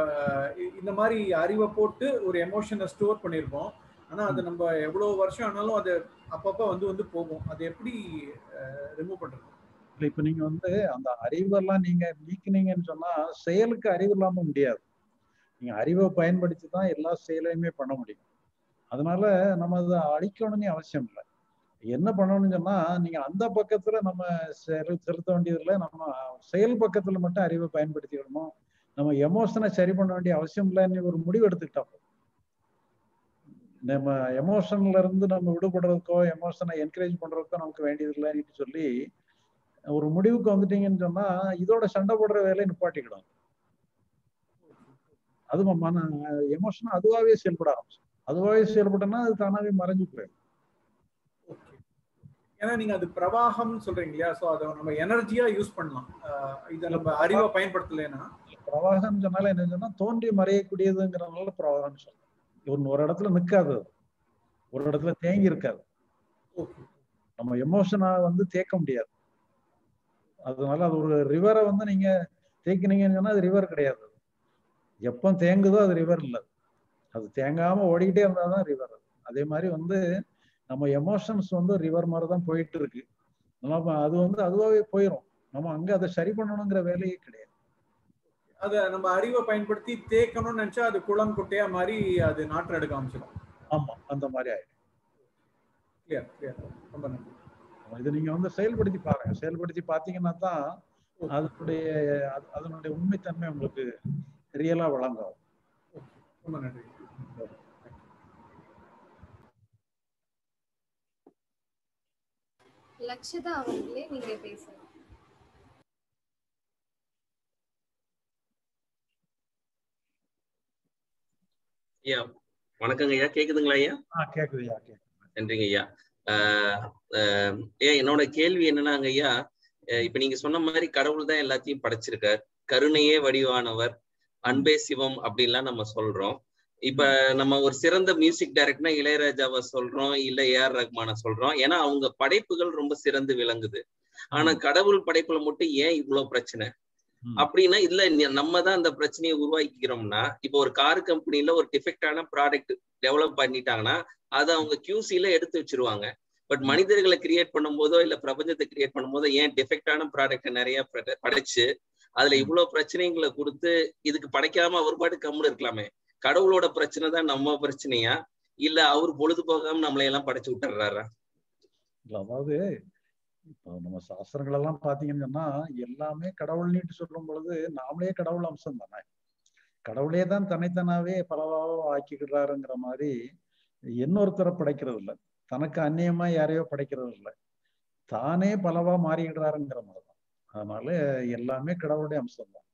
இந்த மாதிரி அறிவை போட்டு ஒரு எமோஷனை ஸ்டோர் பண்ணியிருப்போம் ஆனால் அது நம்ம எவ்வளோ வருஷம் ஆனாலும் அது அப்பப்போ வந்து வந்து போகும். அது எப்படி ரிமூவ் பண்ணுறது
இல்லை இப்போ நீங்க வந்து அந்த அறிவெல்லாம் நீங்க நீக்கினீங்கன்னு சொன்னா செயலுக்கு அறிவு இல்லாம முடியாது. நீங்க அறிவை பயன்படுத்தி தான் எல்லா செயலையுமே பண்ண முடியும். அதனால நம்ம அதை அழிக்கணும்னு அவசியம் இல்லை. என்ன பண்ணணும்னு சொன்னா நீங்க அந்த பக்கத்துல நம்ம செல் செலுத்த வேண்டியதில்லை நம்ம செயல் பக்கத்துல மட்டும் அறிவை பயன்படுத்திக்கணும் நம்ம எமோஷனை சரி பண்ண வேண்டிய அவசியம் இல்லைன்னு ஒரு முடிவு எடுத்துக்கிட்டோம் நம்ம எமோஷன்ல இருந்து நம்ம விடுபடுறதுக்கோ எமோஷனை என்கரேஜ் பண்றதுக்கோ நமக்கு வேண்டியதில்லைன்னு சொல்லி ஒரு முடிவுக்கு வந்துட்டீங்கன்னு சொன்னா இதோட சண்டை போடுற வேலையை நிப்பாட்டிக்கிடும். அது மன எமோஷன் அதுவாகவே செயல்பட ஆரம்பிச்சு அதுவாகவே செயல்பட்டோம்னா அது தானாவே மறைஞ்சு போயிடும்.
ஏன்னா நீங்க அது பிரவாகம்னு சொல்றீங்க இல்லையா? ஸோ அதை நம்ம எனர்ஜியா யூஸ் பண்ணலாம். இதை நம்ம அறிவை பயன்படுத்தலைன்னா.
பிரவாகம் சொன்னாலும் என்ன சொன்னா தோன்றி மறையக்கூடியதுங்கிறதுனால பிரவாகம் சொல்றோம். இவன் ஒரு இடத்துல நிக்காது. அது. ஒரு இடத்துல தேங்கி இருக்காது. நம்ம எமோஷனை வந்து தேக்க முடியாது. அதனால அது ஒரு ரிவரை வந்து நீங்க தேக்கினீங்கன்னு சொன்னா அது ரிவர் கிடையாது. எப்போ தேங்குதோ அது ரிவர் இல்லை. அது தேங்காம ஓடிக்கிட்டே இருந்தாதான் ரிவர் அதே மாதிரி வந்து நம்ம எமோஷன்ஸ் வந்து ரிவர் மாதிரி தான் போயிட்டு இருக்கு. நம்ம அது வந்து அதுவாகவே போயிடும் நம்ம அங்க அதை சரி பண்ணணுங்கிற வேலையே கிடையாது.
அதை நம்ம அறிவை பயன்படுத்தி தேக்கணும்னு நினைச்சா அது குளம் குட்டையா மாதிரி அது நாற்று எடுக்க ஆரம்பிச்சிடும்.
ஆமா அந்த மாதிரி ஆயிடும்.
கிளியர் கிளியர் ரொம்ப நன்றி.
இது நீங்க வந்து செயல்படுத்தி பாருங்க. செயல்படுத்தி பார்த்தீங்கன்னா தான் அதனுடைய அது- அதனுடைய உண்மைத்தன்மை உங்களுக்கு ரியலா வழங்கும்.
ரொம்ப நன்றி.
லக்ஷதா அவர்களே நீங்க பேசலாம்
ஐயா வணக்கங்க ஐயா. கேக்குதுங்களா ஐயா?
கேக்குது
நன்றிங்க ஐயா. ஆஹ் ஐயா என்னோட கேள்வி என்னன்னாங்க ஐயா இப்ப நீங்க சொன்ன மாதிரி கடவுள் தான் எல்லாத்தையும் படைச்சிருக்கார். கருணையே வடிவானவர் அன்பே சிவம் அப்படின்லாம் நம்ம சொல்றோம். இப்ப நம்ம ஒரு சிறந்த மியூசிக் டைரக்டர்னா இளையராஜாவை சொல்றோம் இல்ல ஏஆர் ரஹ்மான சொல்றோம். ஏன்னா அவங்க படைப்புகள் ரொம்ப சிறந்து விளங்குது. ஆனா கடவுள் படைப்புல மட்டும் ஏன் இவ்வளவு பிரச்சனை? அப்படின்னா இதுல நி- நம்ம தான் அந்த பிரச்சனையை உருவாக்கிக்கிறோம்னா இப்போ ஒரு கார் கம்பெனில ஒரு டிஃபெக்டான ப்ராடக்ட் டெவலப் பண்ணிட்டாங்கன்னா அதை அவங்க கியூசில எடுத்து வச்சிருவாங்க. பட் மனிதர்களை கிரியேட் பண்ணும்போதோ இல்ல பிரபஞ்சத்தை கிரியேட் பண்ணும்போதோ ஏன் டிஃபெக்டான ப்ராடக்ட் நிறைய பட- படைச்சு அதுல இவ்வளவு பிரச்சனைகளை கொடுத்து இதுக்கு படைக்காம ஒரு பாட்டு கம்முன்னு இருக்கலாமே. கடவுளோட பிரச்சனை தான் நம்ம பிரச்சனையா? இல்ல அவர் பொழுது போகாம நம்மளை எல்லாம் படைச்சு விட்டுறாரா
இல்ல அதாவது இப்போ நம்ம சாஸ்திரங்கள் எல்லாம் பாத்தீங்கன்னு சொன்னா எல்லாமே கடவுள்னிட்டு சொல்லும் பொழுது நாமளே கடவுள் அம்சம் தானே? கடவுளே தான் தனித்தனாவே பலவாக ஆக்கிக்கிறாருங்கிற மாதிரி இன்னொருத்தரை படைக்கிறது இல்லை தனக்கு அந்நியமா யாரையோ படைக்கிறது இல்லை தானே பலவா மாறிடுறாருங்கிற மாதிரி தான். அதனால எல்லாமே கடவுளுடைய அம்சம் தான்.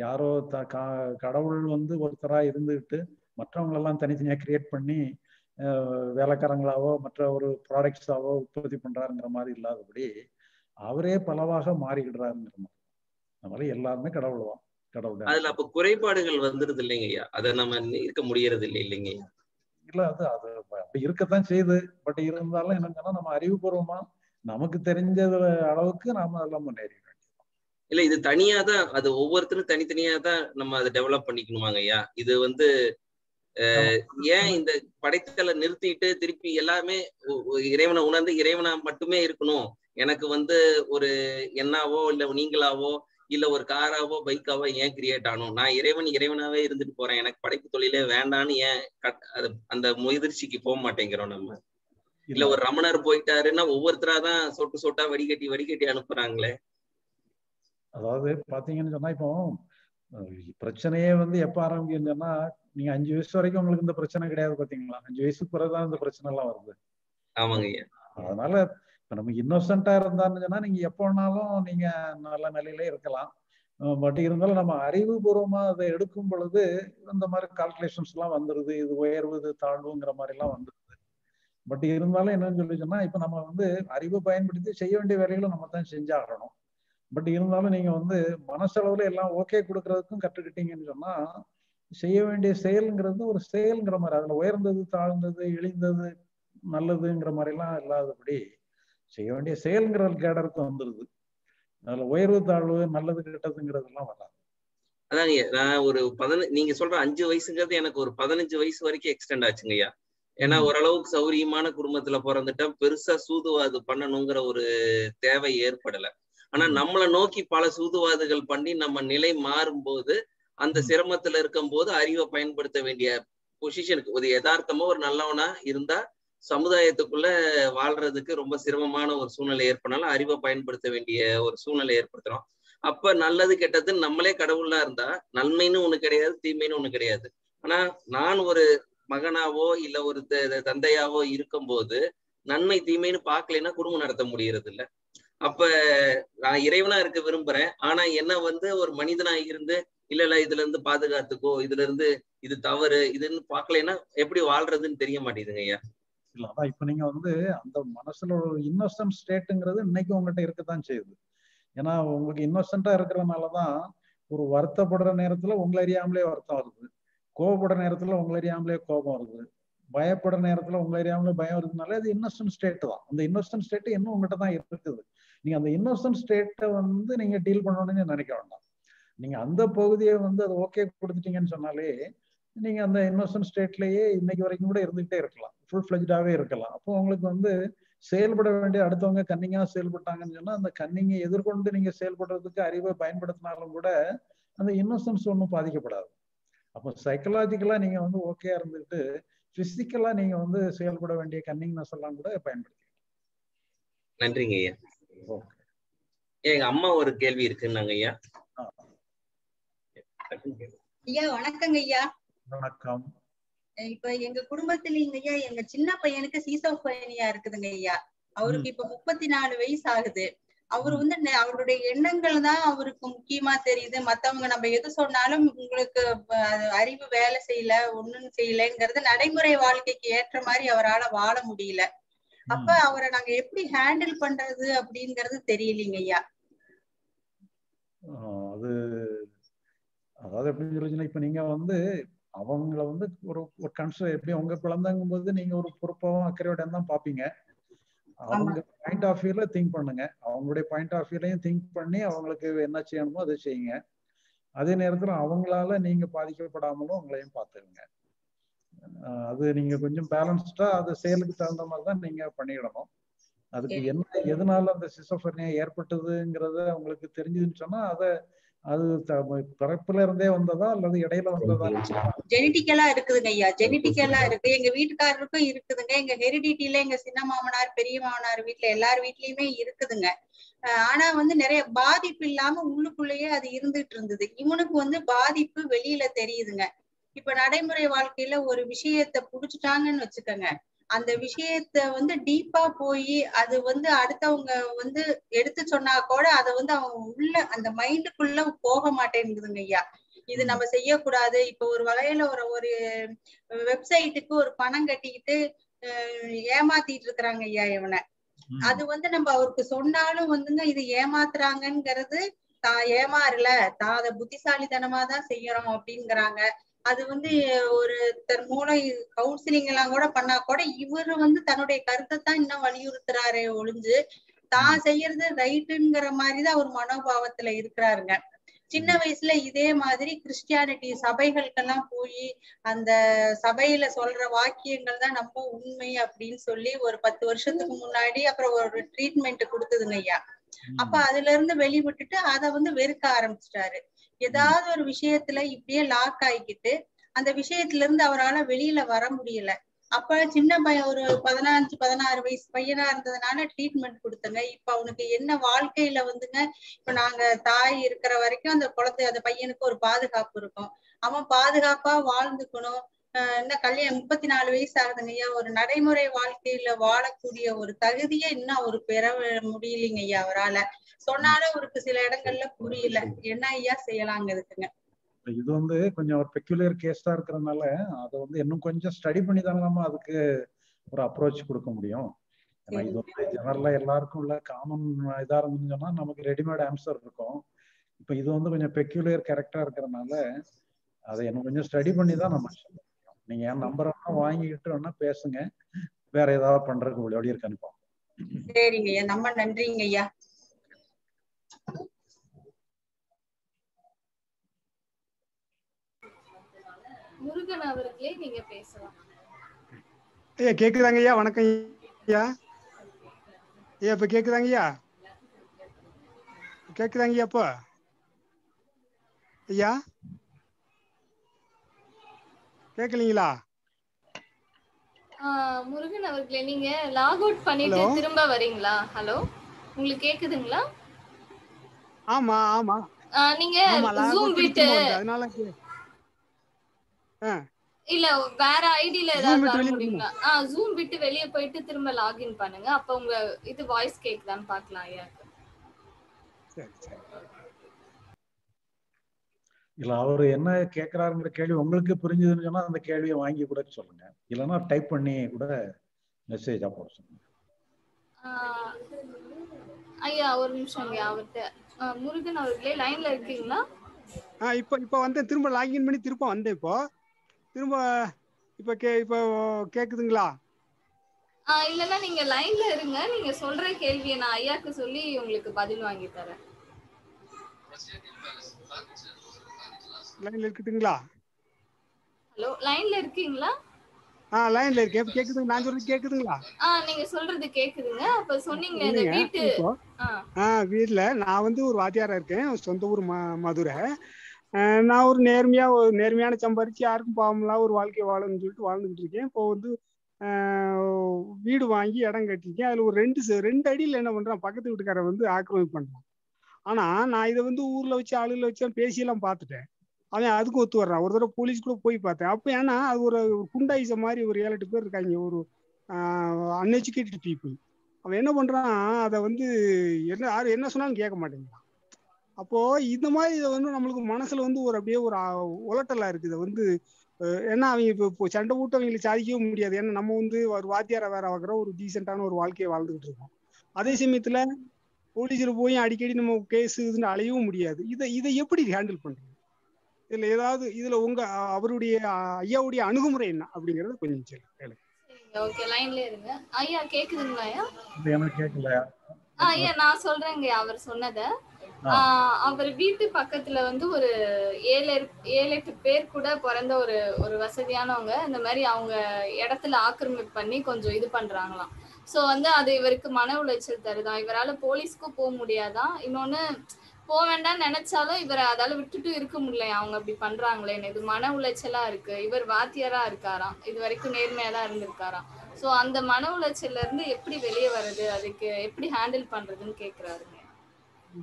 யாரோ த கடவுள் வந்து ஒருத்தரா இருந்துகிட்டு மற்றவங்களெல்லாம் தனித்தனியா கிரியேட் பண்ணி வேலைக்காரங்களாவோ மற்ற ஒரு ப்ராடக்ட்ஸாவோ உற்பத்தி பண்றாருங்கிற மாதிரி இல்லாதபடி அவரே பலவாக மாறிக்கிடுறாருங்கிற மாதிரி. அதனால எல்லாருமே கடவுள் தான். கடவுள்
அதுல அப்ப குறைபாடுகள் வந்துருது இல்லைங்க ஐயா? அதை நம்ம இருக்க முடியறது இல்லை இல்லைங்க ஐயா?
இல்ல அது அது அப்படி இருக்கத்தான் செய்யுது. பட் இருந்தாலும் என்னங்கன்னா நம்ம அறிவுபூர்வமா நமக்கு தெரிஞ்சது அளவுக்கு நாம அதெல்லாம் முன்னேறி
இல்ல இது தனியா தான் அது ஒவ்வொருத்தரும் தனித்தனியா தான் நம்ம அதை டெவலப் பண்ணிக்கணுமாங்க ஐயா? இது வந்து ஏன் இந்த படைத்தலை நிறுத்திட்டு திருப்பி எல்லாமே இறைவனை உணர்ந்து இறைவனா மட்டுமே இருக்கணும்? எனக்கு வந்து ஒரு என்னாவோ இல்ல நீங்களாவோ இல்ல ஒரு காராவோ பைக்காவோ ஏன் கிரியேட் ஆகணும்? நான் இறைவன் இறைவனாவே இருந்துட்டு போறேன். எனக்கு படைப்பு தொழிலே வேண்டான்னு ஏன் கட்- அது அந்த முயற்சிக்கு போக மாட்டேங்கிறோம் நம்ம? இல்ல ஒரு ரமணர் போயிட்டாருன்னா ஒவ்வொருத்தரா தான் சொட்டு சொட்டா வடிகட்டி வடிகட்டி அனுப்புறாங்களே?
அதாவது பாத்தீங்கன்னு சொன்னா இப்போ பிரச்சனையே வந்து எப்ப ஆரம்பிக்குன்னு சொன்னா நீங்க அஞ்சு வயசு வரைக்கும் உங்களுக்கு இந்த பிரச்சனை கிடையாது பாத்தீங்களா? அஞ்சு வயசுக்கு பிறகுதான் இந்த பிரச்சனை எல்லாம் வருது.
ஆமாங்க
அதனால இப்ப நம்ம இன்னோசென்ட்டா இருந்தான்னு சொன்னா நீங்க எப்போ வேணாலும் நீங்க நல்ல நிலையில இருக்கலாம். பட் இருந்தாலும் நம்ம அறிவுபூர்வமா அதை எடுக்கும் பொழுது இந்த மாதிரி கால்குலேஷன்ஸ் எல்லாம் வந்துருது. இது உயர்வு இது தாழ்வுங்கிற மாதிரி எல்லாம் வந்துருது. பட் இருந்தாலும் என்னன்னு சொல்லி சொன்னா இப்ப நம்ம வந்து அறிவை பயன்படுத்தி செய்ய வேண்டிய வேலைகளை நம்ம தான் செஞ்சாகணும். பட் இருந்தாலும் நீங்க வந்து மனசளவுல எல்லாம் ஓகே கொடுக்கறதுக்கும் கற்றுக்கிட்டீங்கன்னு சொன்னா செய்ய வேண்டிய செயல்ங்கிறது ஒரு செயல்ங்கிற மாதிரி. அதுல உயர்ந்தது தாழ்ந்தது இழிந்தது நல்லதுங்கிற மாதிரி எல்லாம் இல்லாதபடி செய்ய வேண்டிய செயல்ங்கிற கேடருக்கு வந்துருது. அதுல உயர்வு தாழ்வு நல்லது கெட்டதுங்கிறதெல்லாம் வராது.
அதாங்க ஐயா, நான் ஒரு பதின நீங்க சொல்ற அஞ்சு வயசுங்கிறது எனக்கு ஒரு பதினஞ்சு வயசு வரைக்கும் எக்ஸ்டெண்ட் ஆச்சுங்க ஐயா. ஏன்னா ஓரளவுக்கு சௌரியமான குடும்பத்துல பிறந்துட்டா பெருசா சூதுவாது பண்ணணுங்கிற ஒரு தேவை ஏற்படல. ஆனா நம்மளை நோக்கி பல சூதுவாதுகள் பண்ணி நம்ம நிலை மாறும்போது அந்த சிரமத்துல இருக்கும்போது அறிவை பயன்படுத்த வேண்டிய பொசிஷனுக்கு ஒரு யதார்த்தமா ஒரு நல்லவனா இருந்தா சமுதாயத்துக்குள்ள வாழ்றதுக்கு ரொம்ப சிரமமான ஒரு சூழ்நிலை ஏற்படனால அறிவை பயன்படுத்த வேண்டிய ஒரு சூழ்நிலை ஏற்படுத்துறோம். அப்ப நல்லது கெட்டது நம்மளே கடவுளா இருந்தா நன்மைன்னு ஒண்ணு கிடையாது தீமைன்னு ஒண்ணு கிடையாது. ஆனா நான் ஒரு மகனாவோ இல்ல ஒரு தந்தையாவோ இருக்கும்போது நன்மை தீமைன்னு பார்க்கலைன்னா குடும்பம் நடத்த முடியறது இல்ல அப்ப நான் இறைவனா இருக்க விரும்புறேன். ஆனா என்ன வந்து ஒரு மனிதனா இருந்து இல்ல இல்ல இதுல இருந்து பாதுகாத்துக்கோ இதுல இருந்து இது தவறு இதுன்னு பார்க்கலைன்னா எப்படி வாழ்றதுன்னு தெரிய மாட்டேங்குதுங்க ஐயா.
இல்ல அதான் இப்ப நீங்க வந்து அந்த மனசுல ஒரு இன்னோசன்ட் ஸ்டேட்டுங்கிறது இன்னைக்கு உங்ககிட்ட இருக்கத்தான் செய்யுது. ஏன்னா உங்களுக்கு இன்னோசென்ட்டா இருக்கிறதுனாலதான் ஒரு வருத்தப்படுற நேரத்துல உங்களை அறியாமலே வருத்தம் வருது. கோவப்படுற நேரத்துல உங்களை அறியாமலே கோபம் வருது. பயப்படுற நேரத்துல உங்களை அறியாமலே பயம் வருதுனால அது இன்னோசன்ட் ஸ்டேட் தான். அந்த இன்னோசன்ட் ஸ்டேட் இன்னும் உங்ககிட்ட தான் இருக்குது. நீங்க அந்த இன்னோசன்ட் ஸ்டேட்டை வந்து நீங்க டீல் பண்ணணும்னு நினைக்க வேண்டாம். நீங்க அந்த பகுதியை வந்து அது ஓகே கொடுத்துட்டீங்கன்னு சொன்னாலே நீங்க அந்த இன்னோசன்ட் ஸ்டேட்லயே இன்னைக்கு வரைக்கும் கூட இருந்துகிட்டே இருக்கலாம். ஃபுல் ஃபிளஜாவே இருக்கலாம். அப்போ உங்களுக்கு வந்து செயல்பட வேண்டிய அடுத்தவங்க கன்னிங்கா செயல்பட்டாங்கன்னு சொன்னா அந்த கன்னிங்கை எதிர்கொண்டு நீங்க செயல்படுறதுக்கு அறிவை பயன்படுத்தினாலும் கூட அந்த இன்னோசன்ஸ் ஒன்றும் பாதிக்கப்படாது. அப்போ சைக்கலாஜிக்கலா நீங்க வந்து ஓகேயா இருந்துட்டு பிசிக்கலா நீங்க வந்து செயல்பட வேண்டிய கன்னிங்னஸ் எல்லாம் கூட பயன்படுத்தி
நன்றிங்க ஐயா. எங்க அம்மா ஒரு கேள்வி இருக்குன்னாங்க ஐயா.
ஐயா வணக்கங்க ஐயா.
வணக்கம்.
இப்ப எங்க குடும்பத்துலங்க ஐயா எங்க சின்ன பையனுக்கு சீசோஃபேனியா இருக்குதுங்க ஐயா. அவருக்கு இப்ப முப்பத்தி நாலு வயசு ஆகுது. அவர் வந்து அவருடைய எண்ணங்கள் தான் அவருக்கு முக்கியமா தெரியுது. மத்தவங்க நம்ம எது சொன்னாலும் உங்களுக்கு அறிவு வேலை செய்யல ஒண்ணும் செய்யலங்கிறது நடைமுறை வாழ்க்கைக்கு ஏற்ற மாதிரி அவரால வாழ முடியல. அப்ப அவரை நாங்க எப்படி ஹேண்டில் பண்றது அப்படிங்கறது தெரியலீங்க ஐயா.
அது அதாவது எப்படின்னு சொல்லிச்சுன்னா இப்ப நீங்க வந்து அவங்கள வந்து ஒரு ஒரு கன்சர் எப்படி உங்க குழந்தைங்கும் போது நீங்க ஒரு பொறுப்பாவும் அக்கறையோட தான் பாப்பீங்க. அவங்க பாயிண்ட் ஆஃப் வியூல திங்க் பண்ணுங்க. அவங்களுடைய பாயிண்ட் ஆஃப் வியூலையும் திங்க் பண்ணி அவங்களுக்கு என்ன செய்யணுமோ அதை செய்யுங்க. அதே நேரத்துல அவங்களால நீங்க பாதிக்கப்படாமலும் அவங்களையும் பார்த்துருங்க ஆஹ் அது நீங்க கொஞ்சம் பேலன்ஸ்டா அது செயலுக்கு தகுந்த மாதிரி தான் நீங்க பண்ணிடணும் அதுக்கு என்ன எதனால அந்த சிசோஃபர்னியா ஏற்பட்டதுங்கிறத உங்களுக்கு தெரிஞ்சதுன்னு சொன்னா அதை அது பிறப்புல இருந்தே வந்ததா அல்லது இடையில வந்ததா?
ஜெனட்டிக்கலா இருக்குதுங்க ஐயா. ஜெனட்டிக்கலா இருக்கு. எங்க வீட்டுக்காரருக்கும் இருக்குதுங்க. எங்க ஹெரிடிட்டில எங்க சின்ன மாமனார் பெரிய மாமனார் வீட்ல எல்லார் வீட்லயுமே இருக்குதுங்க. ஆனா வந்து நிறைய பாதிப்பு இல்லாம உள்ளுக்குள்ளேயே அது இருந்துட்டு இருந்தது. இவனுக்கு வந்து பாதிப்பு வெளியில தெரியுதுங்க. இப்ப நடைமுறை வாழ்க்கையில ஒரு விஷயத்த புடிச்சிட்டாங்கன்னு வச்சுக்கோங்க. அந்த விஷயத்த வந்து டீப்பா போய் அது வந்து அடுத்தவங்க வந்து எடுத்து சொன்னா கூட அதை வந்து அவங்க உள்ள அந்த மைண்டுக்குள்ள போக மாட்டேங்குதுங்க ஐயா. இது நம்ம செய்யக்கூடாது. இப்ப ஒரு வகையில ஒரு ஒரு வெப்சைட்டுக்கு ஒரு பணம் கட்டிக்கிட்டு ஏமாத்திட்டு இருக்கிறாங்க ஐயா இவனை. அது வந்து நம்ம அவருக்கு சொன்னாலும் வந்துங்க இது ஏமாத்துறாங்கங்கிறது தான் ஏமாறல. தான் அதை புத்திசாலித்தனமா தான் செய்யறோம் அப்படிங்கிறாங்க. அது வந்து ஒருத்தர் மூளை கவுன்சிலிங் எல்லாம் கூட பண்ணா கூட இவரு வந்து தன்னுடைய கருத்தை தான் இன்னும் வலியுறுத்துறாரே ஒழிஞ்சு தான் செய்யறது ரைட்டுங்கிற மாதிரிதான் அவர் மனோபாவத்துல இருக்கிறாருங்க. சின்ன வயசுல இதே மாதிரி கிறிஸ்டியானிட்டி சபைகளுக்கெல்லாம் போய் அந்த சபையில சொல்ற வாக்கியங்கள் தான் நம்ம உண்மை அப்படின்னு சொல்லி ஒரு பத்து வருஷத்துக்கு முன்னாடி அப்புறம் ஒரு ட்ரீட்மெண்ட் கொடுத்ததுங்க ஐயா. அப்ப அதுல இருந்து வெளிவிட்டுட்டு அதை வந்து வெறுக்க ஆரம்பிச்சிட்டாரு. ஏதாவது ஒரு விஷயத்துல இப்படியே லாக் ஆயிக்கிட்டு அந்த விஷயத்துல இருந்து அவரால வெளியில வர முடியல. அப்ப சின்ன பையன் ஒரு பதினஞ்சு பதினாறு வயசு பையனா இருந்ததுனால ட்ரீட்மெண்ட் கொடுத்தங்க. இப்ப அவனுக்கு என்ன வாழ்க்கையில வந்துங்க இப்ப நாங்க தாய் இருக்கிற வரைக்கும் அந்த குழந்தை அந்த பையனுக்கு ஒரு பாதுகாப்பு இருக்கும். அவன் பாதுகாப்பா வாழ்ந்துக்கணும். ஆஹ் இன்னும் கல்யாணம் முப்பத்தி நாலு வயசு ஆகுதுங்க ஐயா. ஒரு நடைமுறை வாழ்க்கையில வாழக்கூடிய ஒரு தகுதியை இன்னும் அவரு பெற முடியலைங்க ஐயா அவரால. சொன்னாலும் அவருக்கு சில இடங்கள்ல புரியல. என்ன ஐயா செய்யலாங்க இதுக்குங்க
இது வந்து கொஞ்சம் ஒரு பெக்யூலியர் கேஸா இருக்கிறதுனால அதை வந்து இன்னும் கொஞ்சம் ஸ்டடி பண்ணி தானே நம்ம அதுக்கு ஒரு அப்ரோச் கொடுக்க முடியும். ஏன்னா இது வந்து ஜெனரலா எல்லாருக்கும் உள்ள காமன் இதா இருந்துன்னு சொன்னா நமக்கு ரெடிமேட் ஆன்சர் இருக்கும். இப்ப இது வந்து கொஞ்சம் பெக்யூலியர் கேரக்டரா இருக்கிறதுனால அதை இன்னும் கொஞ்சம் ஸ்டடி பண்ணி தான் நம்ம சொல்ல முடியும். நீங்க என் நம்பர் வேணா வாங்கிக்கிட்டு வேணா பேசுங்க. வேற ஏதாவது பண்றதுக்கு வழி இருக்கு அனுப்போம்
சரிங்க ஐயா. ரொம்ப நன்றிங்க ஐயா.
முருகன் அவர்களே நீங்க பேசலாம்.
ஐயா கேக்குதாங்க ஐயா? வணக்கம் ஐயா. ஐயா இப்ப கேக்குதாங்க ஐயா? கேக்குதாங்க ஐயா இப்போ? ஐயா? கேட்கலீங்களா
ஆஹ் முருகன் அவர்களே நீங்க லாக் அவுட் பண்ணிட்டு? திரும்ப வரீங்களா? ஹலோ? உங்களுக்கு கேக்குதுங்களா?
ஆமா ஆமா.
நீங்க ஜூம் விட்டு
அதனால
இல்ல வேற ஐடில ஏதாவது ஆ ஜூம் விட்டு வெளிய போயிட்டு திரும்ப லாகின் பண்ணுங்க. அப்ப உங்க இது வாய்ஸ் கேக்குதான்னு பார்க்கலாம் ஐயா.
சரி சரி.
இல்ல அவர் என்ன கேட்கிறாருங்கிற கேள்வி உங்களுக்கு புரிஞ்சதுன்னு சொன்னா அந்த கேள்வியை வாங்கி கூட சொல்லுங்க. இல்லைன்னா டைப் பண்ணி கூட மெசேஜா போட சொல்லுங்க.
ஐயா ஒரு நிமிஷம் ஐயா அவர்கிட்ட. முருகன் அவர்களே லைன்ல இருக்கீங்களா?
ஆ இப்போ இப்போ வந்தேன் திரும்ப லாகின் பண்ணி திரும்ப வந்தேன் இப்போ. திரும்ப இப்போ கே இப்போ கேக்குதுங்களா?
ஆஹ் இல்லன்னா நீங்க லைன்ல இருங்க. நீங்க சொல்ற கேள்வியை நான் ஐயாக்கு சொல்லி உங்களுக்கு பதில் வாங்கி தரேன்.
லைன்ல இருக்கட்டுங்களா
ஹலோ லைன்ல இருக்கீங்களா?
ஆ லைன்ல இருக்கேன் இப்போ கேக்குது நான் சொல்றது கேக்குதுங்களா?
ஆ நீங்க சொல்றது கேக்குதுங்க. அப்ப சொன்னீங்களே இந்த வீட்டு ஆ.
வீட்டில் நான் வந்து ஒரு வாத்தியாரா இருக்கேன். சொந்த ஊர் மதுரை. நான் ஒரு நேர்மையா ஒரு நேர்மையான சம்பாரிச்சு யாருக்கும் பாவம்லாம் ஒரு வாழ்க்கை வாழணும்னு சொல்லிட்டு வாழ்ந்துகிட்டு இருக்கேன். இப்போ வந்து வீடு வாங்கி இடம் கட்டிருக்கேன் அதுல ஒரு ரெண்டு ரெண்டு அடியில் என்ன பண்றான்? பக்கத்து வீட்டுக்காரன் வந்து ஆக்கிரமிப்பு பண்றான். ஆனா நான் இதை வந்து ஊர்ல வச்சு ஆளுகளை வச்சு பேசியெல்லாம் பார்த்துட்டேன். அவன் அதுக்கு ஒத்து வர்றான். ஒரு தடவை போலீஸ் கூட போய் பார்த்தேன். அப்போ ஏன்னா அது ஒரு ஒரு குண்டாயிச மாதிரி ஒரு ஏழு எட்டு பேர் இருக்காங்க. ஒரு அன்எஜுகேட்டட் பீப்புள் அவன் என்ன பண்றான்? அதை வந்து என்ன யாரு என்ன சொன்னாலும் கேட்க மாட்டேங்கிறான். அப்போ இந்த மாதிரி இதை வந்து நம்மளுக்கு மனசுல வந்து ஒரு அப்படியே ஒரு உலட்டலா இருக்குது. வந்து ஏன்னா அவங்க இப்போ இப்போ சண்டை போட்டு அவங்களுக்கு சாதிக்கவும் முடியாது. ஏன்னா நம்ம வந்து ஒரு வாத்தியார வேற ஆகிற ஒரு டீசெண்டான ஒரு வாழ்க்கையை வாழ்ந்துகிட்டு இருக்கோம். அதே சமயத்துல போலீஸ்ல போய் அடிக்கடி நம்ம கேஸ் இதுன்னு அலையவும் முடியாது. இதை இதை எப்படி ஹேண்டில் பண்றது? இதுல ஏதாவது இதுல உங்க அவருடைய ஐயாவுடைய அணுகுமுறை என்ன? அப்படிங்கறது கொஞ்சம் கேளுங்க
ஓகே லைன்ல இருங்க. ஐயா கேக்குதுங்களா ஐயா ஆ, ஐயா நான் சொல்றேங்க அவர் சொன்னத. அவர் வீட்டு பக்கத்துல வந்து ஒரு ஏழு ஏழு எட்டு பேர் கூட பிறந்த ஒரு ஒரு வசதியானவங்க. இந்த மாதிரி அவங்க இடத்துல ஆக்கிரமிப்பு பண்ணி கொஞ்சம் இது பண்றாங்களாம். சோ வந்து அது இவருக்கு மன உளைச்சல் தருதான் இவரால போலீஸ்க்கும் போக முடியாதான் இன்னொன்னு போக வேண்டாம் நினைச்சாலும் இவரை அதால விட்டுட்டு இருக்க முடியல. அவங்க அப்படி பண்றாங்களேன்னு இது மன உளைச்சலா இருக்கு. இவர் வாத்தியாரா இருக்காராம். இது வரைக்கும் நேர்மையா தான் இருந்திருக்காராம். சோ அந்த மன உளைச்சல்ல இருந்து எப்படி வெளியே வர்றது? அதுக்கு எப்படி ஹேண்டில் பண்றதுன்னு கேக்குறாருங்க.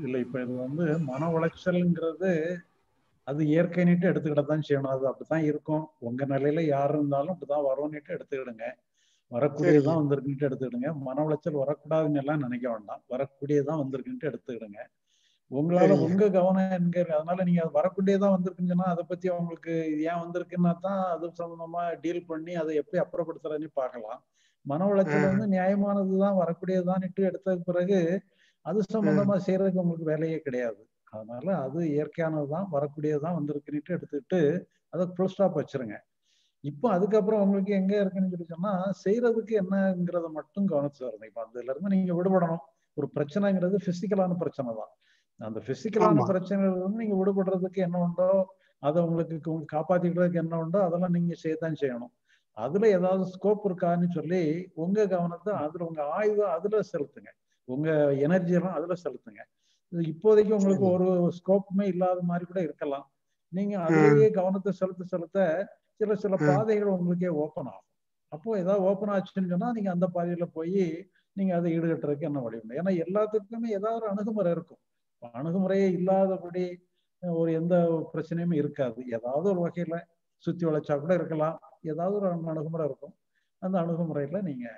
இல்ல இப்ப இது வந்து மன உளைச்சல்ங்கிறது அது இயற்கைன்னுட்டு எடுத்துக்கிட்ட தான் செய்யணும். அது அப்படித்தான் இருக்கும். உங்க நிலையில யார் இருந்தாலும் அப்படிதான் வரும்னுட்டு எடுத்துக்கிடுங்க. வரக்கூடியதான் வந்திருக்குன்ட்டு எடுத்துக்கிடுங்க. மன உளைச்சல் வரக்கூடாதுன்னு எல்லாம் நினைக்க வேண்டாம். வரக்கூடியதான் வந்திருக்குன்ட்டு எடுத்துக்கிடுங்க. உங்களால. உங்க கவனம் எங்க? அதனால நீங்க அது வரக்கூடியதான் வந்திருக்குன்னு சொன்னா அதை பத்தி உங்களுக்கு இது ஏன் வந்திருக்குன்னா தான் அது சம்பந்தமா டீல் பண்ணி அதை எப்படி அப்புறப்படுத்துறதுன்னு பார்க்கலாம். மன உளைச்சல். வந்து நியாயமானதுதான் வரக்கூடியதான்னுட்டு எடுத்ததுக்கு பிறகு அது சம்பந்தமா செய்யறதுக்கு உங்களுக்கு வேலையே கிடையாது. அதனால அது இயற்கையானதுதான் வரக்கூடியதுதான் வந்திருக்குன்னுட்டு எடுத்துக்கிட்டு அதை ஃபுல் ஸ்டாப் வச்சிருங்க. இப்போ அதுக்கப்புறம் உங்களுக்கு எங்க இருக்குன்னு சொல்லி சொன்னா செய்யறதுக்கு என்னங்கிறத மட்டும் கவனிச்சு வரணும் இப்போ அதுல இருந்து நீங்க விடுபடணும். ஒரு பிரச்சனைங்கிறது பிசிக்கலான பிரச்சனை தான். அந்த பிசிக்கலான. பிரச்சனைகள் வந்து நீங்க விடுபடுறதுக்கு என்ன உண்டோ அதை உங்களுக்கு உங்களுக்கு காப்பாத்திக்கிறதுக்கு என்ன உண்டோ அதெல்லாம் நீங்க செய்யத்தான் செய்யணும். அதுல ஏதாவது ஸ்கோப் இருக்கான்னு சொல்லி உங்க கவனத்தை அதுல உங்க ஆய்வு அதுல செலுத்துங்க. உங்க எனர்ஜி எல்லாம் அதுல செலுத்துங்க. இப்போதைக்கு உங்களுக்கு. ஒரு ஸ்கோப்புமே இல்லாத மாதிரி கூட இருக்கலாம். நீங்க அதுலயே கவனத்தை செலுத்த செலுத்த சில சில. பாதைகள் உங்களுக்கே ஓப்பன் ஆகும். அப்போ ஏதாவது ஓப்பன் ஆச்சுன்னு சொன்னா நீங்க அந்த பாதையில போய் நீங்க அதை ஈடுகட்டுறதுக்கு என்ன வழி உண்டு? ஏன்னா எல்லாத்துக்குமே ஏதாவது ஒரு அணுகுமுறை இருக்கும். அணுகுமுறையே இல்லாதபடி ஒரு எந்த பிரச்சனையுமே இருக்காது. ஏதாவது ஒரு வகையில சுத்தி வளைச்சா கூட இருக்கலாம். ஏதாவது ஒரு அணு- அணுகுமுறை இருக்கும். அந்த அணுகுமுறையில நீங்க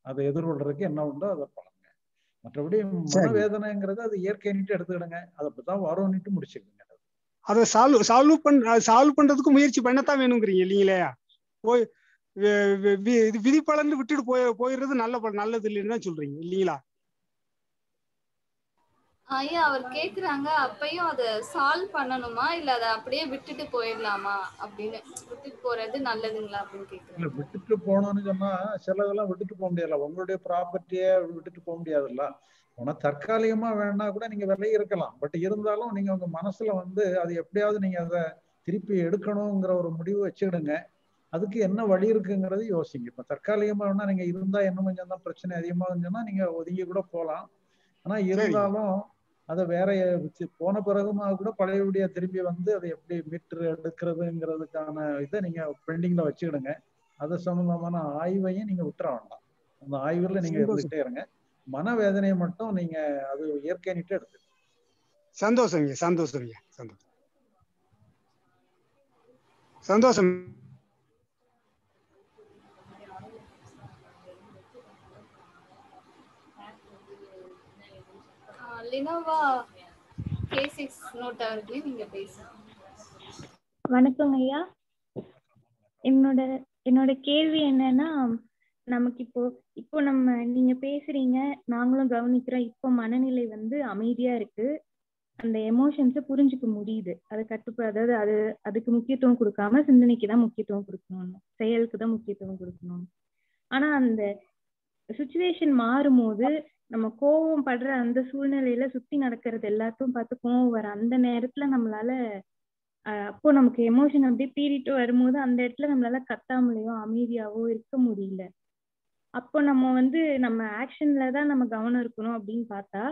அதை எதிர்கொள்றதுக்கு என்ன உண்டோ அதை மற்றபடி. மனவேதனைங்கிறது அது இயற்கைன்னுட்டு எடுத்துக்கிடுங்க. அதை அப்படித்தான் வரும்னுட்டு முடிச்சுக்கோங்க.
அதை சால்வ் சால்வ் பண் சால்வ் பண்றதுக்கு முயற்சி பண்ணத்தான் வேணுங்கிறீங்க இல்லைங்களே? போய் இது விதிப்பலன்னு விட்டுட்டு போய் போயிடுறது நல்ல நல்லது இல்லைன்னு தான் சொல்றீங்க இல்லைங்களா?
ஐயா அவர் கேக்குறாங்க அப்பயும் அதை சால்வ் பண்ணணுமா? இல்ல அதை அப்படியே விட்டுட்டு போயிடலாமா? அப்படின்னு. விட்டுட்டு போறது நல்லதுங்களா அப்படின்னு கேக்குறாங்க.
இல்ல விட்டுட்டு போகணும்னு சொன்னா சிலதெல்லாம் விட்டுட்டு போக முடியாதுல்ல. உங்களுடைய ப்ராப்பர்ட்டியை விட்டுட்டு போக முடியாதுல்ல. உனா தற்காலிகமா வேணா கூட நீங்க விலகி இருக்கலாம். பட் இருந்தாலும் நீங்க உங்க மனசுல வந்து அது எப்படியாவது நீங்க அதை திருப்பி எடுக்கணுங்கிற ஒரு முடிவு வச்சுக்கிடுங்க. அதுக்கு என்ன வழி இருக்குங்கிறது யோசிங்க. இப்ப தற்காலிகமா வேணா நீங்க இருந்தா இன்னும் கொஞ்சம் தான் பிரச்சனை அதிகமா இருந்துச்சுன்னா நீங்க ஒதுங்கி கூட போகலாம். ஆனா இருந்தாலும் அதை வேற வச்சு போன பிறகுமா கூட பழையபடியா திரும்பி வந்து அதை எப்படி மீட்டர் எடுக்கிறதுங்கிறதுக்கான இதை நீங்க பெண்டிங்ல வச்சுக்கிடுங்க. அது சம்பந்தமான ஆய்வையும் நீங்க விட்டுற வேண்டாம். அந்த ஆய்வுல நீங்க
சந்தோஷம்.
இருந்துகிட்டே இருங்க. மனவேதனையை மட்டும் நீங்க அது இயற்கைன்னுட்டு எடுத்து
சந்தோஷங்க சந்தோஷங்க சந்தோஷம். சந்தோஷம்.
லினோவா கே சிக்ஸ் நோட் அவர்களே நீங்க பேசுங்க.
வணக்கம் ஐயா. என்னோட என்னோட கேள்வி என்னன்னா நமக்கு இப்போ இப்போ நம்ம நீங்க பேசுறீங்க நாங்களும் கவனிக்கிறோம் இப்போ மனநிலை வந்து அமைதியா இருக்கு. அந்த எமோஷன்ஸை புரிஞ்சுக்க முடியுது. அதை கட்டுப்பா அதாவது அது அதுக்கு முக்கியத்துவம் கொடுக்காம சிந்தனைக்கு தான் முக்கியத்துவம் கொடுக்கணும். செயலுக்கு தான் முக்கியத்துவம் கொடுக்கணும். ஆனா அந்த சுச்சுவேஷன் மாறும்போது நம்ம கோவம் படுற அந்த சூழ்நிலையில சுத்தி நடக்கிறது எல்லாத்தையும் பார்த்து கோவம் வர அந்த நேரத்துல நம்மளால அப்போ நமக்கு எமோஷன் அப்படியே பீறிட்டு வரும்போது அந்த இடத்துல நம்மளால கத்தாமலையோ அமைதியாவோ இருக்க முடியல. அப்போ நம்ம வந்து நம்ம ஆக்ஷன்ல தான் நம்ம கவனம் இருக்கணும் அப்படின்னு பார்த்தா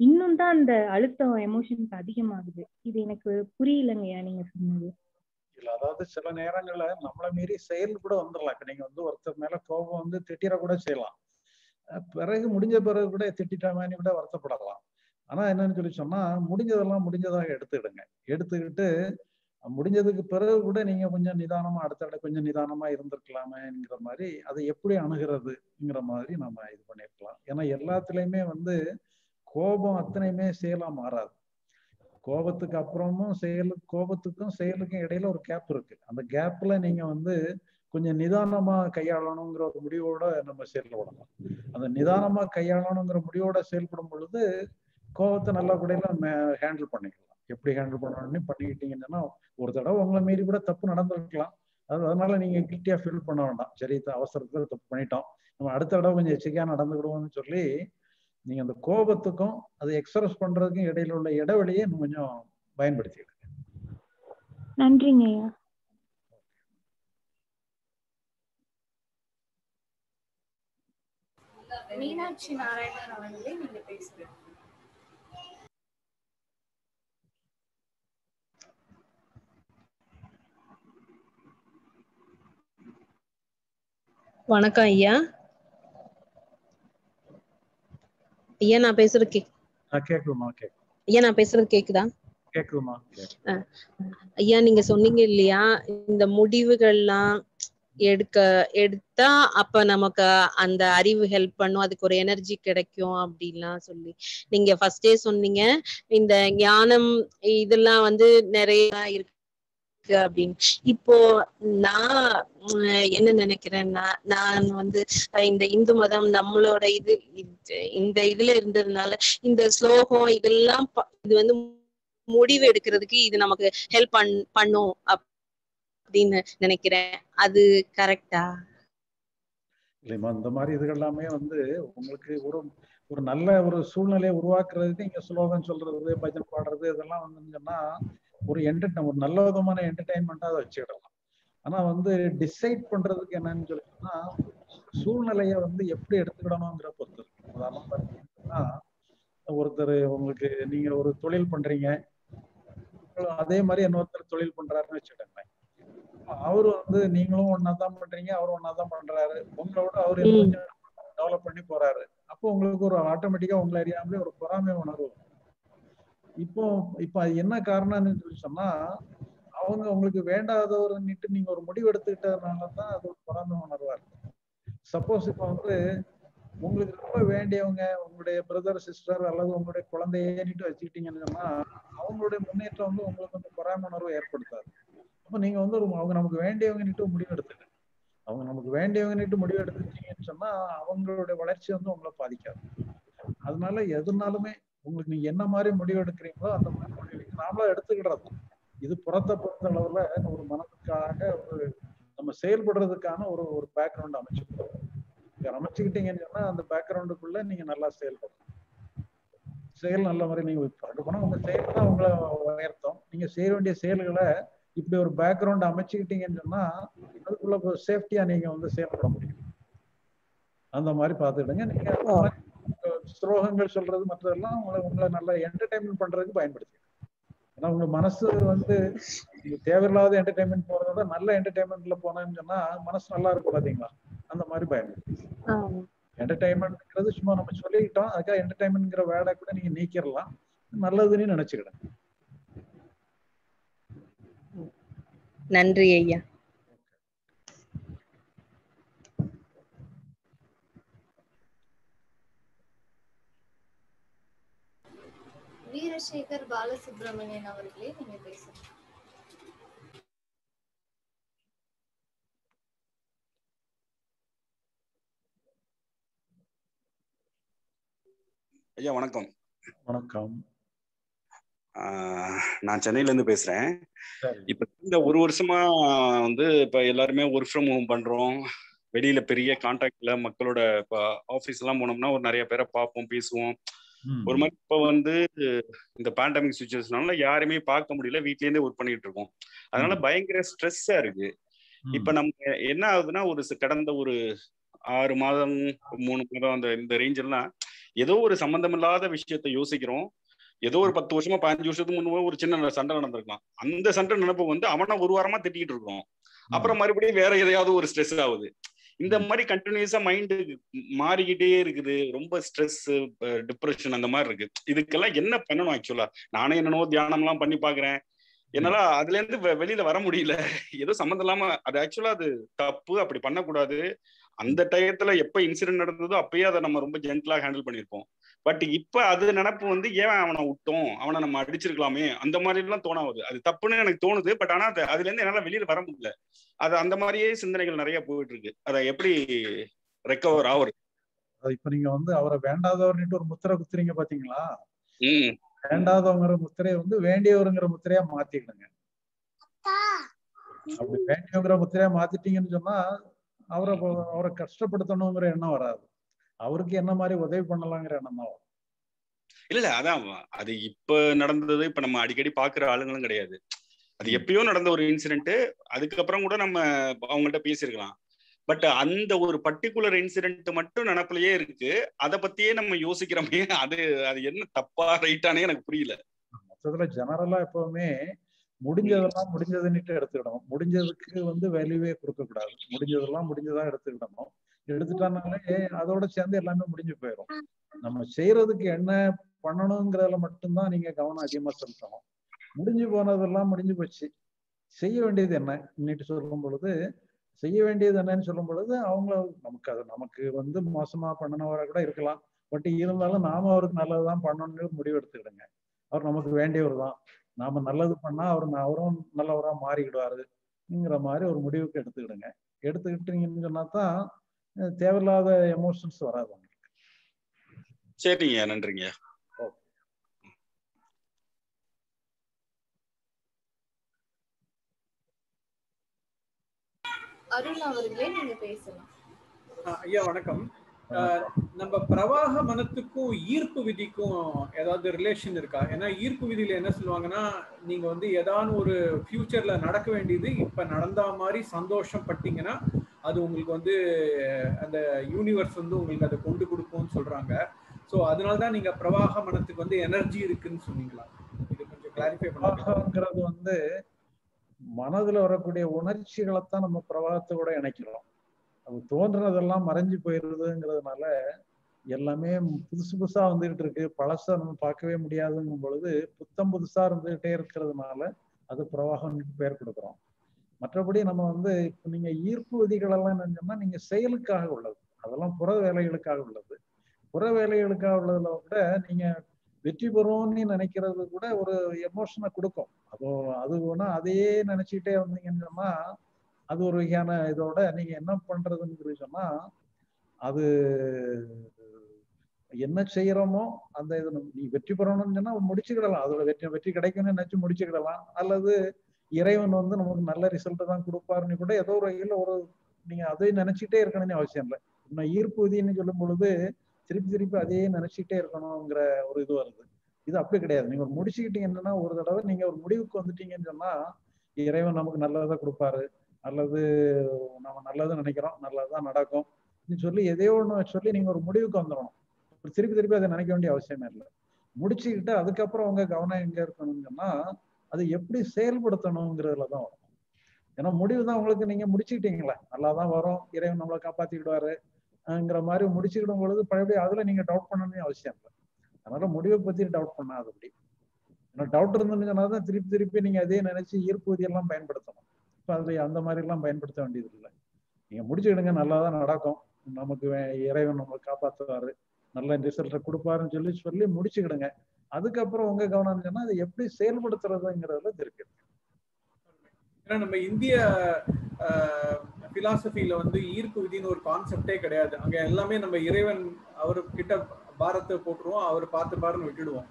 இன்னும் தான் அந்த அழுத்தம் எமோஷனுக்கு அதிகமாகுது. இது எனக்கு புரியலங்கய்யா நீங்க சொன்னது.
இல்ல அதாவது சில நேரங்கள்ல நம்மளை மீறி செயல் கூட வந்துடலாம் இப்ப நீங்க வந்து ஒருத்தர் மேல கோபம் வந்து திட்டிட கூட செய்யலாம். பிறகு முடிஞ்ச பிறகு கூட திட்டிட்டாமே கூட வருத்தப்படலாம். ஆனா என்னன்னு சொல்லி சொன்னா முடிஞ்சதெல்லாம் முடிஞ்சதாக எடுத்துக்கிடுங்க. எடுத்துக்கிட்டு முடிஞ்சதுக்கு பிறகு கூட நீங்க கொஞ்சம் நிதானமா அடுத்த கொஞ்சம் நிதானமா இருந்திருக்கலாமேங்கிற மாதிரி அதை எப்படி அணுகிறதுங்கிற மாதிரி நம்ம இது பண்ணிருக்கலாம். ஏன்னா எல்லாத்துலயுமே வந்து கோபம் அத்தனையுமே செயலா மாறாது. கோபத்துக்கு அப்புறமும் செயலு கோபத்துக்கும் செயலுக்கும் இடையில ஒரு கேப் இருக்கு. அந்த கேப்ல நீங்க வந்து கொஞ்சம் நிதானமா கையாளணுங்கிற ஒரு முடிவோட நம்ம செயல்படணும். அந்த நிதானமா கையாளணுங்கிற முடிவோட செயல்படும் பொழுது கோபத்தை நல்லபடியில நம்ம ஹேண்டில் பண்ணிக்கலாம். எப்படி ஹேண்டில் பண்ணணும்னு பண்ணிக்கிட்டீங்கன்னா ஒரு தடவை உங்களை மீறி கூட தப்பு நடந்திருக்கலாம். அது அதனால நீங்க கில்ட்டியா ஃபீல் பண்ண வேண்டாம். சரி அவசரத்துல தப்பு பண்ணிட்டோம். நம்ம அடுத்த தடவை கொஞ்சம் எச்சரிக்கையா நடந்துக்கிடுவோம்னு சொல்லி நீங்க அந்த கோபத்துக்கும் அதை எக்ஸ்பிரஸ் பண்றதுக்கும் இடையில உள்ள இடைவெளியை கொஞ்சம் பயன்படுத்திக்கிடுங்க
நன்றிங்க
மீனாட்சி நாராயணன் அவர்களே நீங்க பேசுங்க.
வணக்கம் ஐயா. ஐயா நான் பேசுறது கேக்
கேக்குதுமா கேக்கு
ஐயா நான் பேசுறது கேக்குதா?
கேக்குதுமா
ஐயா நீங்க சொன்னீங்க இல்லையா இந்த முடிவுகள்லாம் எடுக்க எடுத்தா அப்ப நமக்கு அந்த அறிவு ஹெல்ப் பண்ணும். அதுக்கு ஒரு எனர்ஜி கிடைக்கும் அப்படின்லாம் சொல்லி. நீங்க ஃபர்ஸ்டே சொன்னீங்க. இந்த ஞானம் இதெல்லாம் வந்து நிறைய இருக்கு அப்படின்னு. இப்போ நான் என்ன நினைக்கிறேன்னா நான் வந்து இந்த இந்து மதம் நம்மளோட இது இந்த இதுல இருந்ததுனால இந்த ஸ்லோகம் இதெல்லாம் ப- இது வந்து முடிவு எடுக்கிறதுக்கு இது நமக்கு ஹெல்ப் பண் பண்ணும் அப்படின்னு நினைக்கிறேன். அது கரெக்டா
இல்லைம்மா இந்த மாதிரி இதுகள் எல்லாமே வந்து உங்களுக்கு ஒரு ஒரு நல்ல ஒரு சூழ்நிலையை உருவாக்குறதுக்கு இங்க ஸ்லோகம் சொல்றது பஜன் பாடுறது இதெல்லாம் வந்து சொன்னா ஒரு என்டர்டைன் ஒரு நல்ல விதமான என்டர்டைன்மெண்ட்டா அதை வச்சுக்கிடலாம். ஆனா வந்து டிசைட் பண்றதுக்கு என்னன்னு சொல்லிட்டுன்னா சூழ்நிலையை வந்து எப்படி எடுத்துக்கிடணுங்கிற பொறுத்து உதாரணம் பார்த்தீங்கன்னா ஒருத்தர் உங்களுக்கு நீங்க ஒரு தொழில் பண்றீங்க. அதே மாதிரி இன்னொருத்தர் தொழில் பண்றாருன்னு வச்சுக்கோங்களேன். அவரு வந்து நீங்களும் ஒன்னா தான் பண்றீங்க அவரும் ஒன்னா தான் பண்றாரு உங்களோட அவர்
ம்.
கொஞ்சம் டெவலப் பண்ணி போறாரு அப்போ உங்களுக்கு ஒரு ஆட்டோமேட்டிக்கா உங்களை அறியாமலே ஒரு பொறாமை உணர்வு. இப்போ இப்போ அது என்ன காரணம்னு சொல்லி சொன்னா அவங்க உங்களுக்கு வேண்டாதவர்னுட்டு நீங்க ஒரு முடிவு எடுத்துக்கிட்டதுனால தான் அது ஒரு பொறாமை உணர்வா இருக்கு சப்போஸ் இப்போ வந்து உங்களுக்கு ரொம்ப வேண்டியவங்க உங்களுடைய பிரதர் சிஸ்டர் அல்லது உங்களுடைய குழந்தையேன்னுட்டு வச்சுக்கிட்டீங்கன்னு சொன்னா அவங்களுடைய முன்னேற்றம் வந்து உங்களுக்கு வந்து பொறாமை உணர்வு ஏற்படுத்தாது அப்போ நீங்க வந்து ஒரு அவங்க நமக்கு வேண்டியவங்கன்னுட்டு முடிவு எடுத்துக்க அவங்க நமக்கு வேண்டியவங்கன்னுட்டு முடிவு எடுத்துட்டீங்கன்னு சொன்னா அவங்களுடைய வளர்ச்சி வந்து உங்களை பாதிக்காது. அதனால எதுனாலுமே உங்களுக்கு நீங்க என்ன மாதிரி முடிவு எடுக்கிறீங்களோ அந்த மாதிரி முடிவு நாமளா எடுத்துக்கிடுறது. இது புறத்தை பொறுத்த அளவுல ஒரு மனதுக்காக ஒரு நம்ம செயல்படுறதுக்கான ஒரு ஒரு பேக்ரவுண்ட் அமைச்சுக்கிறோம் இதை அமைச்சுக்கிட்டீங்கன்னு சொன்னா அந்த பேக்ரவுண்டுக்குள்ள நீங்க நல்லா செயல்படணும். செயல் நல்ல மாதிரி நீங்க பறக்க போனா உங்க செயல் தான் உங்களை உயர்த்தும். நீங்க செய்ய வேண்டிய செயல்களை இப்படி ஒரு பேக்ரவுண்ட் அமைச்சுக்கிட்டீங்கன்னு சொன்னா அதுக்குள்ள சேஃப்டியா நீங்க வந்து செயல்பட முடியும். அந்த மாதிரி பார்த்துக்கிடுங்க. நீங்க ஸ்லோகங்கள் சொல்றது மற்றதெல்லாம் உங்களை உங்களை நல்லா என்டர்டைன்மெண்ட் பண்றதுக்கு பயன்படுத்தி ஏன்னா உங்க மனசு வந்து நீங்க தேவையில்லாத என்டர்டைன்மெண்ட் போறத விட நல்ல என்டர்டைன்மெண்ட்ல போனேன்னு சொன்னா மனசு நல்லா இருக்கும் பாத்தீங்களா? அந்த மாதிரி பயன்படுத்தி என்டர்டைன்மெண்ட்ங்கிறது சும்மா நம்ம சொல்லிக்கிட்டோம். அதுக்காக என்டர்டைன்மெண்ட்ங்கிற வேர்டை கூட நீங்க நீக்கிடலாம். நல்லதுன்னு நினைச்சுக்கிடுங்க.
நன்றி ஐயா.
வீரசேகர் பாலசுப்ரமணியன் அவர்களே நீங்க பேசுங்க.
ஐயா வணக்கம்.
வணக்கம்.
நான் சென்னையில இருந்து பேசுறேன் இப்ப இந்த ஒரு வருஷமா வந்து இப்ப எல்லாருமே ஒர்க் ஃப்ரம் ஹோம் பண்றோம். வெளியில பெரிய கான்டாக்ட்ல மக்களோட இப்ப ஆபீஸ் எல்லாம் போனோம்னா ஒரு நிறைய பேரை பார்ப்போம் பேசுவோம். ஒரு மாதிரி இப்ப வந்து இந்த பேண்டமிக் சுச்சுவேஷனால யாருமே பார்க்க முடியல. வீட்ல இருந்தே ஒர்க் பண்ணிட்டு இருக்கோம். அதனால பயங்கர ஸ்ட்ரெஸ்ஸா இருக்கு. இப்ப நம்ம என்ன ஆகுதுன்னா ஒரு கடந்த ஒரு ஆறு மாதம் மூணு மாதம் அந்த இந்த ரேஞ்ச் எல்லாம் ஏதோ ஒரு சம்பந்தமில்லாத விஷயத்த யோசிக்கிறோம். ஏதோ ஒரு பத்து வருஷமா பதினஞ்சு வருஷத்துக்கு முன்பு ஒரு சின்ன சண்டை நடந்திருக்கலாம். அந்த சண்டை நினைப்பு வந்து அவனை ஒரு வாரமா திட்டிட்டு இருக்கோம். அப்புறம் மறுபடியும் வேற எதையாவது ஒரு ஸ்ட்ரெஸ் ஆகுது. இந்த மாதிரி கண்டினியூஸா மைண்டு மாறிக்கிட்டே இருக்குது. ரொம்ப ஸ்ட்ரெஸ் டிப்ரெஷன் அந்த மாதிரி இருக்கு. இதுக்கெல்லாம் என்ன பண்ணணும் ஆக்சுவலா நானே என்னென்னவோ தியானம் எல்லாம் பண்ணி பாக்குறேன் என்னால அதுல இருந்து வெளியில வர முடியல. ஏதோ சம்மந்தம் இல்லாம அது ஆக்சுவலா அது தப்பு. அப்படி பண்ணக்கூடாது. அந்த டயத்துல எப்ப இன்சிடென்ட் நடந்ததோ அப்பயே அதை நம்ம ரொம்ப ஜென்டலா ஹேண்டில் பண்ணிருப்போம் பட் இப்ப அது நினப்பு வந்து ஏன் அவனை விட்டோம் அவனை நம்ம அடிச்சிருக்கலாமே? அந்த மாதிரி எல்லாம் தோணாது. அது தப்புன்னு எனக்கு தோணுது. பட் ஆனா அது- அதுல இருந்து என்னால வெளியில வர முடியல. அது அந்த மாதிரியே சிந்தனைகள் நிறைய போயிட்டு இருக்கு அதை எப்படி ரெக்கவர் ஆகுறது
அது இப்ப நீங்க வந்து அவரை வேண்டாதவர்னுட்டு ஒரு முத்திரை குத்துறீங்க பாத்தீங்களா?
ம்.
வேண்டாதவங்கிற முத்திரையை வந்து வேண்டியவருங்கிற முத்திரையா மாத்திக்கிடுங்க அப்படி வேண்டியவங்கிற முத்திரையா மாத்திட்டீங்கன்னு சொன்னா அவரை அவரை கஷ்டப்படுத்தணுங்கிற எண்ணம் வராது. அவருக்கு என்ன மாதிரி உதவி பண்ணலாங்கிற எண்ணம் தான் வரும்?
இல்ல இல்ல அதான் அது இப்ப நடந்தது இப்ப நம்ம அடிக்கடி பாக்குற ஆளுங்களும் கிடையாது. அது எப்பயோ நடந்த ஒரு இன்சிடென்ட் அதுக்கப்புறம் கூட நம்ம அவங்கள்ட்ட பேசியிருக்கலாம். பட் அந்த ஒரு பர்டிகுலர் இன்சிடென்ட் மட்டும் நினப்புலயே இருக்கு. அதை பத்தியே நம்ம யோசிக்கிறோமே அது அது என்ன தப்பா ரைட்டானே எனக்கு புரியல.
மொத்தத்துல ஜெனரலா எப்பவுமே முடிஞ்சதெல்லாம் முடிஞ்சதுன்னுட்டு எடுத்துக்கிடணும். முடிஞ்சதுக்கு வந்து வேல்யூவே கொடுக்க கூடாது முடிஞ்சதெல்லாம் முடிஞ்சதா எடுத்துக்கிடணும். எடுத்துட்டானாலே அதோட சேர்ந்து எல்லாமே முடிஞ்சு போயிடும் நம்ம செய்யறதுக்கு என்ன பண்ணணுங்கிறதுல மட்டும்தான் நீங்க கவனம் அதிகமா செலுத்தணும். முடிஞ்சு போனதெல்லாம் முடிஞ்சு போச்சு. செய்ய வேண்டியது என்ன? இன்னிட்டு சொல்லும் பொழுது செய்ய வேண்டியது என்னன்னு சொல்லும் பொழுது அவங்க நமக்கு அது நமக்கு வந்து மோசமா பண்ணினவரை கூட இருக்கலாம். பட் இருந்தாலும் நாம அவருக்கு நல்லதுதான் பண்ணணும்னு முடிவு எடுத்துக்கிடுங்க. அவர் நமக்கு வேண்டியவர் தான். நாம நல்லது பண்ணா அவர் அவரும் நல்லவரா மாறிக்கிடுவாருங்கிற மாதிரி ஒரு முடிவுக்கு எடுத்துக்கிடுங்க. எடுத்துக்கிட்டீங்கன்னு சொன்னா தான் தேவையில்லாத எமோஷன்ஸ் வராது உங்களுக்கு.
சரிங்க நன்றிங்க.
அருண் அவர்களே நீங்க பேசலாம்.
ஆஹ் ஐயா வணக்கம். நம்ம பிரவாக மனத்துக்கும் ஈர்ப்பு விதிக்கும் ஏதாவது ரிலேஷன் இருக்கா? ஏன்னா ஈர்ப்பு விதியில என்ன சொல்லுவாங்கன்னா நீங்க வந்து ஏதாவது ஒரு ஃபியூச்சர்ல நடக்க வேண்டியது இப்ப நடந்த மாதிரி சந்தோஷம் பட்டீங்கன்னா அது உங்களுக்கு வந்து அந்த யூனிவர்ஸ் வந்து உங்களுக்கு அதை கொண்டு கொடுக்கும்னு சொல்றாங்க. ஸோ அதனால தான் நீங்க பிரவாக மனத்துக்கு வந்து எனர்ஜி இருக்குன்னு சொன்னீங்களா? இது கொஞ்சம் கிளாரிஃபை பண்ணுங்க.
வந்து மனதுல வரக்கூடிய உணர்ச்சிகளை தான் நம்ம பிரவாகத்தோட இணைக்கிறோம். அது தோன்றுனதெல்லாம் மறைஞ்சு போயிருதுங்கிறதுனால எல்லாமே புதுசு புதுசா வந்துகிட்டு இருக்கு. பழசை நம்ம பார்க்கவே முடியாதுங்கும் பொழுது புத்தம் புதுசா இருந்துகிட்டே இருக்கிறதுனால அது பிரவாகம்னு பெயர் கொடுக்குறோம். மற்றபடி நம்ம வந்து இப்போ நீங்க ஈர்ப்பு விதிகள் எல்லாம் என்னன்னா நீங்க செயலுக்காக உள்ளது. அதெல்லாம் புற வேலைகளுக்காக உள்ளது. புற வேலைகளுக்காக உள்ளதுல கூட நீங்க வெற்றி பெறுவோம்னு நினைக்கிறது கூட ஒரு எமோஷனை கொடுக்கும். அதோ அது வேணா அதையே நினைச்சுக்கிட்டே வந்தீங்கன்னு சொன்னா அது ஒரு வகையான இதோட நீங்க என்ன பண்றதுன்னு சொல்லி சொன்னா அது என்ன செய்யறோமோ அந்த இது நீ வெற்றி பெறணும்னு சொன்னா முடிச்சுக்கிடலாம். அதோட வெற்றி வெற்றி கிடைக்கும்னு நினைச்சு முடிச்சுக்கிடலாம். அல்லது இறைவன் வந்து நமக்கு நல்ல ரிசல்ட் தான் கொடுப்பாருன்னு கூட ஏதோ ஒரு வகையில் ஒரு நீங்க அதை நினைச்சிட்டே இருக்கணும்னு அவசியம் இல்லை. இன்னும் ஈர்ப்பு விதின்னு சொல்லும் பொழுது திருப்பி திருப்பி அதையே நினைச்சிட்டே இருக்கணுங்கிற ஒரு இது வருது. இது அப்படி கிடையாது. நீங்க ஒரு என்னன்னா ஒரு தடவை நீங்க ஒரு முடிவுக்கு வந்துட்டீங்கன்னு சொன்னா இறைவன் நமக்கு நல்லதை கொடுப்பாரு. நல்லது நம்ம நல்லது நினைக்கிறோம். நல்லதுதான் நடக்கும். அப்படின்னு சொல்லி எதையோ ஒன்று சொல்லி நீங்க ஒரு முடிவுக்கு வந்துடணும். திருப்பி திருப்பி அதை நினைக்க வேண்டிய அவசியமே இல்லை. முடிச்சுக்கிட்டு அதுக்கப்புறம் உங்க கவனம் எங்க இருக்கணும்னு சொன்னா அது எப்படி செயல்படுத்தணுங்கிறதுல தான் வரும். ஏன்னா முடிவு தான் உங்களுக்கு நீங்க முடிச்சுக்கிட்டீங்களே. நல்லா தான் வரும். இறைவன் நம்மளை காப்பாத்திக்கிடுவாருங்கிற மாதிரி முடிச்சுக்கிடும் பொழுது பழையபடி அதுல நீங்க டவுட் பண்ணணும்னு அவசியம் இல்லை. அதனால முடிவை பத்தி டவுட் பண்ணாது அப்படி. ஏன்னா டவுட் இருந்துன்னு தான் திருப்பி திருப்பி நீங்க அதே நினைச்சு ஈர்ப்பகுதியெல்லாம் பயன்படுத்தணும். இப்போ அதுல அந்த மாதிரி எல்லாம் பயன்படுத்த வேண்டியது இல்லை நீங்க முடிச்சுக்கிடுங்க நல்லா தான் நடக்கும். நமக்கு வே- இறைவன் நம்மளை காப்பாத்துவாரு. நல்ல ரிசல்ட்டை கொடுப்பாருன்னு சொல்லி சொல்லி முடிச்சுக்கிடுங்க. அதுக்கப்புறம் உங்க கவனம் சொன்னா அதை எப்படி செயல்படுத்துறதுங்கிறதுல இருக்கு.
ஏன்னா நம்ம இந்திய பிலாசபில வந்து ஈர்ப்பு விதின்னு ஒரு கான்செப்டே கிடையாது. அங்க எல்லாமே நம்ம இறைவன் அவர் கிட்ட பாரத்தை போட்டுருவோம். அவர் பார்த்து பாருன்னு விட்டுடுவோம்.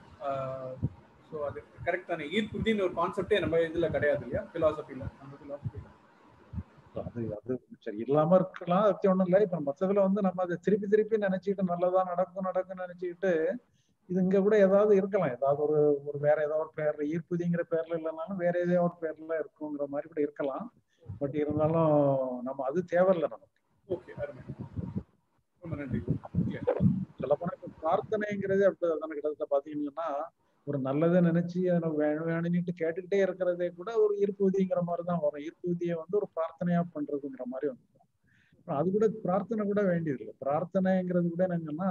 ஸோ அது கரெக்ட் தானே. ஈர்ப்பு விதின்னு ஒரு கான்செப்டே நம்ம இதுல கிடையாது இல்லையா? பிலாசபில நம்ம பிலாசபி
அது அது சரி இல்லாம இருக்கலாம் அது ஒண்ணும் இல்லை. இப்ப மொத்தத்துல வந்து நம்ம அதை திருப்பி திருப்பி நினைச்சுக்கிட்டு நல்லதா நடக்கும் நடக்கும் நினைச்சுக்கிட்டு இது இங்க கூட ஏதாவது இருக்கலாம். ஏதாவது ஒரு ஒரு வேற ஏதாவது ஒரு பேர்ல ஈர்ப்புதிங்கிற பேர்ல இல்லைனாலும் வேற ஏதாவது ஒரு பேர்ல இருக்குங்கிற மாதிரி கூட இருக்கலாம். பட் இருந்தாலும் நம்ம அது தேவையில்லை நமக்கு.
ஓகே ரொம்ப நன்றி.
சொல்ல போனா இப்ப பிரார்த்தனைங்கிறது அப்படி தானே கிட்டத்தட்ட பாத்தீங்கன்னா ஒரு நல்லதை நினைச்சு அதை வேணும் வேணும்னுட்டு கேட்டுக்கிட்டே இருக்கிறதே கூட ஒரு ஈர்ப்பு விதிங்கிற மாதிரி தான் வரும். ஈர்ப்பு விதியை வந்து ஒரு பிரார்த்தனையா பண்றதுங்கிற மாதிரி வந்துடும் அது கூட பிரார்த்தனை கூட வேண்டியது இல்லை பிரார்த்தனைங்கிறது கூட என்னங்கன்னா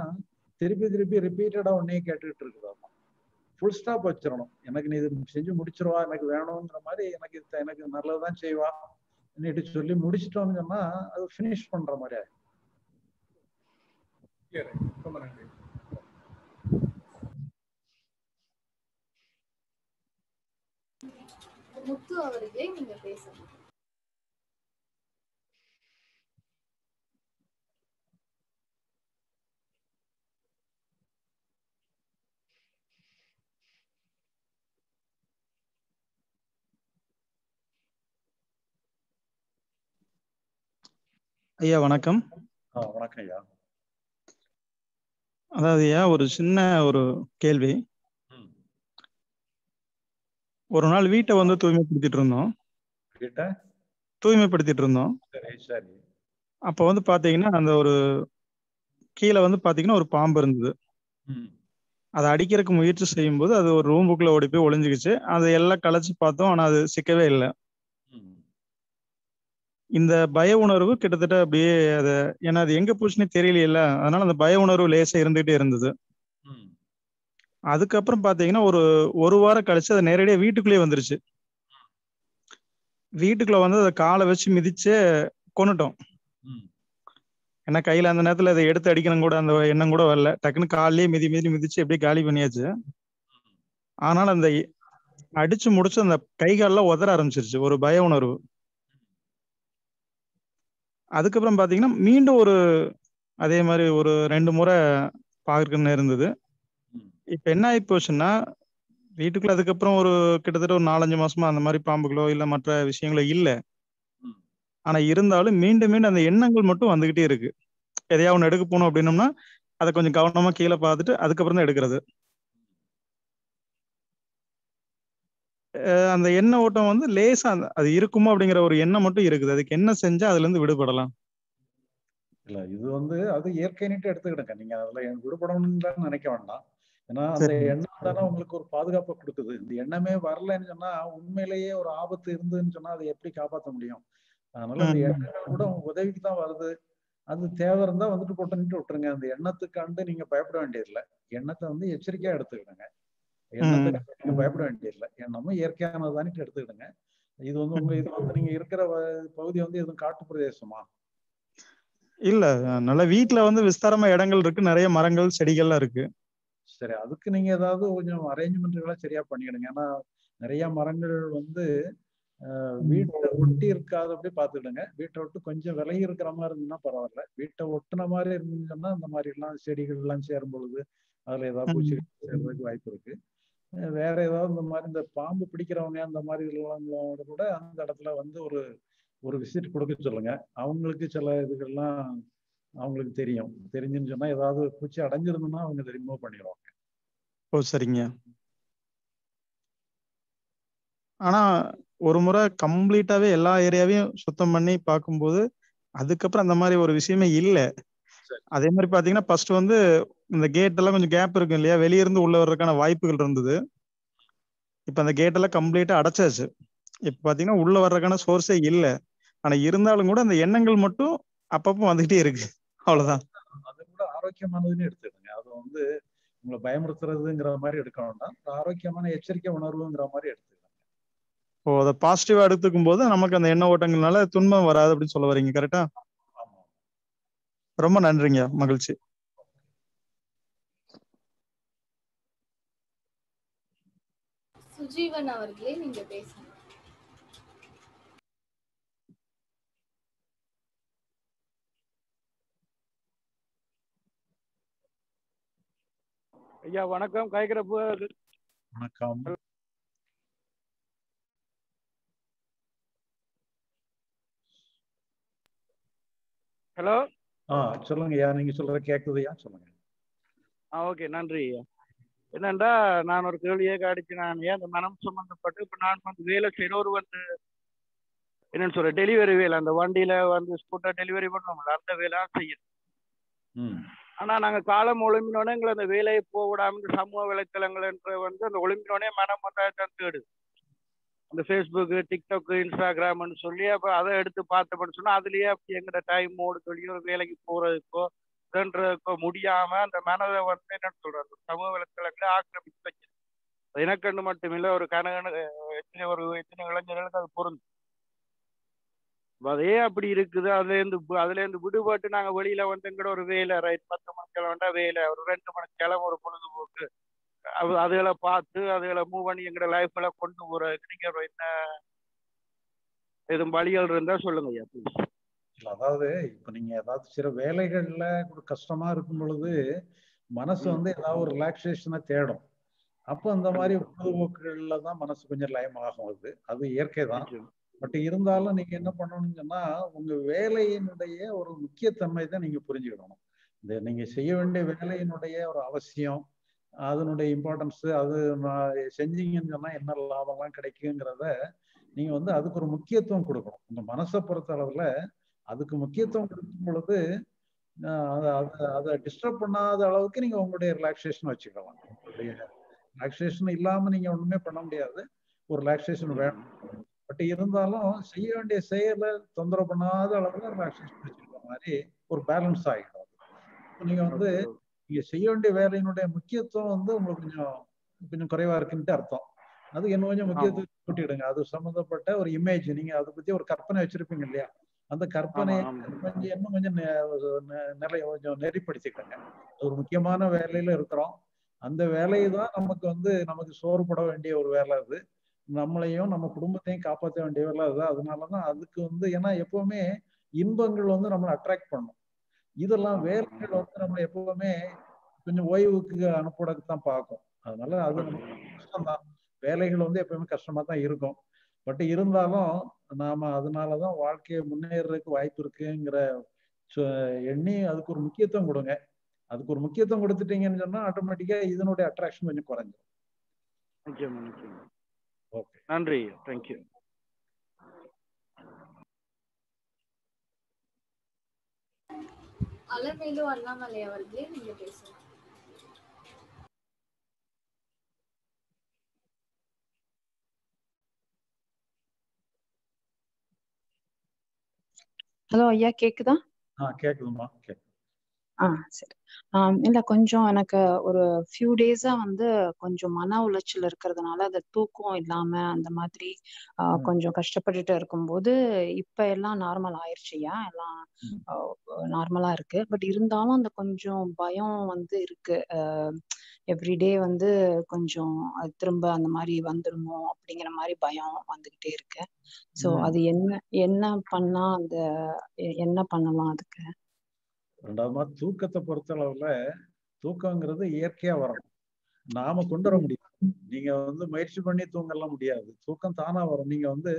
திருப்பி திருப்பி ரிப்பீட்டடா ஒன்னே கேட்டுக்கிட்டு இருக்கிறதா ஃபுல் ஸ்டாப் வச்சிடணும். எனக்கு நீ இது செஞ்சு முடிச்சிருவா எனக்கு வேணுங்கிற மாதிரி எனக்கு இது எனக்கு நல்லதுதான் செய்வா நீட்டு சொல்லி முடிச்சிட்டோம்னு சொன்னா அது ஃபினிஷ் பண்ற மாதிரி ஆயிடும்.
ரொம்ப நன்றி.
முத்து அவர்களே நீங்க பேசுங்க
ஐயா வணக்கம்.
வணக்கம் ஐயா.
அதாவது ஐயா ஒரு சின்ன ஒரு கேள்வி. ஒரு நாள் வீட்டை வந்து தூய்மைப்படுத்திட்டு இருந்தோம்.
கிட்ட
தூய்மைப்படுத்திட்டு இருந்தோம்.
சரி சரி.
அப்போ வந்து பாத்தீங்கன்னா அந்த ஒரு கீழே வந்து பாத்தீங்கன்னா ஒரு பாம்பு இருந்தது. அதை அடிக்கிறதுக்கு முயற்சி செய்யும்போது அது ஒரு ரூமுக்குள்ள ஓடி போய் ஒளிஞ்சுக்கிச்சு. அதை எல்லாம் கலைச்சு பார்த்தோம் ஆனா அது சிக்கவே இல்லை. இந்த பய உணர்வு கிட்டத்தட்ட அப்படியே அதை ஏன்னா அது எங்க போச்சுன்னே தெரியலையில அதனால அந்த பய உணர்வு லேசா இருந்துகிட்டே இருந்தது. அதுக்கப்புறம் பாத்தீங்கன்னா ஒரு ஒரு வாரம் கழிச்சு அது நேரடியா வீட்டுக்குள்ளேயே வந்துருச்சு. வீட்டுக்குள்ள வந்து அதை காலை வச்சு மிதிச்சு கொண்டுட்டோம் ஏன்னா கையில அந்த நேரத்துல அதை எடுத்து அடிக்கணும் கூட அந்த எண்ணம் கூட வரல. டக்குன்னு காலையே மிதி மிதி மிதிச்சு அப்படியே காலி பண்ணியாச்சு. ஆனால் அந்த அடிச்சு முடிச்சு அந்த கை கால்லாம் உதற ஆரம்பிச்சிருச்சு. ஒரு பய உணர்வு. அதுக்கப்புறம் பாத்தீங்கன்னா மீண்டும் ஒரு அதே மாதிரி ஒரு ரெண்டு முறை பார்க்கணும்னு இருந்தது. இப்ப என்ன ஆகி போச்சுன்னா வீட்டுக்குள்ள அதுக்கப்புறம் ஒரு கிட்டத்தட்ட ஒரு நாலஞ்சு மாசமா அந்த மாதிரி பாம்புகளோ இல்ல மற்ற விஷயங்களோ இல்ல. ஆனா இருந்தாலும் மீண்டும் மீண்டும் அந்த எண்ணங்கள் மட்டும் வந்துகிட்டே இருக்கு. எதையா ஒண்ணு எடுக்க போனோம் அப்படின்னோம்னா அதை கொஞ்சம் கவனமா கீழே பார்த்துட்டு அதுக்கப்புறம் தான் எடுக்கிறது. அந்த எண்ண ஓட்டம் வந்து லேசா அது இருக்குமோ அப்படிங்கிற ஒரு எண்ணம் மட்டும் இருக்குது. அதுக்கு என்ன செஞ்சா அதுல இருந்து விடுபடலாம்.
இல்ல இது வந்து அது இயற்கைன்னுட்டு எடுத்துக்கிடுங்க. நீங்க அதுல விடுபடணும்னு நினைக்க வேண்டாம். ஏன்னா அந்த. எண்ணம் தானே உங்களுக்கு ஒரு பாதுகாப்பை கொடுக்குது. இந்த எண்ணமே வரலைன்னு சொன்னா உண்மையிலேயே ஒரு ஆபத்து இருந்ததுன்னு சொன்னா அதை எப்படி காப்பாற்ற முடியும்? அதனால அந்த. எண்ணங்கள் கூட உங்க உதவிக்கு தான் வருது. அது தேவை இருந்தா வந்துட்டு போட்டுன்ட்டு விட்டுருங்க. அந்த எண்ணத்துக்கு கண்டு நீங்க பயப்பட வேண்டியதில்லை. எண்ணத்தை வந்து எச்சரிக்கையா எடுத்துக்கிடுங்க. எண்ணத்துக்கு நீங்க பயப்பட வேண்டியதில்லை. எண்ணமும் இயற்கையானதானிட்டு எடுத்துக்கிடுங்க இது வந்து உங்க இது வந்து நீங்க இருக்கிற பகுதி வந்து எதுவும் காட்டு பிரதேசமா?
இல்ல. நல்ல வீட்டுல வந்து விஸ்தாரமா இடங்கள் இருக்கு. நிறைய மரங்கள் செடிகள்லாம் இருக்கு.
சரி அதுக்கு நீங்க ஏதாவது கொஞ்சம் அரேஞ்ச்மெண்ட்களை சரியா பண்ணிக்கிடுங்க ஏன்னா நிறைய மரங்கள் வந்து வீட்டை ஒட்டி இருக்காதபடி பார்த்துக்கிடுங்க. வீட்டை விட்டு கொஞ்சம் விலகி இருக்கிற மாதிரி இருந்ததுன்னா பரவாயில்ல. வீட்டை ஒட்டுன மாதிரி இருந்துன்னு சொன்னா இந்த மாதிரி எல்லாம் செடிகள் எல்லாம் சேரும் பொழுது அதுல ஏதாவது பூச்சி சேர்றதுக்கு வாய்ப்பு இருக்கு. வேற ஏதாவது இந்த மாதிரி இந்த பாம்பு பிடிக்கிறவங்க அந்த மாதிரி உள்ளவங்களோட கூட அந்த இடத்துல வந்து ஒரு ஒரு விசிட் கொடுக்க சொல்லுங்க. அவங்களுக்கு சில இதுகள்லாம் அவங்களுக்கு தெரியும். தெரிஞ்சுன்னு சொன்னா ஏதாவது பூச்சி அடைஞ்சிருந்ததுன்னா அவங்க ரிமூவ் பண்ணிடுவாங்க.
ஓ சரிங்க. ஆனா ஒரு முறை கம்ப்ளீட்டாவே எல்லா ஏரியாவையும் சுத்தம் பண்ணி பார்க்கும்போது அதுக்கப்புறம் அந்த மாதிரி ஒரு விஷயமே இல்லை. அதே மாதிரி பாத்தீங்கன்னா ஃபர்ஸ்ட் வந்து இந்த கேட் எல்லாம் கொஞ்சம் கேப் இருக்கும் இல்லையா? வெளிய இருந்து உள்ள வர்றதுக்கான வாய்ப்புகள் இருந்தது. இப்ப அந்த கேட் எல்லாம் கம்ப்ளீட்டா அடைச்சாச்சு. இப்ப பாத்தீங்கன்னா உள்ள வர்றதுக்கான சோர்ஸே இல்ல. ஆனா இருந்தாலும் கூட அந்த எண்ணங்கள் மட்டும் அப்பப்போ வந்துகிட்டே இருக்கு. அவ்வளவுதான்.
அது கூட ஆரோக்கியமானதுன்னு எடுத்துக்கோங்க. அது வந்து உங்களை பயமுறுத்துறதுங்கிற மாதிரி எடுக்க வேண்டாம் ஒரு ஆரோக்கியமான எச்சரிக்கை உணர்வுங்கிற மாதிரி எடுத்துக்கலாம்
ஓ அதை பாசிட்டிவா எடுத்துக்கும் போது நமக்கு அந்த எண்ண ஓட்டங்கள்னால துன்பம் வராது அப்படின்னு சொல்ல வரீங்க கரெக்டா ரொம்ப நன்றிங்க மகிழ்ச்சி.
சுஜீவன் அவர்களே நீங்க பேசுங்க.
ஐயா வணக்கம். காய்கறப்பு
வணக்கம்.
ஹலோ?
ஆ சொல்லுங்க ஐயா. நீங்க சொல்றது கேக்குதுயா சொல்லுங்க.
ஆ ஓகே. நன்றி ஐயா. என்னண்டா நான் ஒரு கேள்வியே காடிச்சு நான். ஏன் அந்த மனம் சம்பந்தப்பட்டு இப்ப நான் வந்து வேலை செய்யற ஒரு வந்து என்னன்னு சொல்ற டெலிவரி வேலை. அந்த வண்டியில வந்து ஸ்கூட்டர் டெலிவரி பண்ணுவோம்ல அந்த வேலை செய்யணும்
ஆனால்
ஆனா நாங்க காலம் ஒழுங்கினோடனே எங்களை அந்த வேலையை போக விடாமல் இந்த சமூக வலைத்தளங்கள் என்று வந்து அந்த ஒழுங்கினோடனே மனம் வந்து தேடுது. அந்த ஃபேஸ்புக்கு டிக்டாக்கு இன்ஸ்டாகிராம்னு சொல்லி அப்போ அதை எடுத்து பார்த்தோம்னு சொன்னா அதுலயே அப்படி எங்கிட்ட டைம் ஓடு சொல்லி ஒரு வேலைக்கு போறதுக்கோ இதுன்றதுக்கோ முடியாம அந்த மனதை வந்து என்ன சொல்றது அந்த சமூக வலைத்தளங்களை ஆக்கிரமிச்சு வைக்கிறது அது மட்டுமில்லை மட்டும் ஒரு கணவன் எத்தனை ஒரு எத்தனை இளைஞர்களுக்கு அது பொருந்தும். அதே அப்படி இருக்குது. அதுல இருந்து வி- அதுல இருந்து விடுபட்டு நாங்க வெளியில வந்து எங்கட ஒரு வேலை ரைட் பத்து மணிக்கு கிளம்பா வேலை. ஒரு ரெண்டு மணிக்கு கிளம்ப ஒரு பொழுதுபோக்கு. அது அதுகளை பார்த்து அதுகளை மூவ் பண்ணி எங்கட லைஃப்ல கொண்டு போறதுக்கு நீங்க ஒரு என்ன எதுவும் வழிகள் இருந்தா சொல்லுங்க ஐயா
அதாவது இப்ப நீங்க ஏதாவது சில வேலைகள்ல ஒரு கஷ்டமா இருக்கும் பொழுது மனசு வந்து ஏதாவது ஒரு ரிலாக்ஸேஷனை தேடும். அப்போ அந்த மாதிரி பொழுதுபோக்குகள்ல தான் மனசு கொஞ்சம் லயமாகும் அது. அது இயற்கை தான். பட் இருந்தாலும் நீங்க என்ன பண்ணணும்னு சொன்னா உங்க வேலையினுடைய ஒரு முக்கியத்தன்மை தான் நீங்க புரிஞ்சுக்கணும் இந்த நீங்க செய்ய வேண்டிய வேலையினுடைய ஒரு அவசியம் அதனுடைய இம்பார்ட்டன்ஸ் அது செஞ்சீங்கன்னு சொன்னா என்ன லாபம்லாம் கிடைக்குங்கிறத நீங்க வந்து அதுக்கு ஒரு முக்கியத்துவம் கொடுக்கணும். உங்க மனசை பொறுத்த அளவுல அதுக்கு முக்கியத்துவம் கொடுக்கும் பொழுது அதை அதை அதை டிஸ்டர்ப் பண்ணாத அளவுக்கு நீங்க உங்களுடைய ரிலாக்ஸேஷன் வச்சுக்கலாம். உங்களுடைய ரிலாக்ஸேஷன் இல்லாம நீங்க ஒண்ணுமே பண்ண முடியாது. ஒரு ரிலாக்ஸேஷன் வேணும். பட் இருந்தாலும் செய்ய வேண்டிய செயலை தொந்தரவு பண்ணாத அளவுல ரிலாக்ஸேஷன் வச்சுக்கிற மாதிரி ஒரு பேலன்ஸ் ஆகிடும். நீங்க வந்து நீங்க செய்ய வேண்டிய வேலையினுடைய முக்கியத்துவம் வந்து உங்களுக்கு கொஞ்சம் கொஞ்சம் குறைவா இருக்குன்ட்டு அர்த்தம். அது இன்னும் கொஞ்சம் முக்கியத்துவம் கூட்டிடுங்க அது சம்மந்தப்பட்ட ஒரு இமேஜ் நீங்க அதை பத்தி ஒரு கற்பனை வச்சிருப்பீங்க இல்லையா? அந்த கற்பனையை கொஞ்சம் இன்னும் கொஞ்சம் நெ- நெ- நிலை கொஞ்சம் நெறிப்படுத்திக்கங்க. ஒரு முக்கியமான வேலையில இருக்கிறோம். அந்த வேலையை தான் நமக்கு வந்து நமக்கு சோறுபட வேண்டிய ஒரு வேலை அது. நம்மளையும் நம்ம குடும்பத்தையும் காப்பாற்ற வேண்டிய வேலை அது அதனாலதான் அதுக்கு வந்து ஏன்னா எப்பவுமே இன்பங்கள் வந்து நம்மளை அட்ராக்ட் பண்ணும். இதெல்லாம் வேலைகள் வந்து நம்ம எப்பவுமே கொஞ்சம் ஓய்வுக்கு அனுப்புறதுக்கு தான் பார்க்கும். அதனால அது கஷ்டம்தான். வேலைகள் வந்து எப்பவுமே கஷ்டமா தான் இருக்கும். பட் இருந்தாலும் நாம அதனாலதான் வாழ்க்கையை முன்னேறதுக்கு வாய்ப்பு இருக்குங்கிற சொ- எண்ணி அதுக்கு ஒரு முக்கியத்துவம் கொடுங்க. அதுக்கு ஒரு முக்கியத்துவம் கொடுத்துட்டீங்கன்னு சொன்னா ஆட்டோமேட்டிக்கா இதனுடைய அட்ராக்ஷன் கொஞ்சம் ஓகே
நன்றி. தேங்க்யூ
அலமேலு அண்ணாமலை அவர்களே நீங்க பேசுங்க.
ஹலோ ஐயா கேக்குதா?
ஆ கேக்குதுமா கேக்குது.
ஆ சரி. இல்ல கொஞ்சம் எனக்கு ஒரு ஃபியூ டேஸா வந்து கொஞ்சம் மன உளைச்சல் இருக்கிறதுனால அது தூக்கம் இல்லாம அந்த மாதிரி ஆ,
ம்.
கொஞ்சம் கஷ்டப்பட்டுட்டு இருக்கும்போது இப்ப எல்லாம் நார்மல் ஆயிருச்சுயா எல்லாம் நார்மலா இருக்கு. பட் இருந்தாலும் அந்த கொஞ்சம் பயம் வந்து இருக்கு. எவ்ரிடே வந்து கொஞ்சம் அது திரும்ப அந்த மாதிரி வந்துருமோ அப்படிங்கிற மாதிரி பயம் வந்துகிட்டே இருக்கு.
ம்.
அது என்ன என்ன பண்ணா அந்த என்ன பண்ணலாம் அதுக்கு?
ரெண்டாவதுமா தூக்கத்தை பொறுத்தளவுல தூக்கங்கிறது இயற்கையா வரணும் நாம கொண்டு வர முடியாது. நீங்க வந்து முயற்சி பண்ணி தூங்கலாம் முடியாது. தூக்கம் தானா வரும். நீங்க வந்து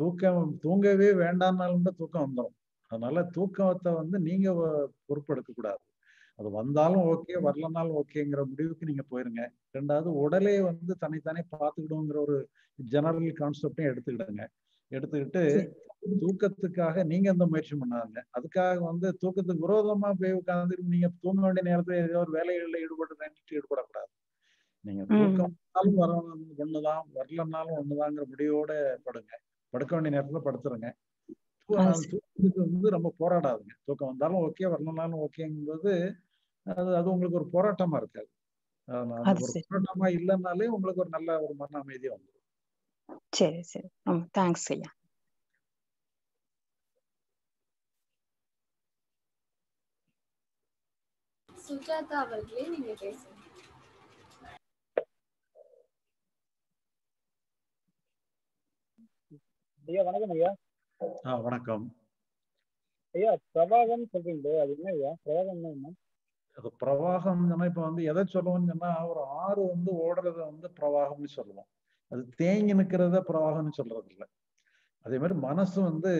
தூக்கம் தூங்கவே வேண்டாம்னாலும் கூட தூக்கம் வந்துடும் அதனால தூக்கத்தை வந்து நீங்க பொறுப்பெடுக்க கூடாது. அது வந்தாலும் ஓகே வரலனாலும் ஓகேங்கிற முடிவுக்கு நீங்க போயிருங்க. ரெண்டாவது உடலே வந்து தன்னைத்தானே பார்த்துக்கிடுங்கிற ஒரு ஜெனரல் கான்செப்டையும் எடுத்துக்கிடுங்க. எடுத்துக்கிட்டு தூக்கத்துக்காக நீங்க எந்த முயற்சி பண்ணாங்க அதுக்காக வந்து தூக்கத்துக்கு விரோதமா போய் உட்கார்ந்து நீங்க தூங்க வேண்டிய நேரத்துல ஏதோ ஒரு வேலைகள்ல ஈடுபட்டு ஈடுபடக்கூடாது. நீங்க
ம்.
தூக்கம் வந்தாலும் வரணும் ஒண்ணுதான் வரலனாலும் ஒண்ணுதாங்கிற முடிவோட படுங்க. படுக்க வேண்டிய நேரத்துல படுத்துருங்க. தூக்கத்துக்கு வந்து ரொம்ப போராடாதுங்க. தூக்கம் வந்தாலும் ஓகே வரலனாலும் ஓகேங்கும்போது அது அது உங்களுக்கு ஒரு போராட்டமா இருக்காது. ஒரு போராட்டமா இல்லைன்னாலே உங்களுக்கு ஒரு நல்ல ஒரு மன அமைதி வந்துடும்
சரி சரி. ரொம்ப தேங்க்ஸ் ஐயா.
சுஜாதா அவர்களே நீங்க பேசுங்க.
ஐயா வணக்கம் ஐயா.
ஆ வணக்கம்.
ஐயா பிரபாகம் சொல்றீங்களே அது என்ன ஐயா? பிரபாகம்னா என்ன?
அது பிரவாகம் சொன்னா இப்ப வந்து எதை சொல்லுவோம்னு சொன்னா ஒரு ஆறு வந்து ஓடுறத வந்து பிரவாகம்னு சொல்லுவோம். அது தேங்கி நிக்கிறத பிரவாகம்னு சொல்றது இல்லை. அதே மாதிரி மனசு வந்து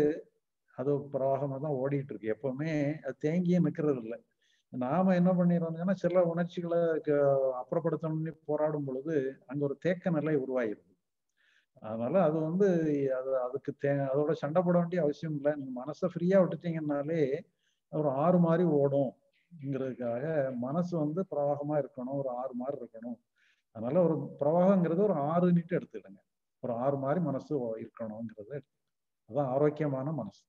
அது பிரவாகமாக தான் ஓடிட்டு இருக்கு எப்பவுமே அது தேங்கியே நிற்கிறது இல்லை. நாம என்ன பண்ணிடுறோம்னா சில உணர்ச்சிகளை அப்புறப்படுத்தணும்னு போராடும் பொழுது அங்க ஒரு தேக்க நிலை உருவாயிருது அதனால அது வந்து அது அதுக்கு தே அதோட சண்டை போட வேண்டிய அவசியம் இல்லை. நீங்க மனசை ஃப்ரீயா விட்டுட்டீங்கன்னாலே ஒரு ஆறு மாதிரி ஓடும்ங்கிறதுக்காக மனசு வந்து பிரவாகமா இருக்கணும். ஒரு ஆறு மாதிரி இருக்கணும். அதனால ஒரு பிரவாகங்கிறது ஒரு ஆறு நீட்டு எடுத்துக்கிடுங்க. ஒரு ஆறு மாதிரி மனசு இருக்கணுங்கிறத எடுத்து அதான் ஆரோக்கியமான மனசு.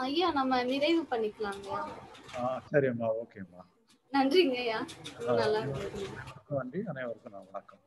ஐயா
நம்ம நிறைவு
ஆ சரிம்மா ஓகேம்மா
நன்றிங்க ஐயா. நல்லா இருந்தது.
நன்றி. அனைவருக்கும் நான் வணக்கம்.